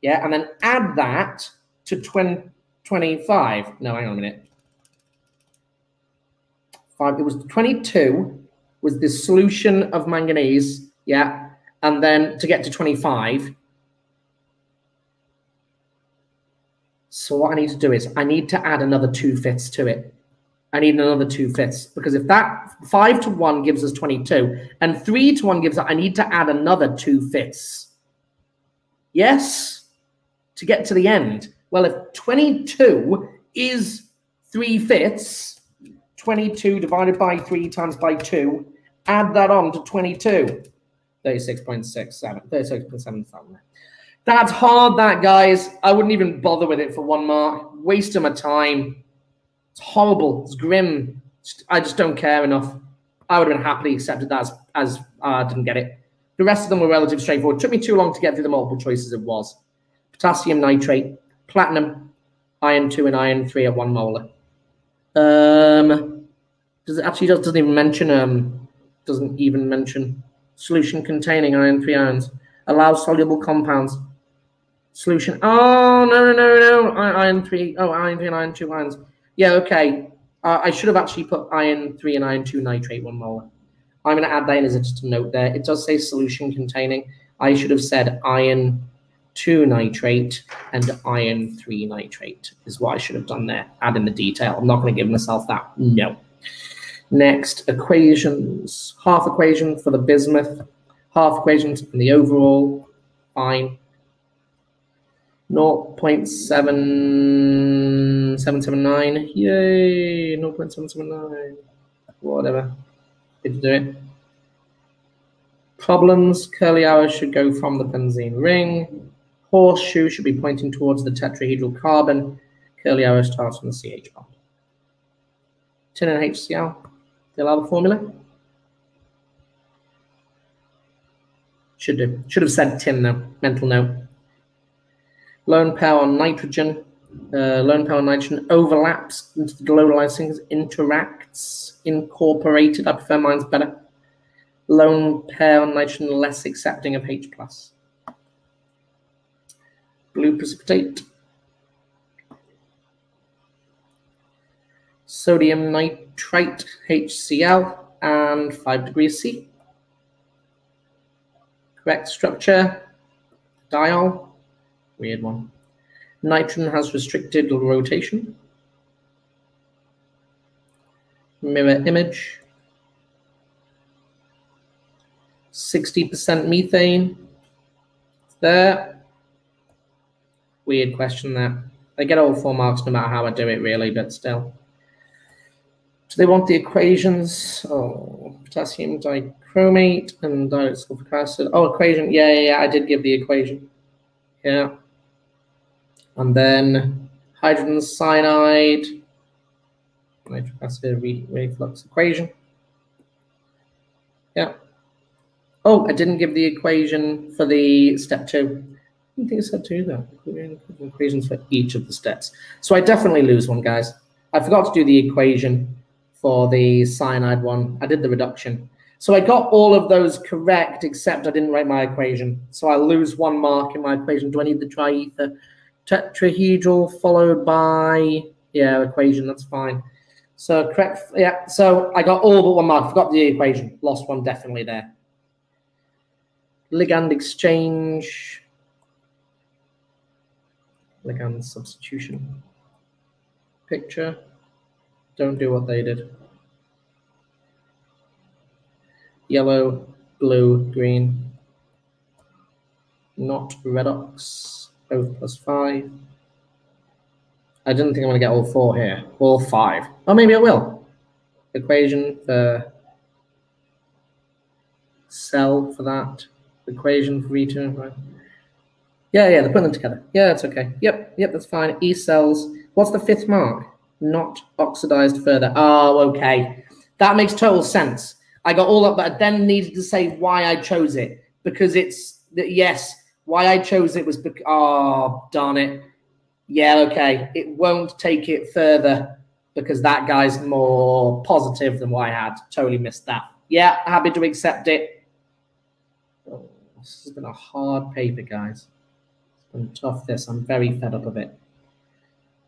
yeah, and then add that to 20, 25. No, hang on a minute. Five, it was 22 was the solution of manganese, yeah, and then to get to 25. So what I need to do is I need to add another two fifths to it. I need another two fifths because if that five to one gives us 22 and three to one gives us, I need to add another two fifths. Yes, to get to the end. Well, if 22 is three fifths, 22 divided by three times by two, add that on to 22. 36.67, 36.77. That's hard, that, guys. I wouldn't even bother with it for one mark. Waste of my time. It's horrible. It's grim. I just don't care enough. I would have been happily accepted that as, as I uh, didn't get it. The rest of them were relatively straightforward. It took me too long to get through the multiple choices it was. Potassium nitrate, platinum, iron 2 and iron 3 at 1 molar. Um, does it actually does, doesn't even mention um doesn't even mention solution containing iron 3 ions. Allows soluble compounds. Solution. Oh no no no no iron 3. Oh iron 3 and iron 2 ions. Yeah, okay. Uh, I should have actually put iron 3 and iron 2 nitrate 1 molar. I'm going to add that in as just a note there. It does say solution containing. I should have said iron 2 nitrate and iron 3 nitrate is what I should have done there. Add in the detail. I'm not going to give myself that. No. Next, equations. Half equation for the bismuth. Half equations for the overall. Fine. 0.7779. Yay, 0.779. Whatever. Did you do it? Problems. Curly arrows should go from the benzene ring. Horseshoe should be pointing towards the tetrahedral carbon. Curly arrow starts from the CH bond. Tin and HCl. The allow the formula? Should do. Should have said tin though. Mental note lone on nitrogen, uh, lone on nitrogen overlaps into the globalizing interacts, incorporated. I prefer mine's better. Lone pair on nitrogen less accepting of H plus. Blue precipitate. Sodium nitrite HCl and 5 degrees C. Correct structure, diol. Weird one. Nitrogen has restricted rotation. Mirror image. 60% methane. There. Weird question there. I get all four marks no matter how I do it, really, but still. Do they want the equations? Oh, potassium dichromate and disulfuric acid. Oh, equation. Yeah, yeah, yeah, I did give the equation. Yeah and then hydrogen cyanide, nitric acid re reflux equation. Yeah. Oh, I didn't give the equation for the step two. I think I said two though. Equations for each of the steps. So I definitely lose one, guys. I forgot to do the equation for the cyanide one. I did the reduction. So I got all of those correct, except I didn't write my equation. So I lose one mark in my equation. Do I need the triether? tetrahedral followed by yeah equation that's fine so correct yeah so i got all but one mark forgot the equation lost one definitely there ligand exchange Ligand substitution. Picture. Don't do what they did. Yellow, blue, green. Not redox. Both plus five. I didn't think I'm going to get all four here. All five. Or maybe I will. Equation for cell for that. Equation for return. Right. Yeah, yeah, they're putting them together. Yeah, that's okay. Yep, yep, that's fine. E cells. What's the fifth mark? Not oxidized further. Oh, okay. That makes total sense. I got all up, but I then needed to say why I chose it because it's that yes, why I chose it was because oh darn it. Yeah, okay. It won't take it further because that guy's more positive than what I had. Totally missed that. Yeah, happy to accept it. Oh, this has been a hard paper, guys. It's been tough. This I'm very fed up of it.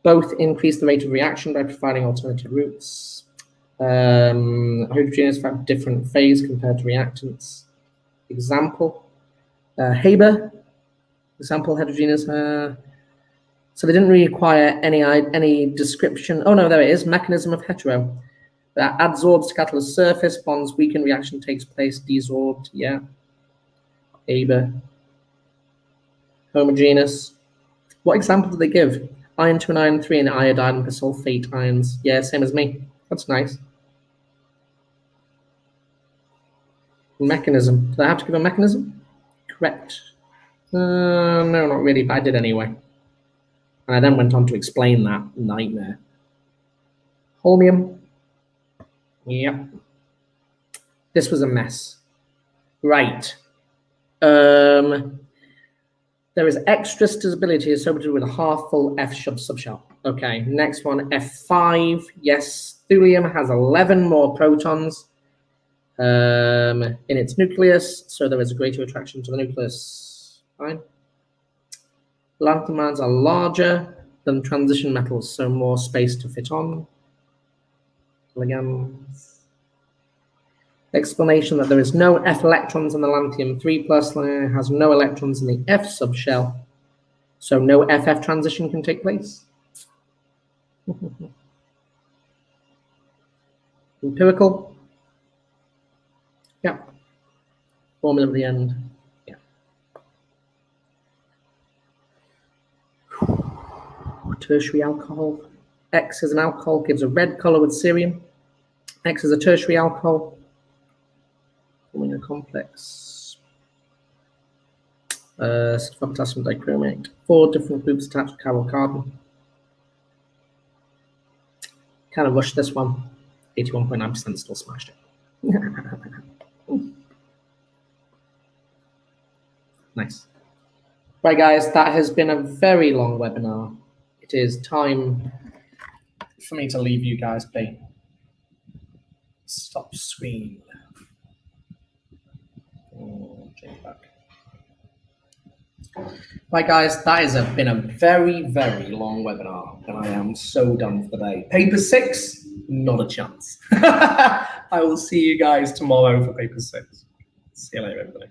Both increase the rate of reaction by providing alternative routes. Um, heterogeneous have different phase compared to reactants. Example, uh, Haber, example heterogeneous. Uh, so they didn't require any any description. Oh no, there it is. Mechanism of hetero. That adsorbs to catalyst surface, bonds weaken, reaction takes place, desorbed. Yeah. Haber. Homogeneous. What example do they give? Iron 2 and iron 3 and iodine and bisulfate ions. Yeah, same as me. That's nice. Mechanism. Do I have to give a mechanism? Correct. Uh, no, not really, but I did anyway. And I then went on to explain that nightmare. Holmium. Yep. This was a mess. Right. Um, there is extra stability associated with a half-full F sub subshell. Okay, next one, F5. Yes, thulium has 11 more protons um, in its nucleus, so there is a greater attraction to the nucleus. Fine. Lanthanides are larger than transition metals, so more space to fit on. Ligands. Explanation that there is no F electrons in the lanthanum 3 plus layer, has no electrons in the F subshell, so no FF transition can take place. <laughs> Empirical. Yeah. Formula at the end. Yeah. <sighs> Tertiary alcohol. X is an alcohol, gives a red color with cerium. X is a tertiary alcohol, complex. Uh, potassium dichromate. Four different groups attached to carbon. Kind of rushed this one. 81.9% still smashed it. <laughs> Nice. Right, guys, that has been a very long webinar. It is time for me to leave you guys be. Stop screen. Right, guys, that has been a very, very long webinar, and I am so done for the day. Paper six, not a chance. <laughs> I will see you guys tomorrow for paper six. See you later, everybody.